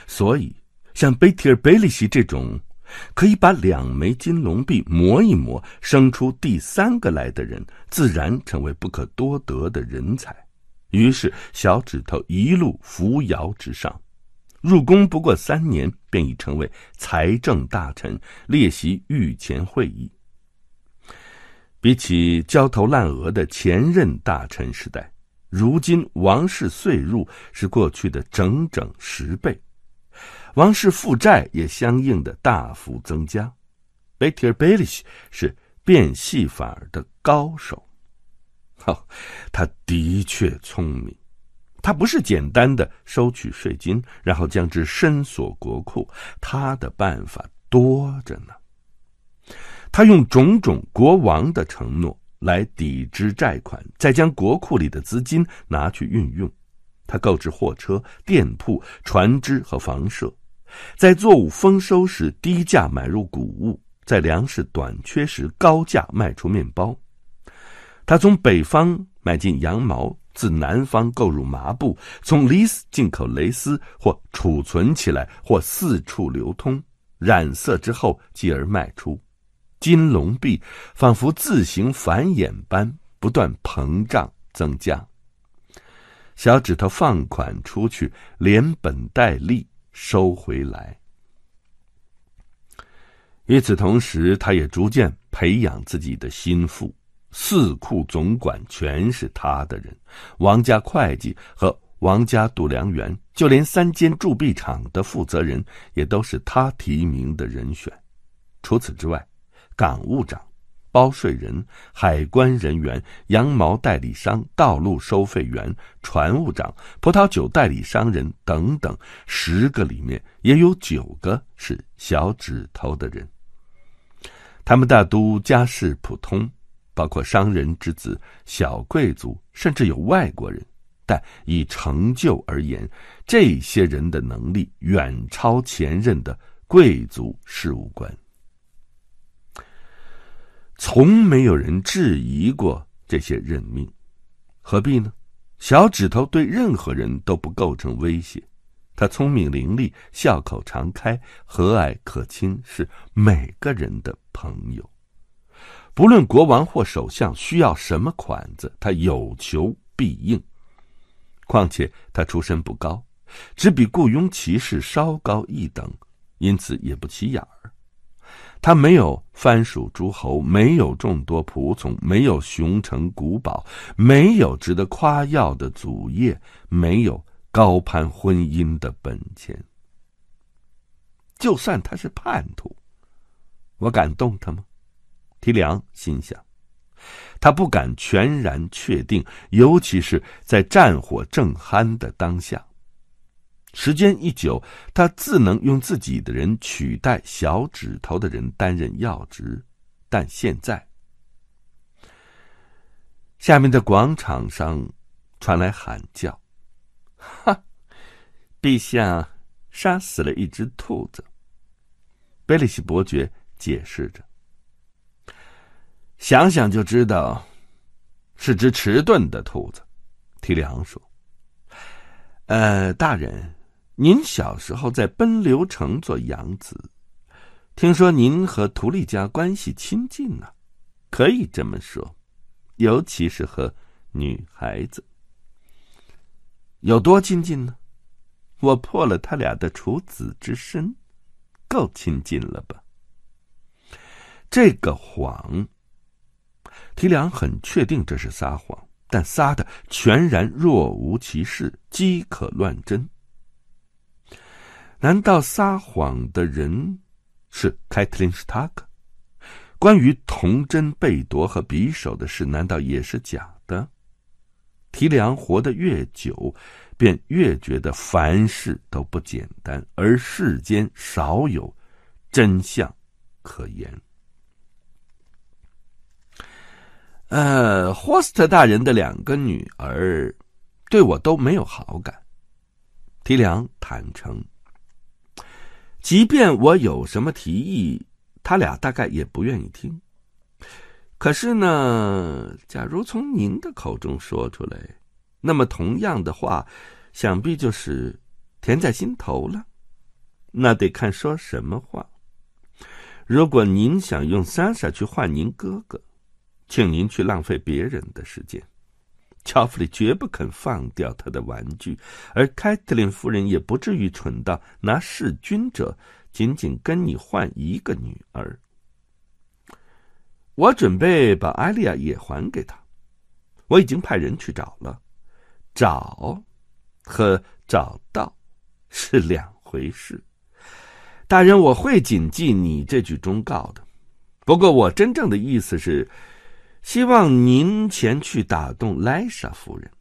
所以像贝提尔·贝利西这种可以把两枚金龙币磨一磨生出第三个来的人，自然成为不可多得的人才。于是，小指头一路扶摇直上。入宫不过三年，便已成为财政大臣，列席御前会议。比起焦头烂额的前任大臣时代，如今王室岁入是过去的整整十倍，王室负债也相应的大幅增加。贝蒂尔·贝利西是变戏法的高手，哦，他的确聪明。他不是简单的收取税金，然后将之深锁国库。他的办法多着呢。他用种种国王的承诺来抵支债款，再将国库里的资金拿去运用。他购置货车、店铺、船只和房舍，在作物丰收时低价买入谷物，在粮食短缺时高价卖出面包。他从北方买进羊毛。自南方购入麻布，从里斯进口蕾丝，或储存起来，或四处流通，染色之后继而卖出。金龙币仿佛自行繁衍般，不断膨胀增加。小指头放款出去，连本带利收回来。与此同时，他也逐渐培养自己的心腹，四库总管全是他的人，王家会计和王家度量员，就连三间铸币厂的负责人也都是他提名的人选。除此之外，港务长。包税人、海关人员、羊毛代理商、道路收费员、船务长、葡萄酒代理商人等等，十个里面也有九个是小指头的人。他们大都家世普通，包括商人之子、小贵族，甚至有外国人。但以成就而言，这些人的能力远超前任的贵族事务官。从没有人质疑过这些任命，何必呢？小指头对任何人都不构成威胁，他聪明伶俐，笑口常开，和蔼可亲，是每个人的朋友。不论国王或首相需要什么款子，他有求必应。况且他出身不高，只比雇佣骑士稍高一等，因此也不起眼儿。他没有藩属诸侯，没有众多仆从，没有雄城古堡，没有值得夸耀的祖业，没有高攀婚姻的本钱。就算他是叛徒，我敢动他吗？提梁心想，他不敢全然确定，尤其是在战火正酣的当下。时间一久，他自能用自己的人取代小指头的人担任要职，但现在，下面的广场上传来喊叫：“哈！陛下杀死了一只兔子。”贝利西伯爵解释着：“想想就知道，是只迟钝的兔子。”提里昂说：“呃，大人。”您小时候在奔流城做养子，听说您和图利家关系亲近呢，可以这么说，尤其是和女孩子，有多亲近呢？我破了他俩的处子之身，够亲近了吧？这个谎，提梁很确定这是撒谎，但撒的全然若无其事，饥可乱真。难道撒谎的人是凯特琳·史塔克？关于铜针被夺和匕首的事，难道也是假的？提梁活得越久，便越觉得凡事都不简单，而世间少有真相可言。呃，霍斯特大人的两个女儿对我都没有好感。提梁坦诚。即便我有什么提议，他俩大概也不愿意听。可是呢，假如从您的口中说出来，那么同样的话，想必就是甜在心头了。那得看说什么话。如果您想用莎莎去换您哥哥，请您去浪费别人的时间。乔弗里绝不肯放掉他的玩具，而凯特琳夫人也不至于蠢到拿弑君者仅仅跟你换一个女儿。我准备把艾莉亚也还给他，我已经派人去找了，找和找到是两回事。大人，我会谨记你这句忠告的。不过，我真正的意思是。希望您前去打动莱莎夫人，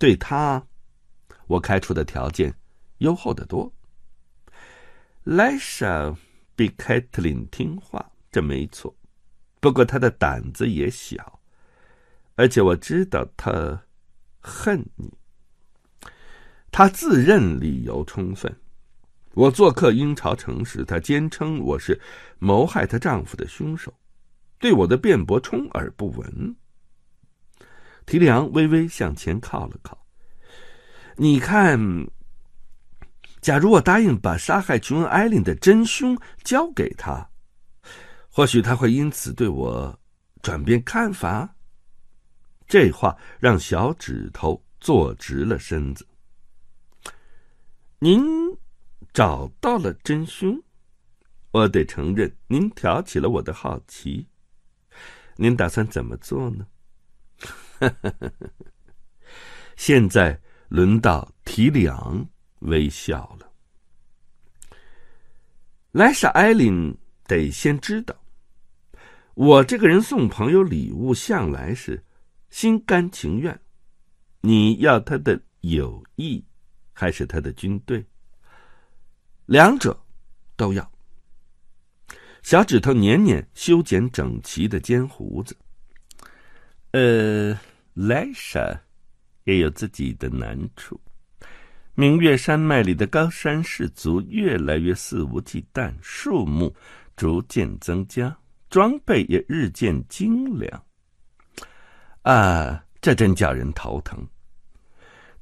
对她，我开出的条件优厚的多。莱莎比凯特琳听话，这没错。不过她的胆子也小，而且我知道她恨你。她自认理由充分。我做客鹰巢城时，她坚称我是谋害她丈夫的凶手。对我的辩驳充耳不闻。提里昂微微向前靠了靠。你看，假如我答应把杀害琼恩·艾琳的真凶交给他，或许他会因此对我转变看法。这话让小指头坐直了身子。您找到了真凶，我得承认，您挑起了我的好奇。您打算怎么做呢？*laughs* 现在轮到提里昂微笑了。莱莎·艾琳得先知道，我这个人送朋友礼物向来是心甘情愿。你要他的友谊，还是他的军队？两者都要。小指头年年修剪整齐的尖胡子。呃，莱莎也有自己的难处。明月山脉里的高山氏族越来越肆无忌惮，数目逐渐增加，装备也日渐精良。啊，这真叫人头疼。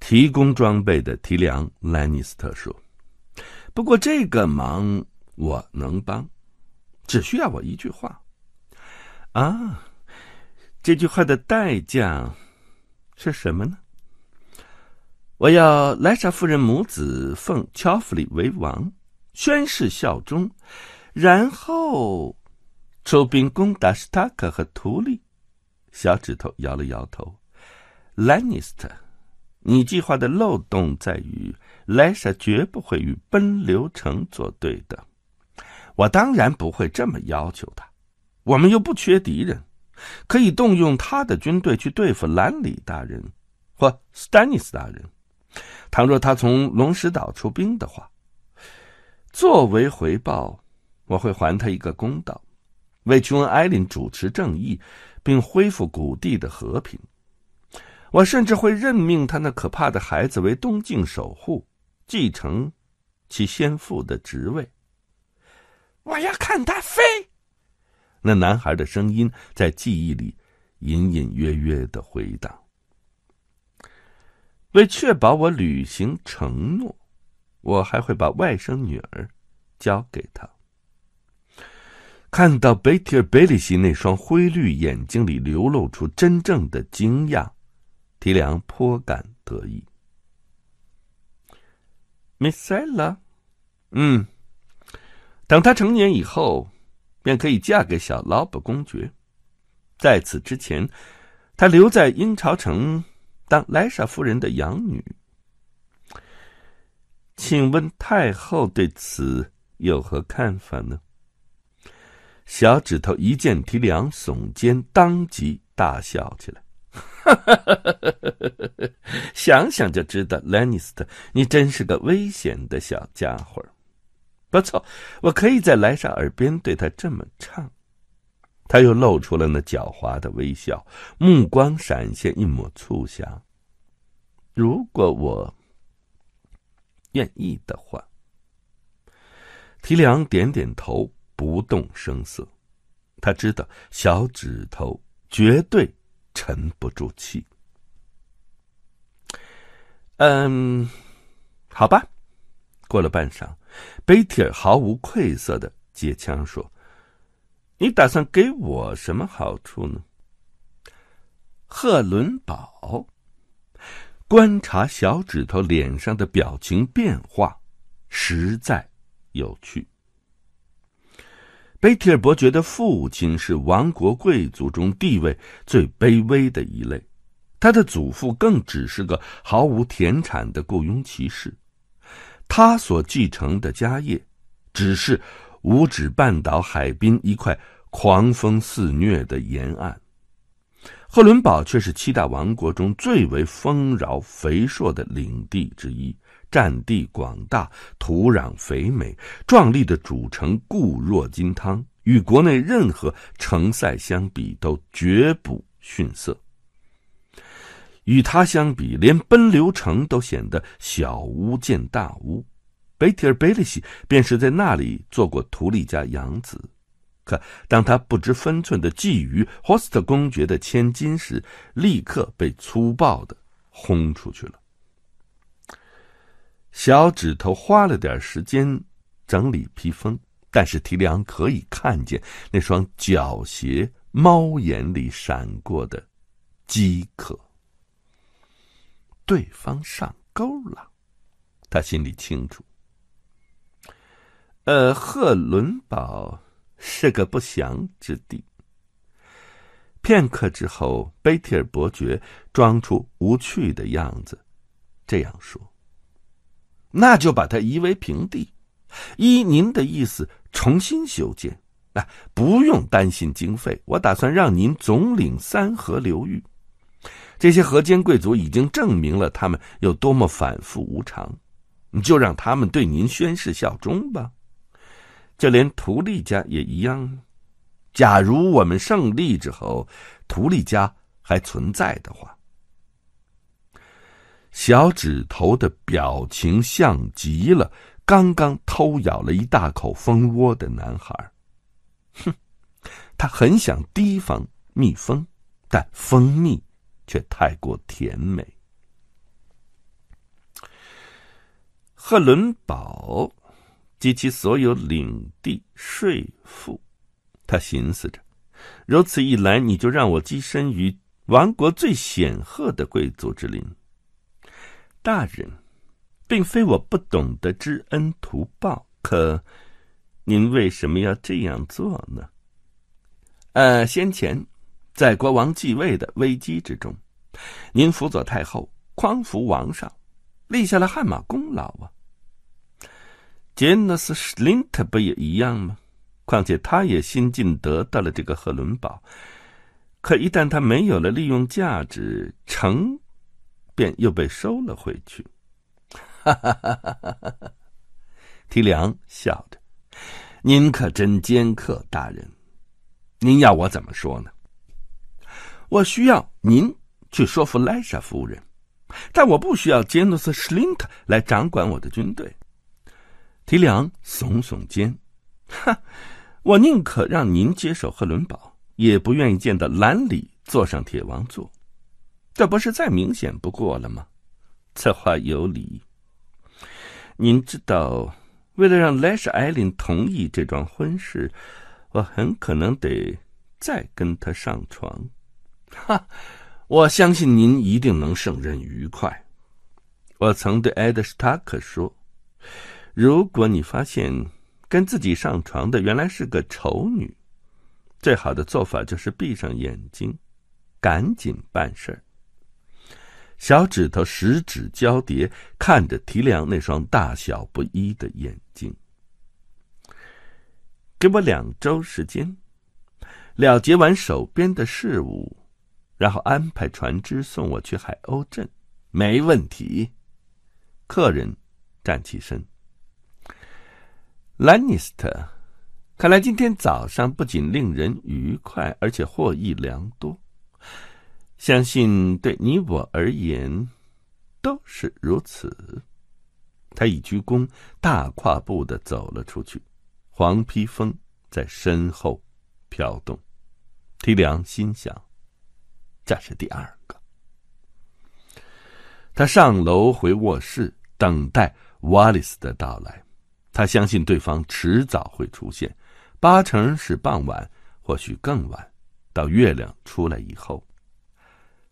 提供装备的提梁·兰尼斯特说：“不过这个忙我能帮，只需要我一句话。啊，这句话的代价是什么呢？”我要莱莎夫人母子奉乔弗里为王，宣誓效忠，然后出兵攻打史塔克和图利。小指头摇了摇头。兰尼斯特，你计划的漏洞在于莱莎绝不会与奔流城作对的。我当然不会这么要求他。我们又不缺敌人，可以动用他的军队去对付兰里大人或斯丹尼斯大人。倘若他从龙石岛出兵的话，作为回报，我会还他一个公道，为琼恩·艾琳主持正义，并恢复谷地的和平。我甚至会任命他那可怕的孩子为东境守护，继承其先父的职位。我要看他飞。那男孩的声音在记忆里隐隐约约的回荡。为确保我履行承诺，我还会把外甥女儿交给他。看到贝蒂尔·贝利西那双灰绿眼睛里流露出真正的惊讶，提梁颇感得意。米塞拉，嗯，等她成年以后，便可以嫁给小劳勃公爵。在此之前，她留在英朝城。当莱莎夫人的养女，请问太后对此有何看法呢？小指头一见提梁耸肩，当即大笑起来。哈哈哈哈哈想想就知道，兰尼斯特，你真是个危险的小家伙。*laughs* 不错，我可以在莱莎耳边对她这么唱。他又露出了那狡猾的微笑，目光闪现一抹促狭。如果我愿意的话，提梁点点头，不动声色。他知道小指头绝对沉不住气。嗯，好吧。过了半晌，贝蒂尔毫无愧色的接枪说。你打算给我什么好处呢？赫伦堡观察小指头脸上的表情变化，实在有趣。贝提尔伯爵的父亲是王国贵族中地位最卑微的一类，他的祖父更只是个毫无田产的雇佣骑士，他所继承的家业只是。五指半岛海滨一块狂风肆虐的沿岸，赫伦堡却是七大王国中最为丰饶肥硕的领地之一，占地广大，土壤肥美，壮丽的主城固若金汤，与国内任何城塞相比都绝不逊色。与他相比，连奔流城都显得小巫见大巫。贝提尔·贝利西便是在那里做过图利家养子，可当他不知分寸的觊觎霍斯特公爵的千金时，立刻被粗暴的轰出去了。小指头花了点时间整理披风，但是提梁可以看见那双狡黠猫眼里闪过的饥渴。对方上钩了，他心里清楚。呃，赫伦堡是个不祥之地。片刻之后，贝蒂尔伯爵装出无趣的样子，这样说：“那就把它夷为平地，依您的意思重新修建。啊，不用担心经费，我打算让您总领三河流域。”这些河间贵族已经证明了他们有多么反复无常，你就让他们对您宣誓效忠吧。就连图利家也一样。假如我们胜利之后，图利家还存在的话，小指头的表情像极了刚刚偷咬了一大口蜂窝的男孩。哼，他很想提防蜜蜂，但蜂蜜。却太过甜美。赫伦堡及其所有领地税赋，他寻思着，如此一来，你就让我跻身于王国最显赫的贵族之林。大人，并非我不懂得知恩图报，可您为什么要这样做呢？呃，先前。在国王继位的危机之中，您辅佐太后，匡扶王上，立下了汗马功劳啊。杰诺斯·施林特不也一样吗？况且他也新近得到了这个赫伦堡，可一旦他没有了利用价值，城便又被收了回去。哈哈哈哈哈哈！提梁笑着：“您可真尖刻，大人。您要我怎么说呢？”我需要您去说服莱莎夫人，但我不需要杰诺斯·施林特来掌管我的军队。提梁耸耸肩，哈，我宁可让您接手赫伦堡，也不愿意见到兰里坐上铁王座。这不是再明显不过了吗？此话有理。您知道，为了让莱莎·艾琳同意这桩婚事，我很可能得再跟她上床。哈，*laughs* 我相信您一定能胜任愉快。我曾对埃德斯塔克说：“如果你发现跟自己上床的原来是个丑女，最好的做法就是闭上眼睛，赶紧办事儿。”小指头十指交叠，看着提梁那双大小不一的眼睛。给我两周时间，了结完手边的事务。然后安排船只送我去海鸥镇，没问题。客人站起身。兰尼斯特，看来今天早上不仅令人愉快，而且获益良多。相信对你我而言都是如此。他一鞠躬，大跨步的走了出去。黄披风在身后飘动。提梁心想。这是第二个。他上楼回卧室，等待瓦里斯的到来。他相信对方迟早会出现，八成是傍晚，或许更晚，到月亮出来以后。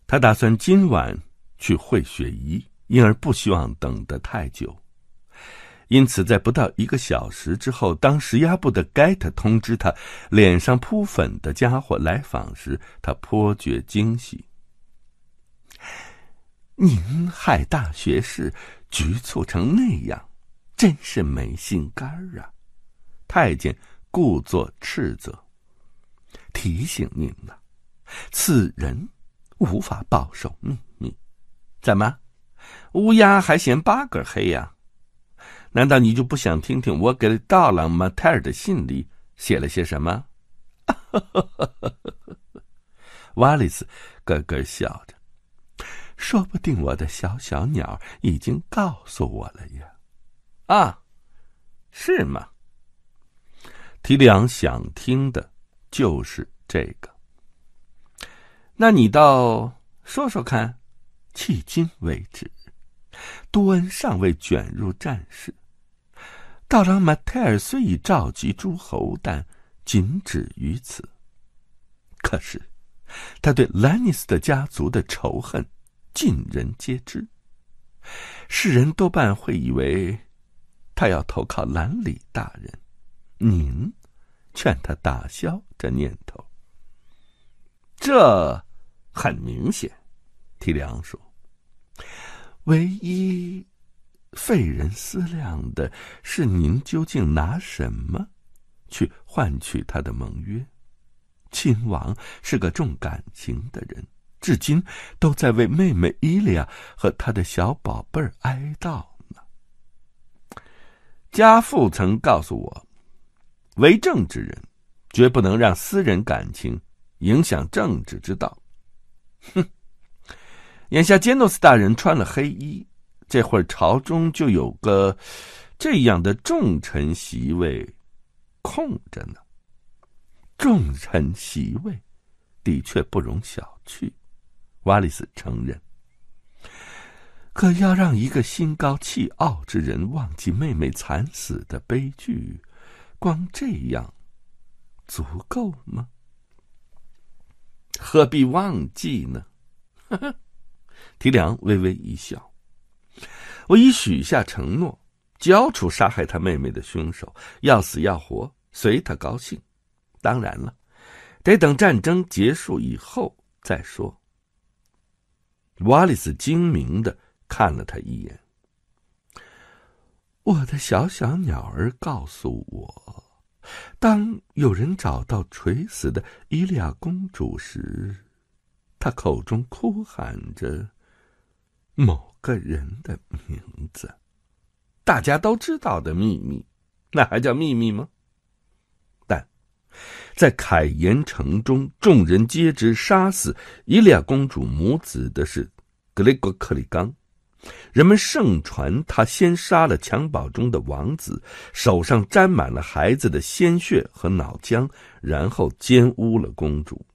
他打算今晚去会雪姨，因而不希望等得太久。因此，在不到一个小时之后，当石压部的盖特通知他脸上扑粉的家伙来访时，他颇觉惊喜。您害大学士局促成那样，真是没心肝儿啊！太监故作斥责，提醒您了，此人无法保守秘密。怎么，乌鸦还嫌八哥黑呀？难道你就不想听听我给大朗马泰尔的信里写了些什么？*laughs* 瓦里斯咯咯笑着，说不定我的小小鸟已经告诉我了呀。啊，是吗？提里昂想听的就是这个。那你倒说说看。迄今为止，多恩尚未卷入战事。道长马泰尔虽已召集诸侯，但仅止于此。可是，他对兰尼斯特家族的仇恨尽人皆知。世人多半会以为他要投靠兰里大人，您劝他打消这念头。这很明显，提梁说。唯一费人思量的是，您究竟拿什么去换取他的盟约？亲王是个重感情的人，至今都在为妹妹伊利亚和他的小宝贝儿哀悼呢。家父曾告诉我，为政之人绝不能让私人感情影响政治之道。哼。眼下杰诺斯大人穿了黑衣，这会儿朝中就有个这样的重臣席位空着呢。重臣席位的确不容小觑，瓦里斯承认。可要让一个心高气傲之人忘记妹妹惨死的悲剧，光这样足够吗？何必忘记呢？呵呵。提梁微微一笑：“我已许下承诺，交出杀害他妹妹的凶手，要死要活，随他高兴。当然了，得等战争结束以后再说。”瓦里斯精明的看了他一眼：“我的小小鸟儿告诉我，当有人找到垂死的伊利亚公主时，他口中哭喊着。”某个人的名字，大家都知道的秘密，那还叫秘密吗？但，在凯岩城中，众人皆知杀死伊利亚公主母子的是格雷格克里冈。人们盛传他先杀了襁褓中的王子，手上沾满了孩子的鲜血和脑浆，然后奸污了公主。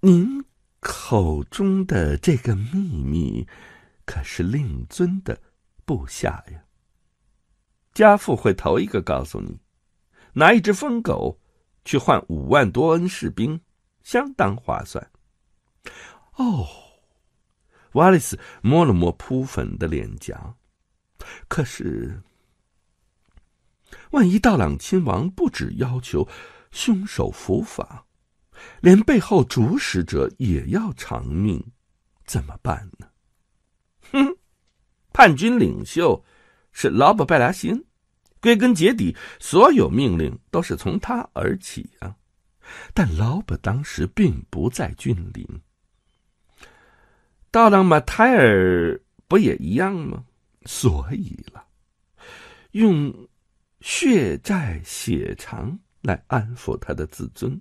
您。口中的这个秘密，可是令尊的部下呀。家父会头一个告诉你，拿一只疯狗去换五万多恩士兵，相当划算。哦，瓦里斯摸了摸扑粉的脸颊。可是，万一道朗亲王不只要求凶手伏法？连背后主使者也要偿命，怎么办呢？哼，叛军领袖是劳勃·拜拉辛，归根结底，所有命令都是从他而起啊。但劳勃当时并不在军营，到了·马泰尔不也一样吗？所以了，用血债血偿来安抚他的自尊。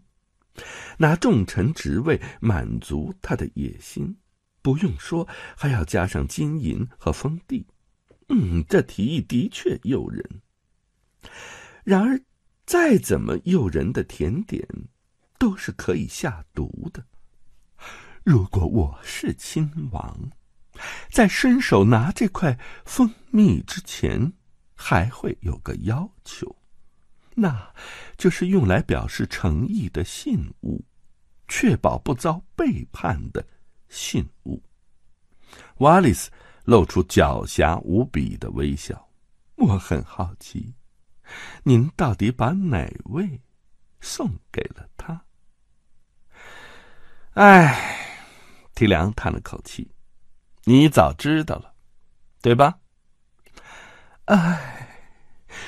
拿重臣职位满足他的野心，不用说，还要加上金银和封地。嗯，这提议的确诱人。然而，再怎么诱人的甜点，都是可以下毒的。如果我是亲王，在伸手拿这块蜂蜜之前，还会有个要求。那，就是用来表示诚意的信物，确保不遭背叛的信物。瓦里斯露出狡黠无比的微笑。我很好奇，您到底把哪位送给了他？唉，提梁叹了口气：“你早知道了，对吧？”唉。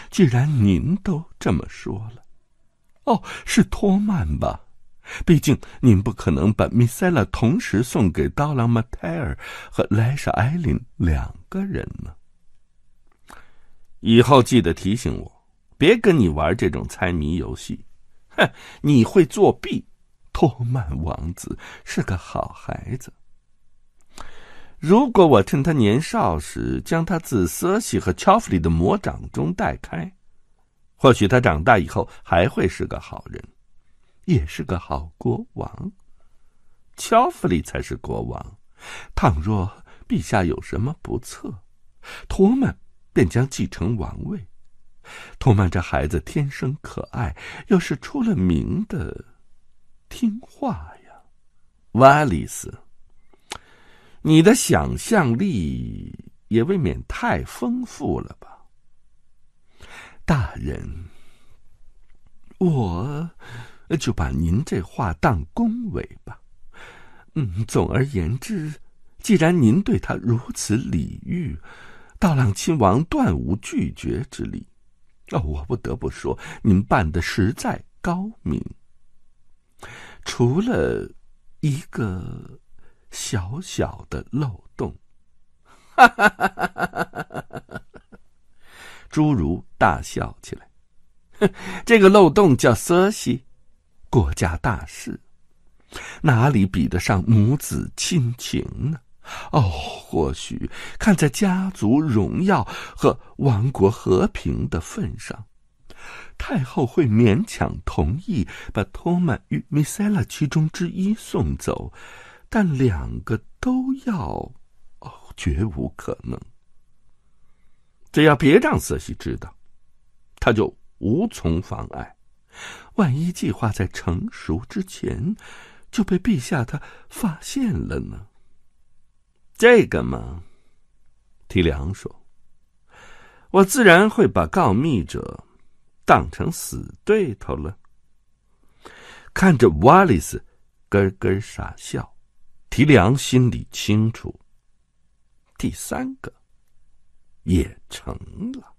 既然您都这么说了，哦，是托曼吧？毕竟您不可能把米塞拉同时送给刀郎马泰尔和莱莎艾琳两个人呢。以后记得提醒我，别跟你玩这种猜谜游戏。哼，你会作弊。托曼王子是个好孩子。如果我趁他年少时将他自瑟西和乔弗里的魔掌中带开，或许他长大以后还会是个好人，也是个好国王。乔弗里才是国王。倘若陛下有什么不测，托曼便将继承王位。托曼这孩子天生可爱，又是出了名的听话呀，瓦里斯。你的想象力也未免太丰富了吧，大人。我就把您这话当恭维吧。嗯，总而言之，既然您对他如此礼遇，道朗亲王断无拒绝之理。哦，我不得不说，您办的实在高明。除了一个小小的漏洞，哈哈哈哈哈哈！侏儒大笑起来。*laughs* 这个漏洞叫瑟西，国家大事，哪里比得上母子亲情呢？哦，或许看在家族荣耀和王国和平的份上，太后会勉强同意把托曼与米塞拉其中之一送走，但两个都要，哦，绝无可能。只要别让瑟西知道，他就。无从妨碍，万一计划在成熟之前就被陛下他发现了呢？这个嘛，提梁说：“我自然会把告密者当成死对头了。”看着瓦里斯咯咯傻笑，提梁心里清楚，第三个也成了。